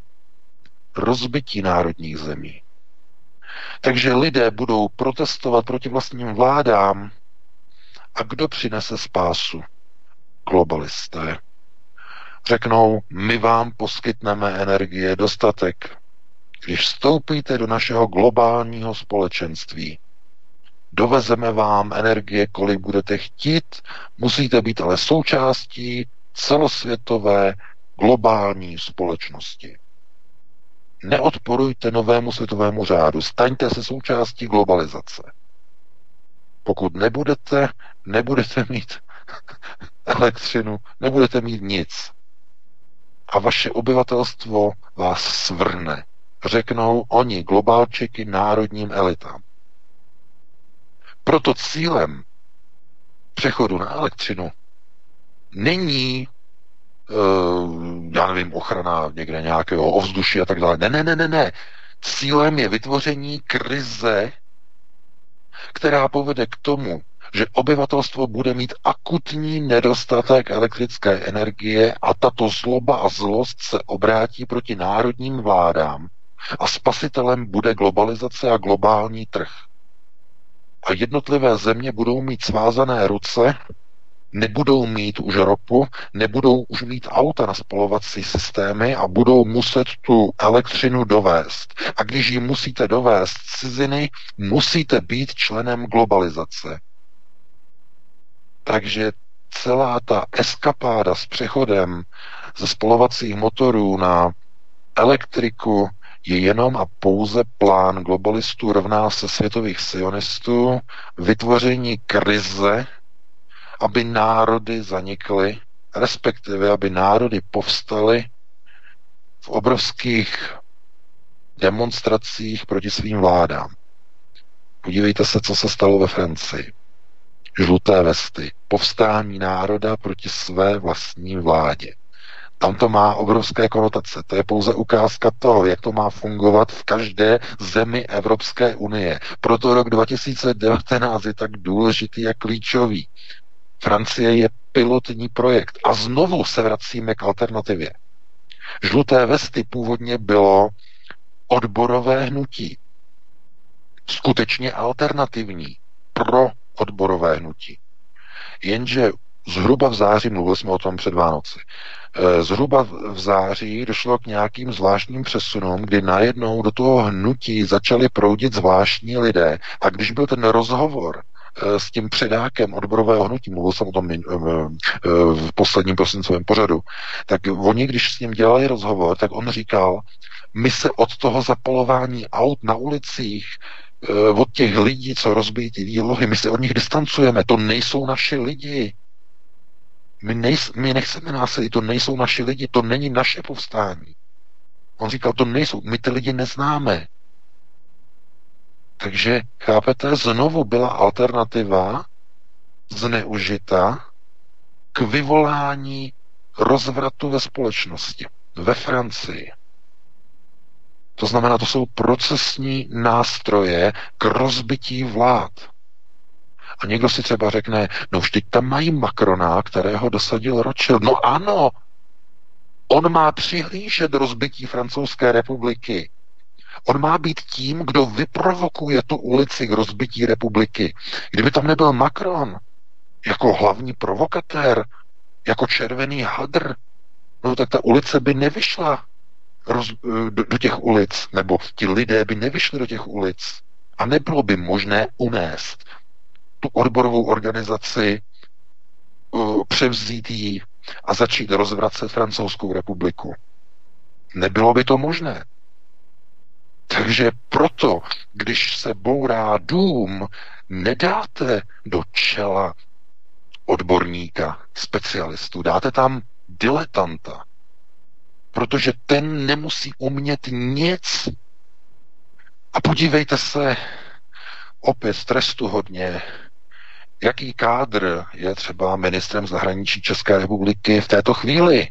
Rozbití národních zemí. Takže lidé budou protestovat proti vlastním vládám. A kdo přinese spásu? Globalisté. Řeknou, my vám poskytneme energie dostatek. Když vstoupíte do našeho globálního společenství, dovezeme vám energie, kolik budete chtít, musíte být ale součástí celosvětové globální společnosti. Neodporujte novému světovému řádu, staňte se součástí globalizace. Pokud nebudete, nebudete mít elektřinu, nebudete mít nic a vaše obyvatelstvo vás svrhne. Řeknou oni, globálčeky, národním elitám. Proto cílem přechodu na elektřinu není uh, já nevím, ochrana někde nějakého ovzduší a tak dále. Ne, ne, ne, ne, ne. Cílem je vytvoření krize, která povede k tomu, že obyvatelstvo bude mít akutní nedostatek elektrické energie a tato zloba a zlost se obrátí proti národním vládám a spasitelem bude globalizace a globální trh. A jednotlivé země budou mít svázané ruce, nebudou mít už ropu, nebudou už mít auta na spalovací systémy a budou muset tu elektřinu dovést. A když ji musíte dovést ciziny, musíte být členem globalizace. Takže celá ta eskapáda s přechodem ze spolovacích motorů na elektriku je jenom a pouze plán globalistů rovná se světových sionistů, vytvoření krize, aby národy zanikly, respektive aby národy povstaly v obrovských demonstracích proti svým vládám. Podívejte se, co se stalo ve Francii žluté vesty, povstání národa proti své vlastní vládě. Tam to má obrovské konotace. To je pouze ukázka toho, jak to má fungovat v každé zemi Evropské unie. Proto rok 2019 je tak důležitý a klíčový. Francie je pilotní projekt. A znovu se vracíme k alternativě. Žluté vesty původně bylo odborové hnutí. Skutečně alternativní. Pro odborové hnutí. Jenže zhruba v září, mluvili jsme o tom před Vánoci, eh, zhruba v září došlo k nějakým zvláštním přesunům, kdy najednou do toho hnutí začali proudit zvláštní lidé a když byl ten rozhovor s tím předákem odborového hnutí, mluvil jsem o tom eh, v posledním prosincovém pořadu, tak oni, když s ním dělali rozhovor, tak on říkal, my se od toho zapalování aut na ulicích, od těch lidí, co rozbijí ty výlohy, my se od nich distancujeme, to nejsou naši lidi. My, nejs, my nechceme násilí, to nejsou naši lidi, to není naše povstání. On říkal, to nejsou, my ty lidi neznáme. Takže, chápete, znovu byla alternativa zneužita k vyvolání rozvratu ve společnosti. Ve Francii. To znamená, to jsou procesní nástroje k rozbití vlád. A někdo si třeba řekne, no vždyť tam mají Macrona, kterého dosadil Rothschild. No ano, on má přihlížet rozbití francouzské republiky. On má být tím, kdo vyprovokuje tu ulici k rozbití republiky. Kdyby tam nebyl Macron jako hlavní provokatér, jako červený hadr, no tak ta ulice by nevyšla roz, do, do těch ulic, nebo ti lidé by nevyšli do těch ulic a nebylo by možné unést tu odborovou organizaci, uh, převzít ji a začít rozvracet francouzskou republiku. Nebylo by to možné. Takže proto, když se bourá dům, nedáte do čela odborníka, specialistu, dáte tam diletanta, protože ten nemusí umět nic. A podívejte se, opět trestu hodně, jaký kádr je třeba ministrem zahraničí České republiky v této chvíli.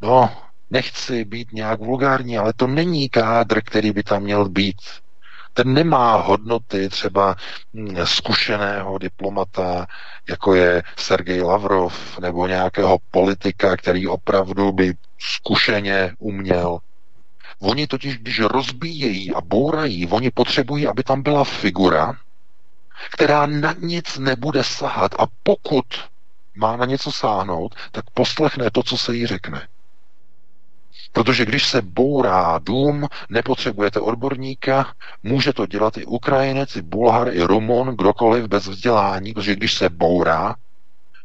No, nechci být nějak vulgární, ale to není kádr, který by tam měl být. Ten nemá hodnoty třeba hm, zkušeného diplomata, jako je Sergej Lavrov, nebo nějakého politika, který opravdu by zkušeně uměl. Oni totiž, když rozbíjejí a bourají, oni potřebují, aby tam byla figura, která na nic nebude sahat a pokud má na něco sáhnout, tak poslechne to, co se jí řekne. Protože když se bourá dům, nepotřebujete odborníka, může to dělat i Ukrajinec, i Bulhar, i Rumun, kdokoliv bez vzdělání, protože když se bourá,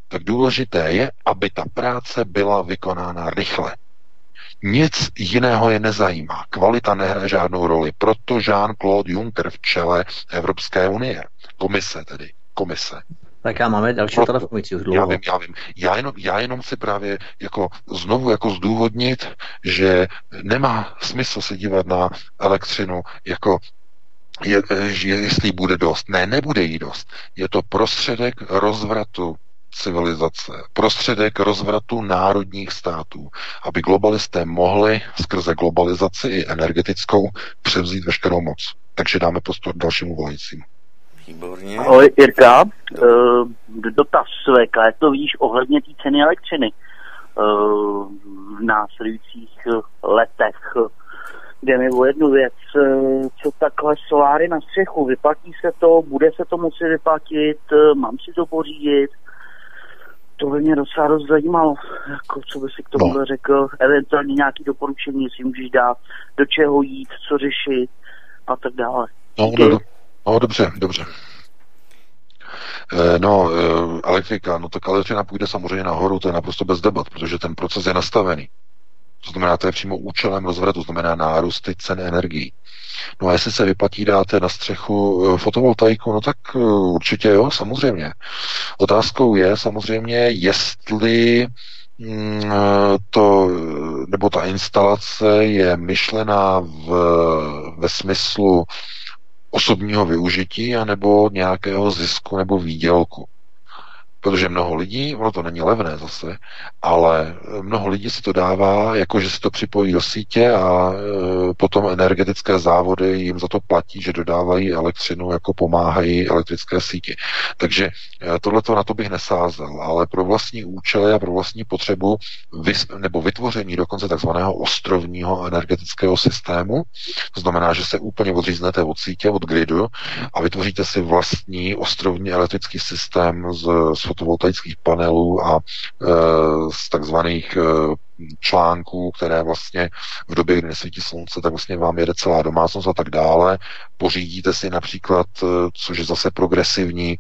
tak důležité je, aby ta práce byla vykonána rychle. Nic jiného je nezajímá. Kvalita nehraje žádnou roli. Proto Jean-Claude Juncker v čele Evropské unie. Komise tedy. Komise. Tak já máme další telefonující už dlouho. Já vím, já vím. Já jenom, já jenom si právě jako znovu jako zdůvodnit, že nemá smysl se dívat na elektřinu jako je, že jestli bude dost. Ne, nebude jí dost. Je to prostředek rozvratu civilizace, prostředek rozvratu národních států, aby globalisté mohli skrze globalizaci i energetickou převzít veškerou moc. Takže dáme prostor dalšímu volajícímu. Výborně. Ahoj, Jirka. Uh, dotaz VK, jak to víš ohledně té ceny elektřiny? Uh, v následujících letech? Jde mi o jednu věc, uh, co takhle soláry na střechu, vyplatí se to, bude se to muset vyplatit, uh, mám si to pořídit, to by mě docela dost zajímalo, jako, co by si k tomu no. řekl, eventuálně nějaké doporučení, jestli můžeš dát, do čeho jít, co řešit a tak dále. No, no, no dobře, dobře. Eh, no, eh, elektrika, no tak elektrina půjde samozřejmě nahoru, to je naprosto bez debat, protože ten proces je nastavený. To znamená, to je přímo účelem rozvratu, to znamená nárůsty cen energií. No a jestli se vyplatí dáte na střechu eh, fotovoltaiku, no tak určitě jo, samozřejmě. Otázkou je samozřejmě, jestli mm, to, nebo ta instalace je myšlená v, ve smyslu osobního využití anebo nějakého zisku nebo výdělku. Protože mnoho lidí, ono to není levné zase, ale mnoho lidí si to dává, jako že si to připojí do sítě a e, potom energetické závody jim za to platí, že dodávají elektřinu, jako pomáhají elektrické síti. Takže e, tohle na to bych nesázel, ale pro vlastní účely a pro vlastní potřebu nebo vytvoření dokonce takzvaného ostrovního energetického systému, to znamená, že se úplně odříznete od sítě, od gridu a vytvoříte si vlastní ostrovní elektrický systém z fotovoltaických panelů a z takzvaných článků, které vlastně v době, kdy nesvítí slunce, tak vlastně vám jede celá domácnost a tak dále. Pořídíte si například, což je zase progresivní,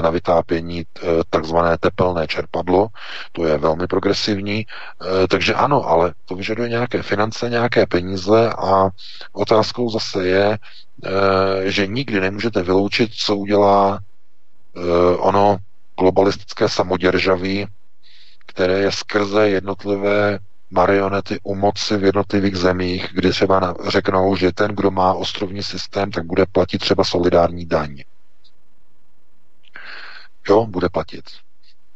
na vytápění takzvané tepelné čerpadlo, to je velmi progresivní, takže ano, ale to vyžaduje nějaké finance, nějaké peníze a otázkou zase je, že nikdy nemůžete vyloučit, co udělá ono globalistické samoděržaví, které je skrze jednotlivé marionety u moci v jednotlivých zemích, kdy třeba řeknou, že ten, kdo má ostrovní systém, tak bude platit třeba solidární daň. Jo, bude platit.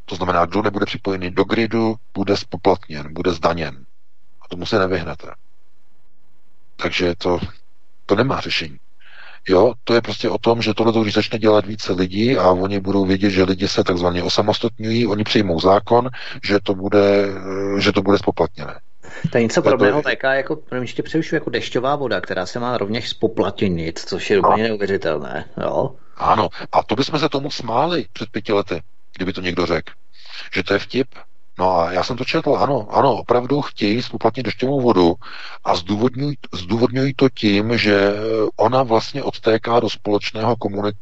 To znamená, kdo nebude připojený do gridu, bude spoplatněn, bude zdaněn. A tomu se nevyhnete. Takže to, to nemá řešení. Jo, to je prostě o tom, že tohle, když začne dělat více lidí a oni budou vědět, že lidi se takzvaně osamostotňují, oni přijmou zákon, že to bude, že to bude spoplatněné. To je něco podobného VK, jako, ještě přerušu, jako dešťová voda, která se má rovněž spoplatnit, což je úplně neuvěřitelné. Jo? Ano, a to bychom se tomu smáli před pěti lety, kdyby to někdo řekl. Že to je vtip, No a já jsem to četl, ano, ano, opravdu chtějí spoplatnit dešťovou vodu a zdůvodňují, zdůvodňují to tím, že ona vlastně odtéká do společného komunik,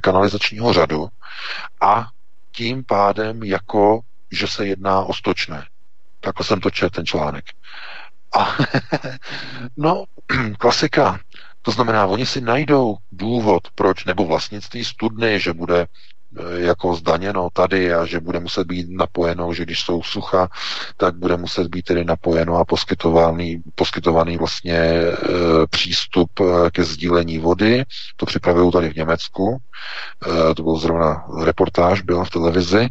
kanalizačního řadu a tím pádem jako, že se jedná o stočné. Takhle jsem to četl, ten článek. A no, klasika. To znamená, oni si najdou důvod, proč, nebo vlastnictví studny, že bude jako zdaněno tady a že bude muset být napojeno, že když jsou sucha, tak bude muset být tedy napojeno a poskytovaný, poskytovaný vlastně e, přístup eh, ke sdílení vody. To připravují tady v Německu. To byl zrovna reportáž, byla v televizi.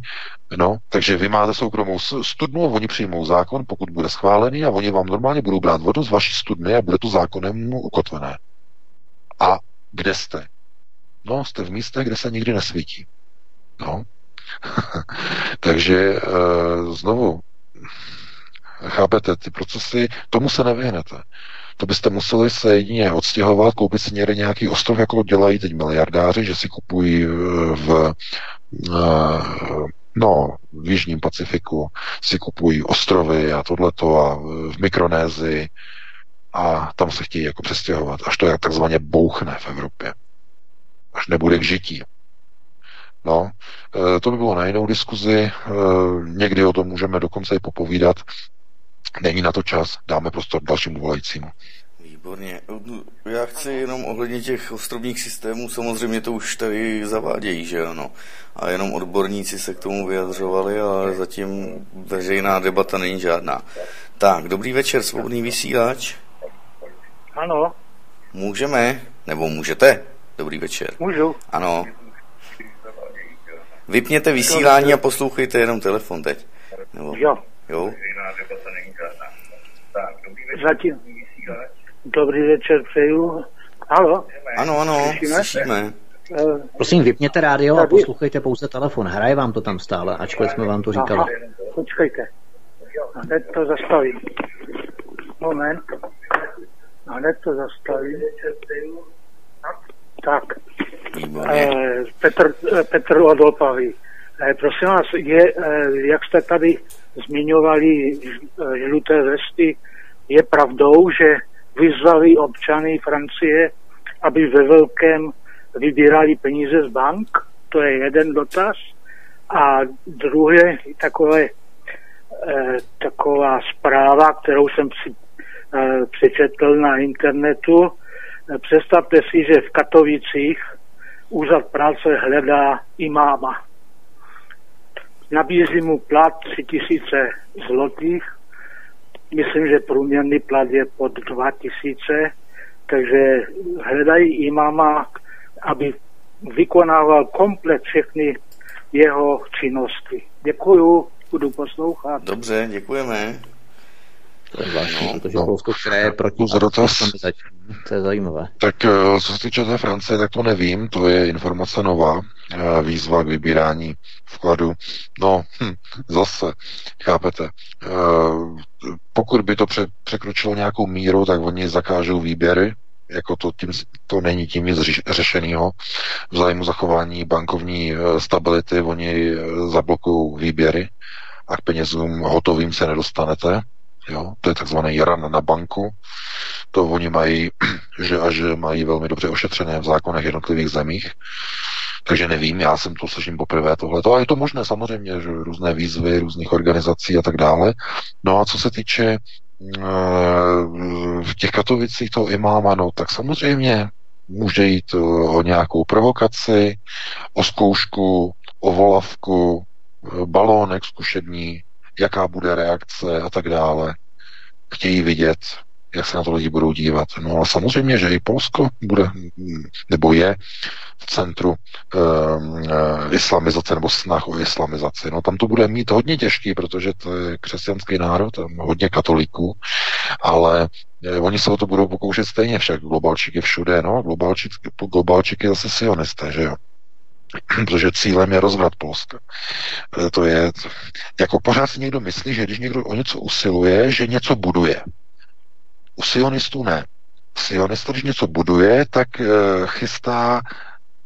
No, takže vy máte soukromou studnu, oni přijmou zákon, pokud bude schválený a oni vám normálně budou brát vodu z vaší studny a bude to zákonem ukotvené. A kde jste? No, jste v místech, kde se nikdy nesvítí. No. Takže e, znovu, chápete, ty procesy, tomu se nevyhnete. To byste museli se jedině odstěhovat, koupit si někde nějaký ostrov, jako dělají teď miliardáři, že si kupují eh, v, eh, no, v Jižním Pacifiku, si kupují ostrovy a tohleto a v Mikronézi a tam se chtějí jako přestěhovat, až to takzvaně bouchne v Evropě. Až nebude k žití. No, e, to by bylo na jinou diskuzi, e, někdy o tom můžeme dokonce i popovídat. Není na to čas, dáme prostor dalšímu volajícímu. Výborně. Já chci jenom ohledně těch ostrovních systémů, samozřejmě to už tady zavádějí, že ano. A jenom odborníci se k tomu vyjadřovali, ale zatím veřejná debata není žádná. Tak, dobrý večer, svobodný vysílač. Ano. Můžeme? Nebo můžete? Dobrý večer. Můžu. Ano. Vypněte vysílání a poslouchejte jenom telefon teď. Nebo... Jo. Jo? Zatím. Dobrý večer přeju. Halo? Ano, ano, slyšíme. slyšíme. Uh, Prosím, vypněte rádio a poslouchejte pouze telefon. Hraje vám to tam stále, ačkoliv jsme vám to říkali. Aha, počkejte. A hned to zastavím. Moment. A hned to zastavím. Tak. Eh, Petr, eh, Petr Odolpavý. Eh, prosím vás, je, jak jste tady zmiňovali žluté vesty, je pravdou, že vyzvali občany Francie, aby ve velkém vybírali peníze z bank? To je jeden dotaz. A druhé, takové, taková zpráva, kterou jsem si přečetl na internetu, Představte si, že v Katovicích úřad práce hledá imáma. Nabízí mu plat 3000 zlotých, myslím, že průměrný plat je pod 2000, takže hledají imáma, aby vykonával komplet všechny jeho činnosti. Děkuju, budu poslouchat. Dobře, děkujeme. To je zvláštní, no, protože no, Polsko, které je proti to je zajímavé. Tak eh, co se týče té Francie, tak to nevím, to je informace nová, eh, výzva k vybírání vkladu. No, hm, zase, chápete, eh, pokud by to pře- překročilo nějakou míru, tak oni zakážou výběry jako to, tím, to není tím nic řešeného. V zájmu zachování bankovní stability oni zablokují výběry a k penězům hotovým se nedostanete. Jo? To je takzvaný ran na banku. To oni mají, že a že mají velmi dobře ošetřené v zákonech jednotlivých zemích. Takže nevím, já jsem to slyším poprvé tohle. A je to možné samozřejmě, že různé výzvy různých organizací a tak dále. No a co se týče v těch Katovicích toho imáma, no tak samozřejmě může jít eh, o nějakou provokaci, o zkoušku, o volavku, eh, balónek zkušební, jaká bude reakce a tak dále. Chtějí vidět, jak se na to lidi budou dívat. No ale samozřejmě, že i Polsko bude, nebo je v centru uh, islamizace nebo snah o islamizaci. No tam to bude mít hodně těžký, protože to je křesťanský národ, tam hodně katolíků, ale eh, oni se o to budou pokoušet stejně však. Globalčík je všude, no, globalčík, globalčík je zase sionisté, že jo protože cílem je rozvrat Polska. Eh, to je, jako pořád si někdo myslí, že když někdo o něco usiluje, že něco buduje. U sionistů ne. Sionista, když něco buduje, tak e, chystá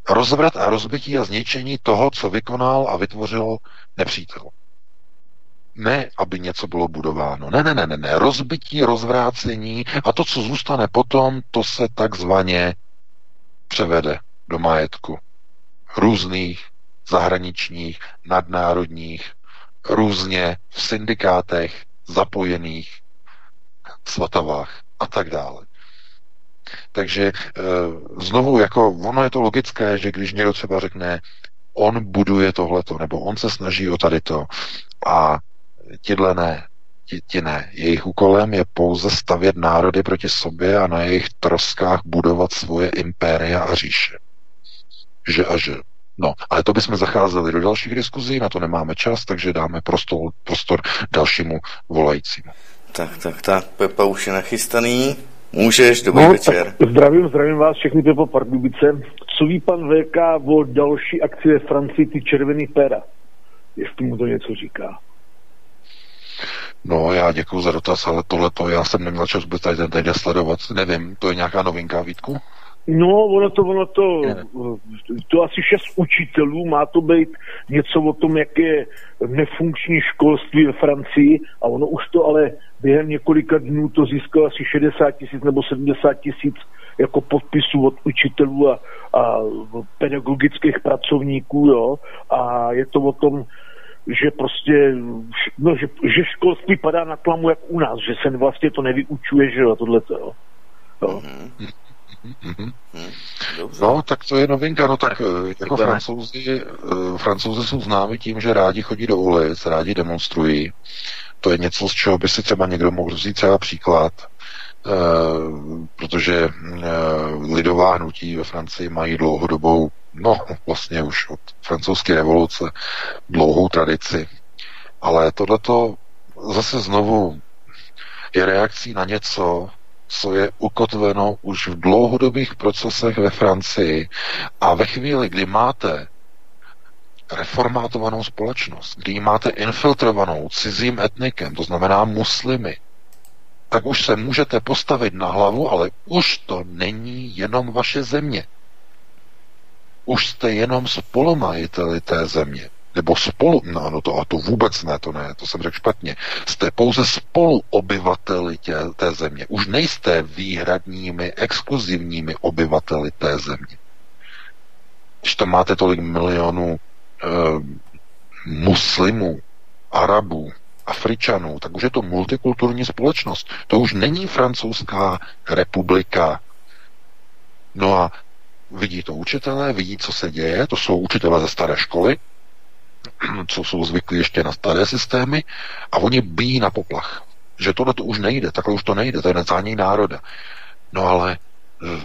rozvrat a rozbití a zničení toho, co vykonal a vytvořil nepřítel. Ne, aby něco bylo budováno. Ne, ne, ne, ne, ne. Rozbití, rozvrácení a to, co zůstane potom, to se takzvaně převede do majetku různých zahraničních, nadnárodních, různě v syndikátech zapojených svatavách a tak dále. Takže e, znovu, jako ono je to logické, že když někdo třeba řekne, on buduje tohleto, nebo on se snaží o tady to a tyhle ne, ti, ti ne. Jejich úkolem je pouze stavět národy proti sobě a na jejich troskách budovat svoje impéria a říše. Že a že. No, ale to bychom zacházeli do dalších diskuzí, na to nemáme čas, takže dáme prostor, prostor dalšímu volajícímu. Tak, tak, tak, Pepa už je nachystaný. Můžeš, dobrý no, večer. Zdravím, zdravím vás všechny Pepa Pardubice. Co ví pan VK o další akci ve Francii, ty červený pera? Jestli mu to něco říká. No, já děkuji za dotaz, ale tohle to já jsem neměl čas vůbec tady ten sledovat. Nevím, to je nějaká novinka, Vítku? No, ono to, ono to, to asi šest učitelů, má to být něco o tom, jak je nefunkční školství ve Francii a ono už to ale během několika dnů to získalo asi 60 tisíc nebo 70 tisíc jako podpisů od učitelů a, a pedagogických pracovníků, jo, a je to o tom, že prostě, no, že, že školství padá na tlamu jak u nás, že se vlastně to nevyučuje, že jo, tohleto, jo. jo. Mm-hmm. Mm-hmm. No, tak to je novinka. No tak eh, jako francouzi, uh, francouzi jsou známi tím, že rádi chodí do ulic, rádi demonstrují. To je něco, z čeho by si třeba někdo mohl vzít třeba příklad, uh, protože uh, lidová hnutí ve Francii mají dlouhodobou, no vlastně už od francouzské revoluce, dlouhou tradici. Ale tohleto zase znovu je reakcí na něco, co je ukotveno už v dlouhodobých procesech ve Francii. A ve chvíli, kdy máte reformátovanou společnost, kdy máte infiltrovanou cizím etnikem, to znamená muslimy, tak už se můžete postavit na hlavu, ale už to není jenom vaše země. Už jste jenom spolumajiteli té země nebo spolu, no, no to, a to vůbec ne, to ne, to jsem řekl špatně, jste pouze spoluobyvateli tě, té země. Už nejste výhradními, exkluzivními obyvateli té země. Když tam máte tolik milionů e, muslimů, Arabů, Afričanů, tak už je to multikulturní společnost. To už není francouzská republika. No a vidí to učitelé, vidí, co se děje, to jsou učitelé ze staré školy, co jsou zvyklí ještě na staré systémy a oni bíjí na poplach. Že tohle to už nejde, takhle už to nejde, to je necání národa. No ale eh,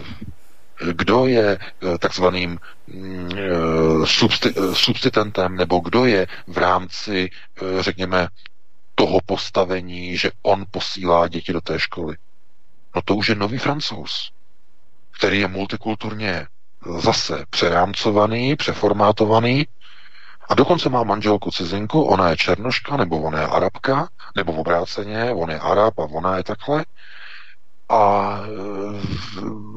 kdo je eh, takzvaným mm, eh, substitutentem, nebo kdo je v rámci, řekněme, toho postavení, že on posílá děti do té školy. No to už je nový francouz, který je multikulturně zase přerámcovaný, přeformátovaný a dokonce má manželku cizinku, ona je černoška, nebo ona je arabka, nebo v obráceně, on je arab a ona je takhle. A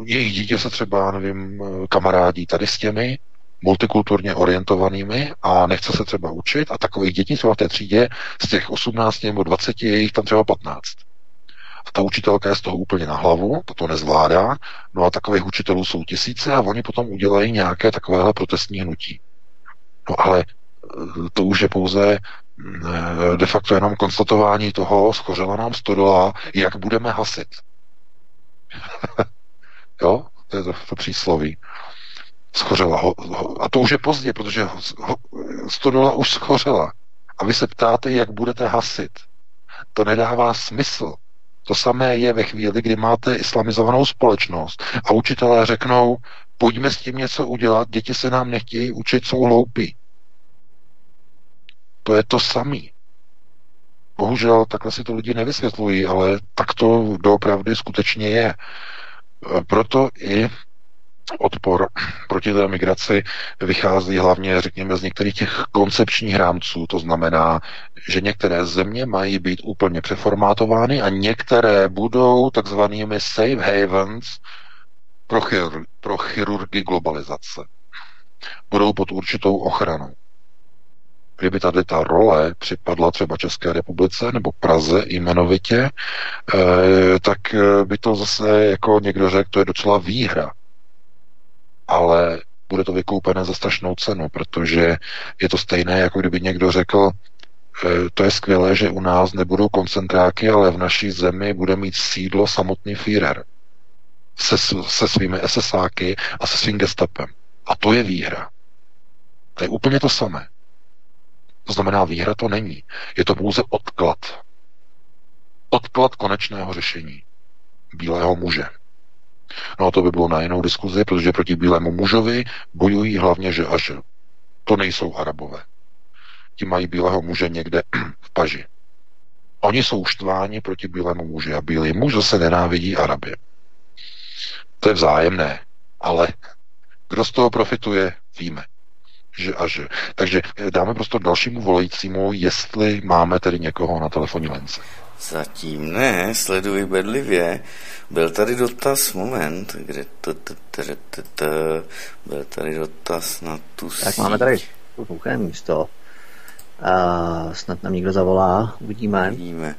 jejich dítě se třeba, nevím, kamarádí tady s těmi, multikulturně orientovanými a nechce se třeba učit a takových dětí třeba v té třídě z těch 18 nebo 20 je jich tam třeba 15. A ta učitelka je z toho úplně na hlavu, to to nezvládá, no a takových učitelů jsou tisíce a oni potom udělají nějaké takovéhle protestní hnutí. No ale eh, to už je pouze eh, de facto jenom konstatování toho, schořela nám stodola, jak budeme hasit. jo, to je to, to přísloví schořela. Ho, ho, a to už je pozdě, protože ho, ho, stodola už schořela. A vy se ptáte, jak budete hasit. To nedává smysl. To samé je ve chvíli, kdy máte islamizovanou společnost a učitelé řeknou, pojďme s tím něco udělat, děti se nám nechtějí učit, jsou hloupí. To je to samý. Bohužel takhle si to lidi nevysvětlují, ale tak to doopravdy skutečně je. Proto i odpor proti té migraci vychází hlavně, řekněme, z některých těch koncepčních rámců. To znamená, že některé země mají být úplně přeformátovány a některé budou takzvanými safe havens pro, chir- pro chirurgy globalizace. Budou pod určitou ochranou. Kdyby tady ta role připadla třeba České republice nebo Praze jmenovitě, eh, tak by to zase, jako někdo řekl, to je docela výhra ale bude to vykoupené za strašnou cenu, protože je to stejné, jako kdyby někdo řekl, e, to je skvělé, že u nás nebudou koncentráky, ale v naší zemi bude mít sídlo samotný Führer se, se svými SSáky a se svým gestapem. A to je výhra. To je úplně to samé. To znamená, výhra to není. Je to pouze odklad. Odklad konečného řešení bílého muže. No to by bylo na jinou diskuzi, protože proti bílému mužovi bojují hlavně že a že. To nejsou arabové. Ti mají bílého muže někde v paži. Oni jsou štváni proti bílému muži a bílý muž zase nenávidí Araby. To je vzájemné, ale kdo z toho profituje, víme. Že a že. Takže dáme prostor dalšímu volajícímu, jestli máme tedy někoho na telefonní lence. Zatím ne, sleduji bedlivě. Byl tady dotaz, moment, kde to, to, to, to, to, byl tady dotaz na tu Tak máme tady hluché místo. Uh, snad nám někdo zavolá, uvidíme. Uvidíme.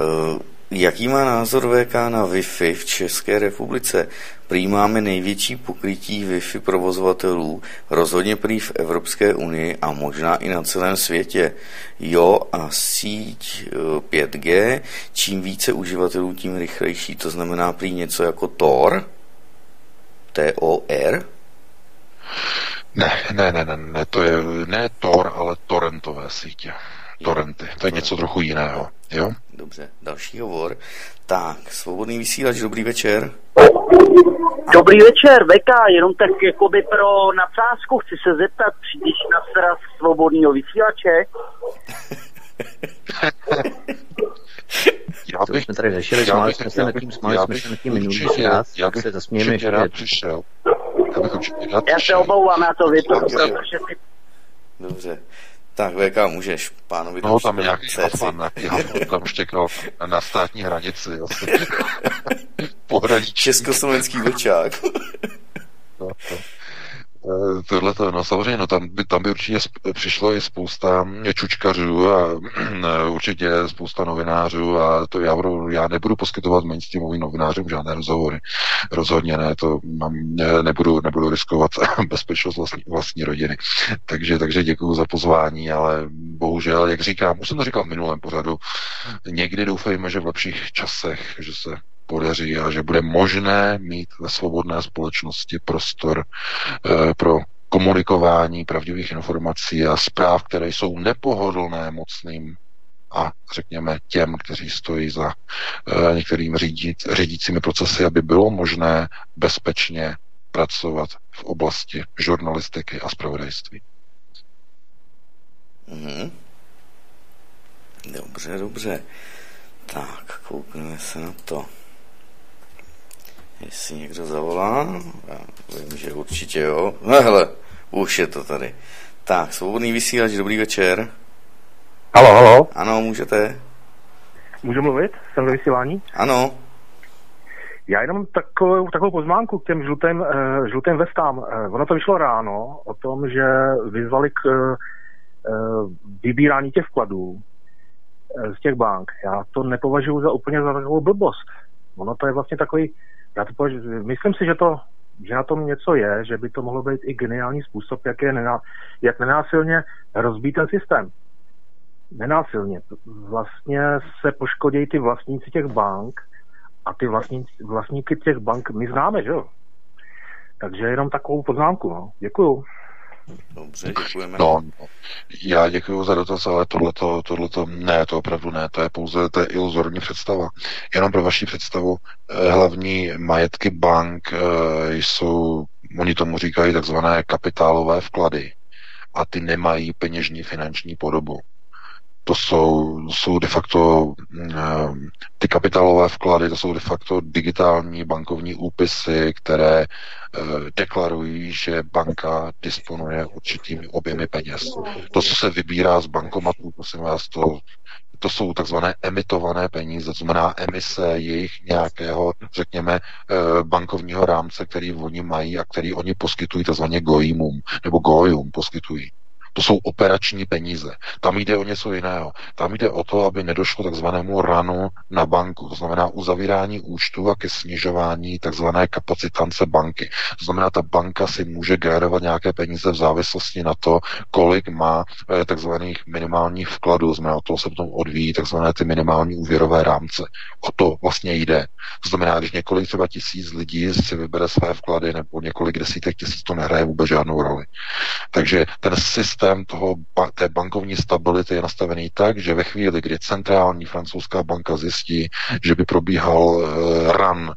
Uh, Jaký má názor VK na Wi-Fi v České republice? Prý máme největší pokrytí Wi-Fi provozovatelů, rozhodně prý v Evropské unii a možná i na celém světě. Jo a síť 5G, eh, čím více uživatelů, tím rychlejší. To znamená prý něco jako TOR? T-O-R? Ne, ne, ne, ne, ne, to je ne Tor, ale torrentové sítě torrenty. To je něco trochu jiného. Jo? Dobře, další hovor. Tak, svobodný vysílač, dobrý večer. Dobrý večer, VK, jenom tak jakoby pro nadsázku chci se zeptat, přijdeš na sraz svobodného vysílače? já bych, jsme tady řešili, smáli jsme se nad tím, smáli jsme se nad tím minulý čas, já bych se zasmějeme ještě. rád přišel. Já, bych určitě rád já se obávám, já to věděl, Dobře. Tak VK, můžeš, pánovi No, tam je nějaký já tam štěkal na státní hranici. Pohraničí. Československý vlčák. no, to. Eh, tohle to, no samozřejmě, no tam by, tam by určitě přišlo i spousta čučkařů a určitě spousta novinářů a to já, budu, já nebudu poskytovat mainstreamovým novinářům žádné rozhovory. Rozhodně ne, to mám, ne, nebudu, nebudu riskovat bezpečnost vlastní, vlastní rodiny. Takže, takže děkuji za pozvání, ale bohužel, jak říkám, už jsem to říkal v minulém pořadu, někdy doufejme, že v lepších časech, že se podaří a že bude možné mít ve svobodné společnosti prostor e, pro komunikování pravdivých informací a zpráv, které jsou nepohodlné mocným a řekněme těm, kteří stojí za e, některými řídit, řídícími procesy, aby bylo možné bezpečně pracovat v oblasti žurnalistiky a zpravodajství. Mm-hmm. Dobře, dobře. Tak, koukneme se na to. Jestli někdo zavolá, já vím, že určitě jo. No hele, už je to tady. Tak, svobodný vysílač, dobrý večer. Halo, halo. Ano, můžete. Můžu mluvit? Jsem ve vysílání? Ano. Já jenom takovou, takovou poznámku k těm žlutým, uh, žlutým vestám. Uh, ono to vyšlo ráno o tom, že vyzvali k uh, vybírání těch vkladů uh, z těch bank. Já to nepovažuji za úplně za takovou blbost. Ono to je vlastně takový, já to považuji, myslím si, že to že na tom něco je, že by to mohlo být i geniální způsob, jak, je nená, jak nenásilně rozbít ten systém. Nenásilně. Vlastně se poškodí ty vlastníci těch bank a ty vlastníci, vlastníky těch bank my známe, že jo? Takže jenom takovou poznámku, no. Děkuju. Dobře, děkujeme. No, no, já děkuji za dotaz, ale tohleto, tohleto, ne, to opravdu ne, to je pouze, to je iluzorní představa. Jenom pro vaši představu, eh, hlavní majetky bank eh, jsou, oni tomu říkají takzvané kapitálové vklady a ty nemají peněžní finanční podobu to jsou, jsou de facto eh, ty kapitálové vklady, to jsou de facto digitální bankovní úpisy, které eh, deklarují, že banka disponuje určitými objemy peněz. To, co se vybírá z bankomatů, prosím vás, to, to jsou takzvané emitované peníze, to znamená emise jejich nějakého, řekněme, eh, bankovního rámce, který oni mají a který oni poskytují takzvaně gojimům, nebo gojum poskytují. To jsou operační peníze. Tam jde o něco jiného. Tam jde o to, aby nedošlo takzvanému ranu na banku. To znamená uzavírání účtu a ke snižování takzvané kapacitance banky. To znamená, ta banka si může generovat nějaké peníze v závislosti na to, kolik má eh, takzvaných minimálních vkladů. To znamená, o toho se potom odvíjí takzvané ty minimální úvěrové rámce. O to vlastně jde. To znamená, když několik třeba tisíc lidí si vybere své vklady nebo několik desítek tisíc, to nehraje vůbec žádnou roli. Takže ten systém systém toho, té bankovní stability je nastavený tak, že ve chvíli, kdy centrální francouzská banka zjistí, že by probíhal uh, run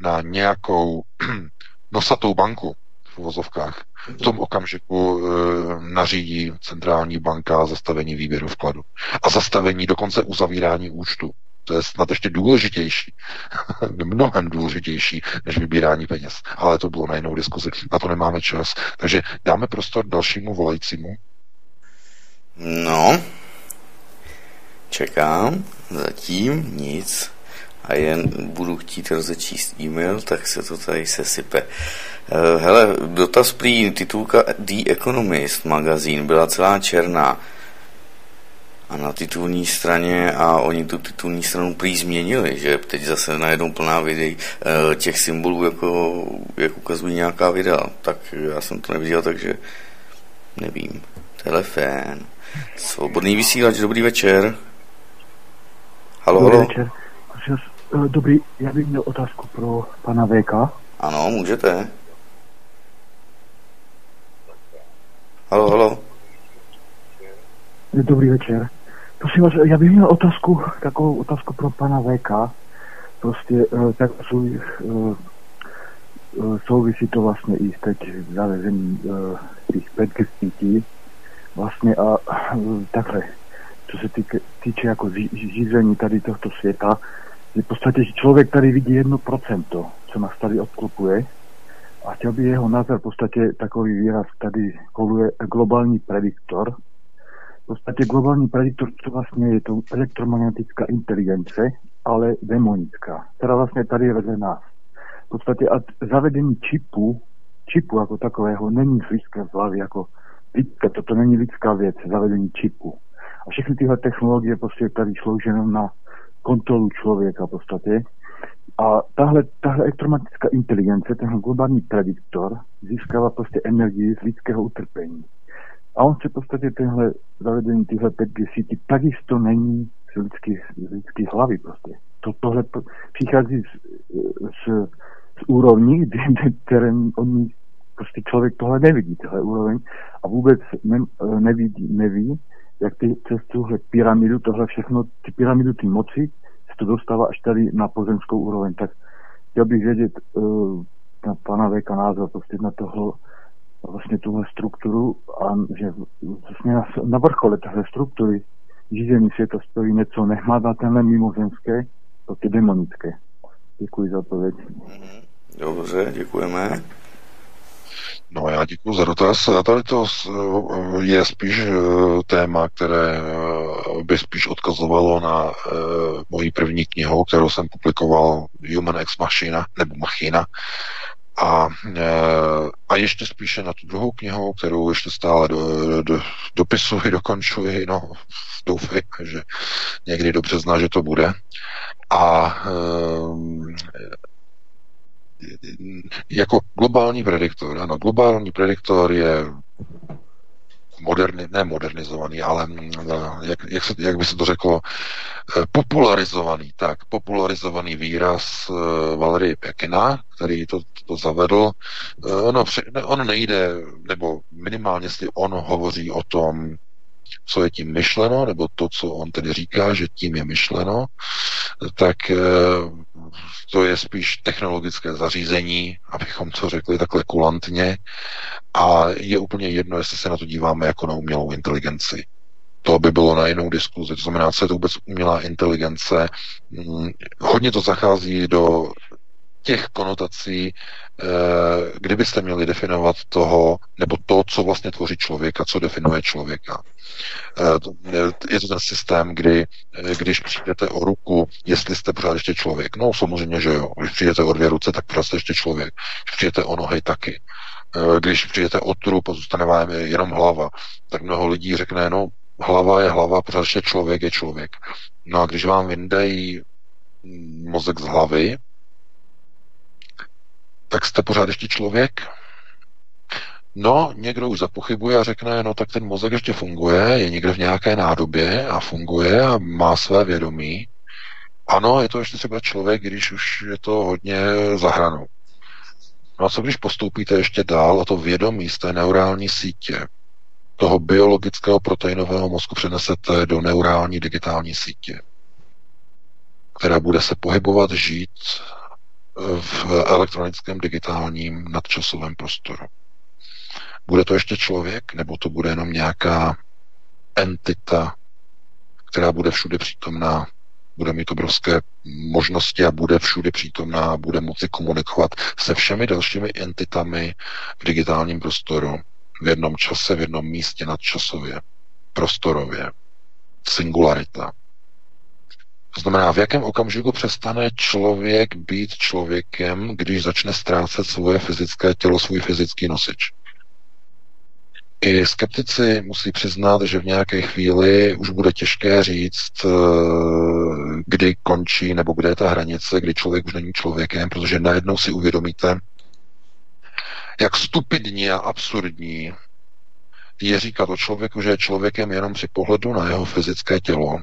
na nějakou nosatou banku v uvozovkách, v tom okamžiku uh, nařídí centrální banka zastavení výběru vkladu. A zastavení dokonce uzavírání účtu. To je snad ještě důležitější, mnohem důležitější, než vybírání peněz. Ale to bylo na jinou diskuzi, na to nemáme čas. Takže dáme prostor dalšímu volajícímu. No, čekám, zatím nic a jen budu chtít rozečíst e-mail, tak se to tady sesype. Eh, hele, dotaz prý titulka The Economist magazín byla celá černá a na titulní straně a oni tu titulní stranu prý změnili, že teď zase najednou plná videí eh, těch symbolů, jako, jak ukazují nějaká videa. Tak já jsem to neviděl, takže nevím. Telefon. Svobodný vysílač, dobrý večer. Halo, dobrý halo. Večer. Eh, dobrý, já bych měl otázku pro pana VK. Ano, můžete. Halo, halo. Dobrý večer. Prosím vás, já bych měl otázku, takovou otázku pro pana VK. Prostě uh, tak uh, uh, souvisí to vlastně i teď zavezením uh, těch 5G sítí. Vlastně a takhle, co se týče, týče jako řízení tady tohoto světa, je v podstatě člověk tady vidí jedno procento, co nás tady obklopuje. A chtěl by jeho názor v podstatě takový výraz, tady koluje globální prediktor, podstatě globální prediktor, to vlastně je to elektromagnetická inteligence, ale demonická, která vlastně tady je vedle nás. V podstatě a zavedení čipu, čipu jako takového není z lidské hlavy, jako lidská, toto není lidská věc, zavedení čipu. A všechny tyhle technologie prostě tady slouží jenom na kontrolu člověka v podstatě. A tahle, tahle elektromagnetická inteligence, ten globální prediktor, získává prostě energii z lidského utrpení. A on se v podstatě tenhle zavedení tyhle 5G sítí takisto není z lidský, z hlavy prostě. To, tohle přichází z, z, z úrovní, které on prostě člověk tohle nevidí, tohle úroveň a vůbec ne, nevidí, neví, jak ty přes tuhle pyramidu, tohle všechno, ty pyramidu ty moci, se to dostává až tady na pozemskou úroveň. Tak chtěl bych vědět uh, na pana Veka názor prostě na toho vlastně tuhle strukturu a že vlastně na, na vrchole téhle struktury řízení světa stojí něco nehmatatelné mimozemské, to ty demonické. Děkuji za odpověď. Dobře, děkujeme. No já děkuji za dotaz. A tady to je spíš eh, téma, které by spíš odkazovalo na uh, moji první knihu, kterou jsem publikoval Human Ex Machina, nebo Machina. A, uh, a ještě spíše na tu druhou knihu, kterou ještě stále do, do, dopisuji, dokončuji, no doufej, že někdy dobře zná, že to bude. A uh, jako globální prediktor, ano, globální prediktor je moderni, ne modernizovaný, ale mm, jak, jak, se, jak by se to řeklo, eh, popularizovaný, tak, popularizovaný výraz uh, Valerie Pekina, který to, to zavedl. Ono, on nejde, nebo minimálně, jestli on hovoří o tom, co je tím myšleno, nebo to, co on tedy říká, že tím je myšleno, tak eh, to je spíš technologické zařízení, abychom to řekli takhle kulantně. A je úplně jedno, jestli se na to díváme jako na umělou inteligenci. To by bylo na jinou diskuzi. To znamená, co je to vůbec umělá inteligence. Hmm, hodně to zachází do těch konotací, eh, kdybyste měli definovat toho, nebo to, co vlastně tvoří člověka, co definuje člověka. Eh, je to ten systém, kdy, eh, když přijdete o ruku, jestli jste pořád ještě člověk. No samozřejmě, že jo. Když přijdete o dvě ruce, tak pořád jste ještě člověk. Když přijdete o nohy, taky. Když přijdete o trup a zůstane vám jenom hlava, tak mnoho lidí řekne, no hlava je hlava, pořád ještě člověk je člověk. No a když vám vyndají mozek z hlavy, tak jste pořád ještě člověk? No, někdo už zapochybuje a řekne, no tak ten mozek ještě funguje, je někde v nějaké nádobě a funguje a má své vědomí. Ano, je to ještě třeba člověk, když už je to hodně zahranou. No a co když postoupíte ještě dál a to vědomí z té neurální sítě, toho biologického proteinového mozku přenesete do neurální digitální sítě, která bude se pohybovat, žít v elektronickém digitálním nadčasovém prostoru. Bude to ještě člověk, nebo to bude jenom nějaká entita, která bude všude přítomná, bude mít obrovské možnosti a bude všude přítomná, bude moci komunikovat se všemi dalšími entitami v digitálním prostoru, v jednom čase, v jednom místě nadčasově, prostorově. Singularita. To znamená, v jakém okamžiku přestane člověk být člověkem, když začne ztrácet svoje fyzické tělo, svůj fyzický nosič. I skeptici musí přiznat, že v nějaké chvíli už bude těžké říct, eh, kdy končí nebo kde je ta hranice, kdy člověk už není člověkem, protože najednou si uvědomíte, jak stupidní a absurdní je říkat o člověku, že je člověkem jenom při pohledu na jeho fyzické tělo,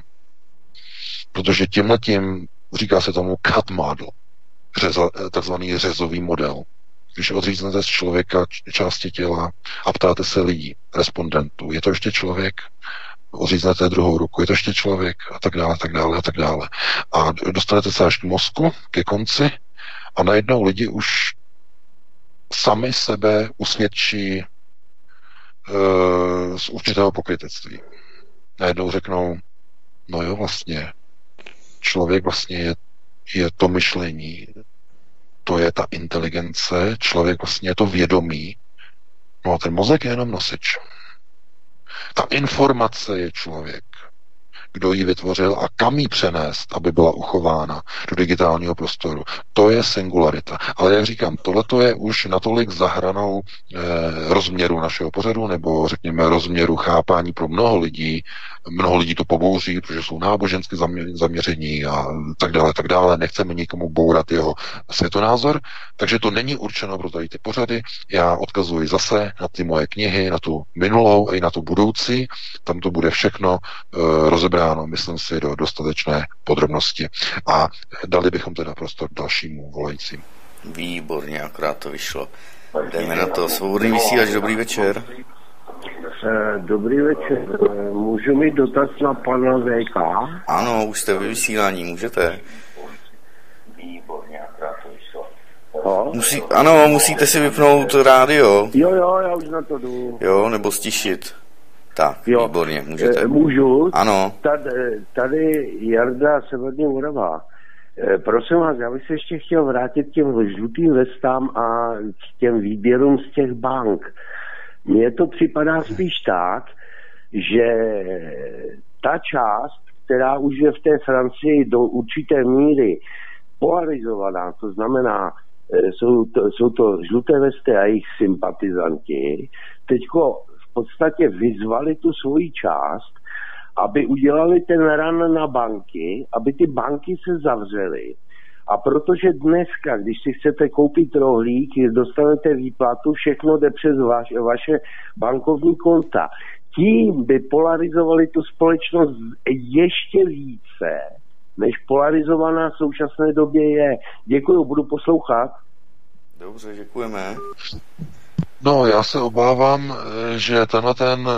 Protože tímhletím, říká se tomu cut model, takzvaný řezový model. Když odříznete z člověka části těla a ptáte se lidí, respondentů, je to ještě člověk? Odříznete druhou ruku, je to ještě člověk? A tak dále, a tak dále, a tak dále. A dostanete se až k mozku, ke konci a najednou lidi už sami sebe usvědčí e, z určitého pokrytectví. Najednou řeknou, no jo, vlastně, člověk vlastně je, je to myšlení, to je ta inteligence, člověk vlastně je to vědomí, no a ten mozek je jenom nosič. Ta informace je člověk kdo ji vytvořil a kam ji přenést, aby byla uchována do digitálního prostoru. To je singularita. Ale jak říkám, tohle je už natolik zahranou eh, rozměru našeho pořadu, nebo řekněme rozměru chápání pro mnoho lidí. Mnoho lidí to pobouří, protože jsou nábožensky zaměření a tak dále, tak dále. Nechceme nikomu bourat jeho světonázor, takže to není určeno pro tady ty pořady. Já odkazuji zase na ty moje knihy, na tu minulou i na tu budoucí. Tam to bude všechno eh, rozebráno myslím si, do dostatečné podrobnosti. A dali bychom teda prostor dalšímu volajícím. Výborně, akorát to vyšlo. Jdeme na to. Svobodný vysílač, dobrý večer. Eh, dobrý večer. Eh, můžu mít dotaz na pana VK? Ano, už jste ve vysílání, můžete. Výborně, akorát to vyšlo. Musí, ano, musíte si vypnout rádio. Jo, jo, já už na to jdu. Jo, nebo stišit. Tak, jo. výborně, můžete. Eh, můžu? Ano. Tady, tady Jarda Severní Morava. Eh, prosím vás, já bych se ještě chtěl vrátit k těm žlutým vestám a k těm výběrům z těch bank. Mně to připadá spíš tak, že ta část, která už je v té Francii do určité míry polarizovaná, to znamená, eh, jsou to, jsou to žluté vesty a jejich sympatizanti, teďko v podstatě vyzvali tu svoji část, aby udělali ten ran na banky, aby ty banky se zavřely. A protože dneska, když si chcete koupit rohlík, dostanete výplatu, všechno jde přes vaš, vaše bankovní konta. Tím by polarizovali tu společnost ještě více, než polarizovaná v současné době je. Děkuji, budu poslouchat. Dobře, děkujeme. No, já se obávám, že tenhle ten,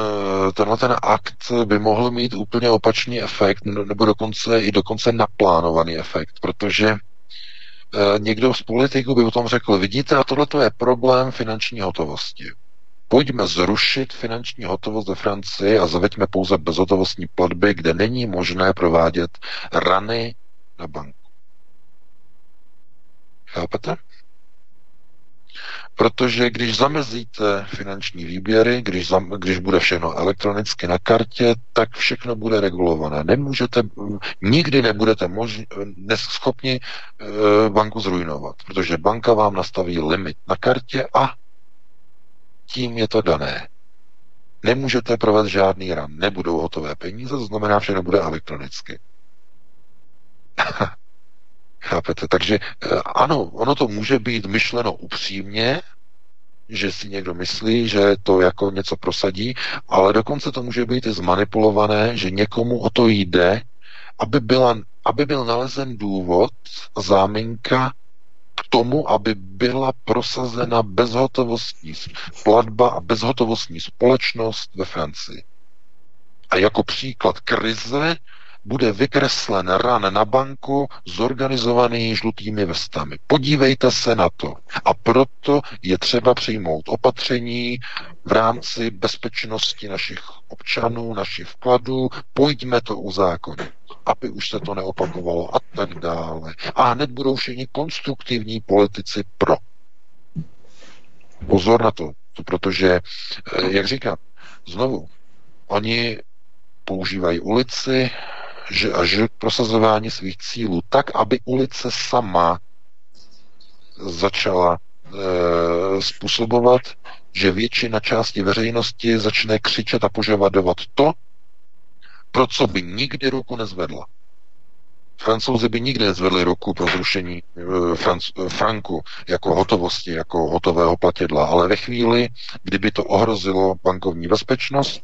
tenhle ten akt by mohl mít úplně opačný efekt, nebo dokonce i dokonce naplánovaný efekt, protože někdo z politiků by o tom řekl, vidíte, a tohle je problém finanční hotovosti. Pojďme zrušit finanční hotovost ve Francii a zaveďme pouze bezhotovostní platby, kde není možné provádět rany na banku. Chápete? Protože když zamezíte finanční výběry, když, zam, když bude všechno elektronicky na kartě, tak všechno bude regulované. Nemůžete, nikdy nebudete mož, schopni e, banku zrujnovat, protože banka vám nastaví limit na kartě a tím je to dané. Nemůžete provést žádný ran, nebudou hotové peníze, to znamená, že nebude elektronicky. Chápete? Takže eh, ano, ono to může být myšleno upřímně, že si někdo myslí, že to jako něco prosadí, ale dokonce to může být i zmanipulované, že někomu o to jde, aby, byla, aby byl nalezen důvod, záminka k tomu, aby byla prosazena bezhotovostní platba a bezhotovostní společnost ve Francii. A jako příklad krize bude vykreslen ran na banku zorganizovaný žlutými vestami. Podívejte se na to. A proto je třeba přijmout opatření v rámci bezpečnosti našich občanů, našich vkladů. Pojďme to uzákonit aby už se to neopakovalo a tak dále. A hned budou všichni konstruktivní politici pro. Pozor na to, protože, eh, jak říkám, znovu, oni používají ulici, že, a že prosazování svých cílů tak, aby ulice sama začala e, způsobovat, že většina části veřejnosti začne křičet a požadovat to, pro co by nikdy ruku nezvedla. Francouzi by nikdy nezvedli ruku pro zrušení e, Franc- franku jako hotovosti, jako hotového platidla, ale ve chvíli, kdyby to ohrozilo bankovní bezpečnost,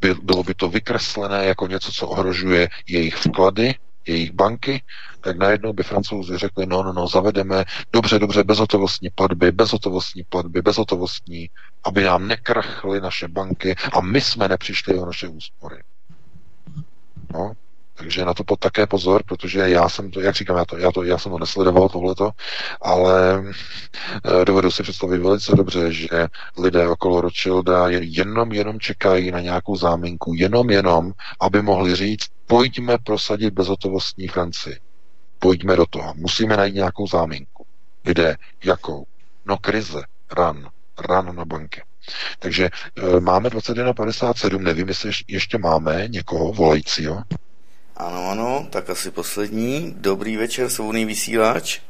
by, bylo by to vykreslené jako něco, co ohrožuje jejich vklady, jejich banky, tak najednou by francouzi řekli, no, no, no, zavedeme dobře, dobře, bezhotovostní platby, bezhotovostní platby, bezhotovostní, aby nám nekrachly naše banky a my jsme nepřišli o naše úspory. No, takže na to pod také pozor, protože já jsem to, jak říkám, já, to, já, to, já jsem to nesledoval tohleto, ale e, dovedu si představit velice dobře, že lidé okolo Rothschilda jenom, jenom čekají na nějakou záminku, jenom, jenom, aby mohli říct, pojďme prosadit bezhotovostní Francii. Pojďme do toho. Musíme najít nějakou záminku. Kde? Jakou? No krize. Ran. Ran na banky. Takže e, máme 21.57, nevím, jestli ještě máme někoho volajícího. Ano, ano, tak asi poslední. Dobrý večer, svobodný vysílač.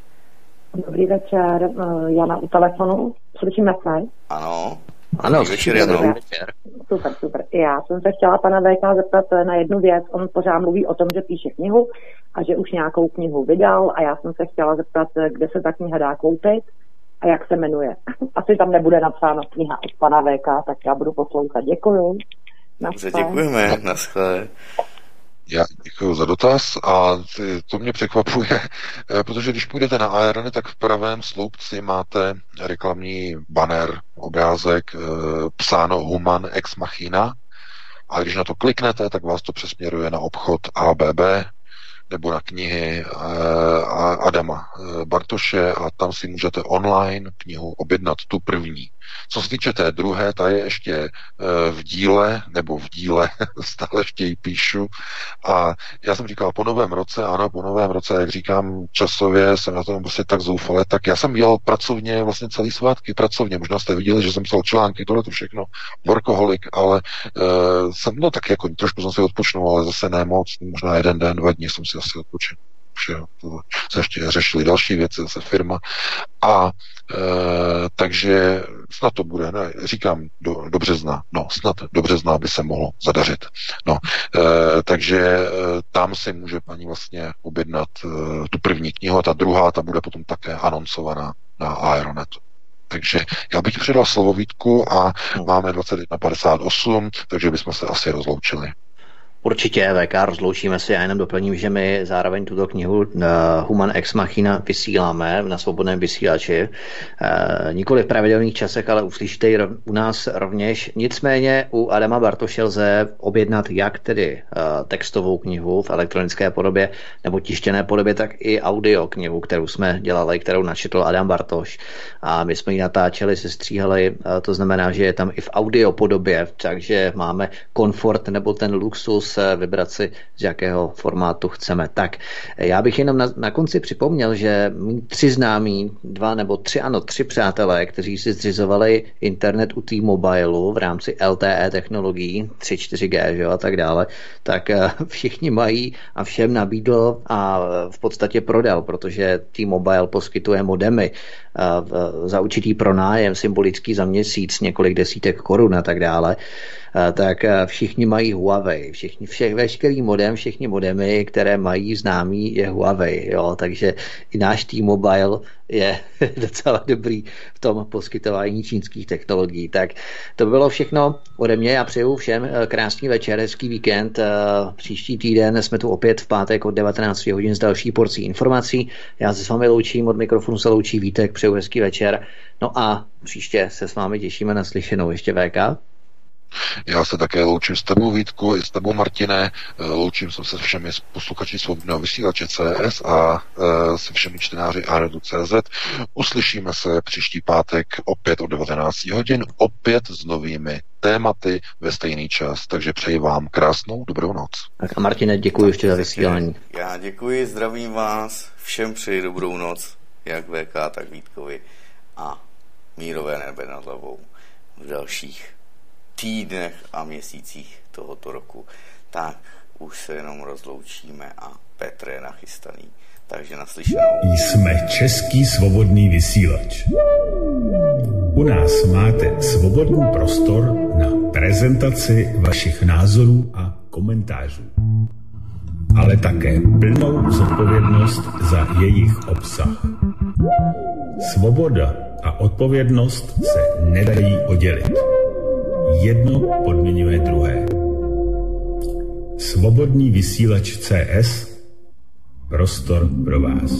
Dobrý večer, eh, Jana u telefonu. Slyšíme se? Ano. Ano, večer, Jano. Večer. Super, super. Já jsem se chtěla pana VK zeptat eh, na jednu věc. On pořád mluví o tom, že píše knihu a že už nějakou knihu vydal a já jsem se chtěla zeptat, eh, kde se ta kniha dá koupit a jak se jmenuje. Asi tam nebude napsáno kniha od pana VK, tak já budu poslouchat. Děkuju. Dobře, děkujeme. Naschle. Já děkuji za dotaz a to mě překvapuje, eh, protože když půjdete na Aerony, tak v pravém sloupci máte reklamní banner, obrázek eh, psáno Human ex machina a když na to kliknete, tak vás to přesměruje na obchod ABB, nebo na knihy Adama Bartoše a tam si můžete online knihu objednat tu první. Co se týče té druhé, ta je ještě v díle, nebo v díle, stále ještě ji píšu. A já jsem říkal, po novém roce, ano, po novém roce, jak říkám, časově jsem na tom prostě tak zoufale, tak já jsem dělal pracovně vlastně celý svátky, pracovně. Možná jste viděli, že jsem psal články, tohle to všechno, workoholik, ale uh, jsem, no tak jako trošku jsem si odpočnul, ale zase ne moc, možná jeden den, dva dny jsem si asi odpočinul že se ještě řešili další věci, zase firma. A e, takže snad to bude, ne, říkám do, do března, no snad do března by se mohlo zadařit. No, e, takže e, tam si může paní vlastně objednat e, tu první knihu a ta druhá, ta bude potom také anoncovaná na Aeronetu. Takže já bych předal slovo Vítku a no. máme 21.58, takže bychom se asi rozloučili. Určitě, VK, rozloučíme se. Já jenom doplním, že my zároveň tuto knihu uh, Human Ex Machina vysíláme na svobodném vysílači. Uh, nikoli v pravidelných časech, ale uslyšíte ji u nás rovněž. Nicméně u Adama Bartoše lze objednat jak tedy uh, textovou knihu v elektronické podobě nebo tištěné podobě, tak i audio knihu, kterou jsme dělali, kterou načetl Adam Bartoš. A my jsme ji natáčeli, sestříhali, uh, to znamená, že je tam i v audio podobě, takže máme komfort nebo ten luxus se vybrat si, z jakého formátu chceme. Tak já bych jenom na, na konci připomněl, že tři známí, dva nebo tři, ano, tři přátelé, kteří si zřizovali internet u T-Mobile v rámci LTE technologií, 3, 4G že, a tak dále, tak eh, všichni mají a všem nabídl a v podstatě prodal, protože T-Mobile poskytuje modemy eh, za určitý pronájem, symbolický za měsíc, několik desítek korun a tak dále tak všichni mají Huawei. Všichni, všech, veškerý modem, všichni modemy, které mají známý, je Huawei. Jo? Takže i náš T-Mobile je docela dobrý v tom poskytování čínských technologií. Tak to bylo všechno ode mě. Já přeju všem eh, krásný večer, hezký víkend. Eh, příští týden jsme tu opět v pátek od 19 hodin s další porcí informací. Já se s vámi loučím, od mikrofonu se loučí Vítek, přeju hezký večer. No a příště se s vámi těšíme na slyšenou. Ještě VK. Já se také loučím s tebou, Vítku, i s tebou, Martine. Eh, loučím se s všemi posluchači svobodného vysílače CS a eh, se všemi čtenáři CZ. Uslyšíme se příští pátek opět od 19 hodin, opět s novými tématy ve stejný čas. Takže přeji vám krásnou dobrou noc. Tak a Martine, děkuji ještě za vysílání. Já děkuji, zdravím vás, všem přeji dobrou noc, jak VK, tak Vítkovi a mírové nebe nad hlavou v dalších týdnech a měsících tohoto roku. Tak už se jenom rozloučíme a Petr je nachystaný. Takže naslyšenou. Jsme Český svobodný vysílač. U nás máte svobodný prostor na prezentaci vašich názorů a komentářů, ale také plnou zodpovědnost za jejich obsah. Svoboda a odpovědnost se nedají oddělit. Jedno podmiňuje druhé. Svobodný vysílač CS Prostor pro vás.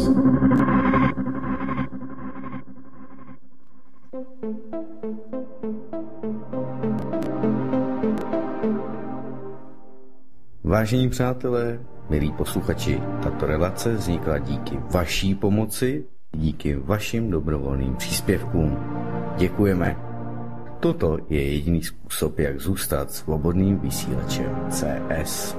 Vážení přátelé, milí posluchači, tato relace vznikla díky vaší pomoci, díky vašim dobrovolným příspěvkům. Děkujeme. Toto je jediný způsob, jak zůstat svobodným vysílačem CS.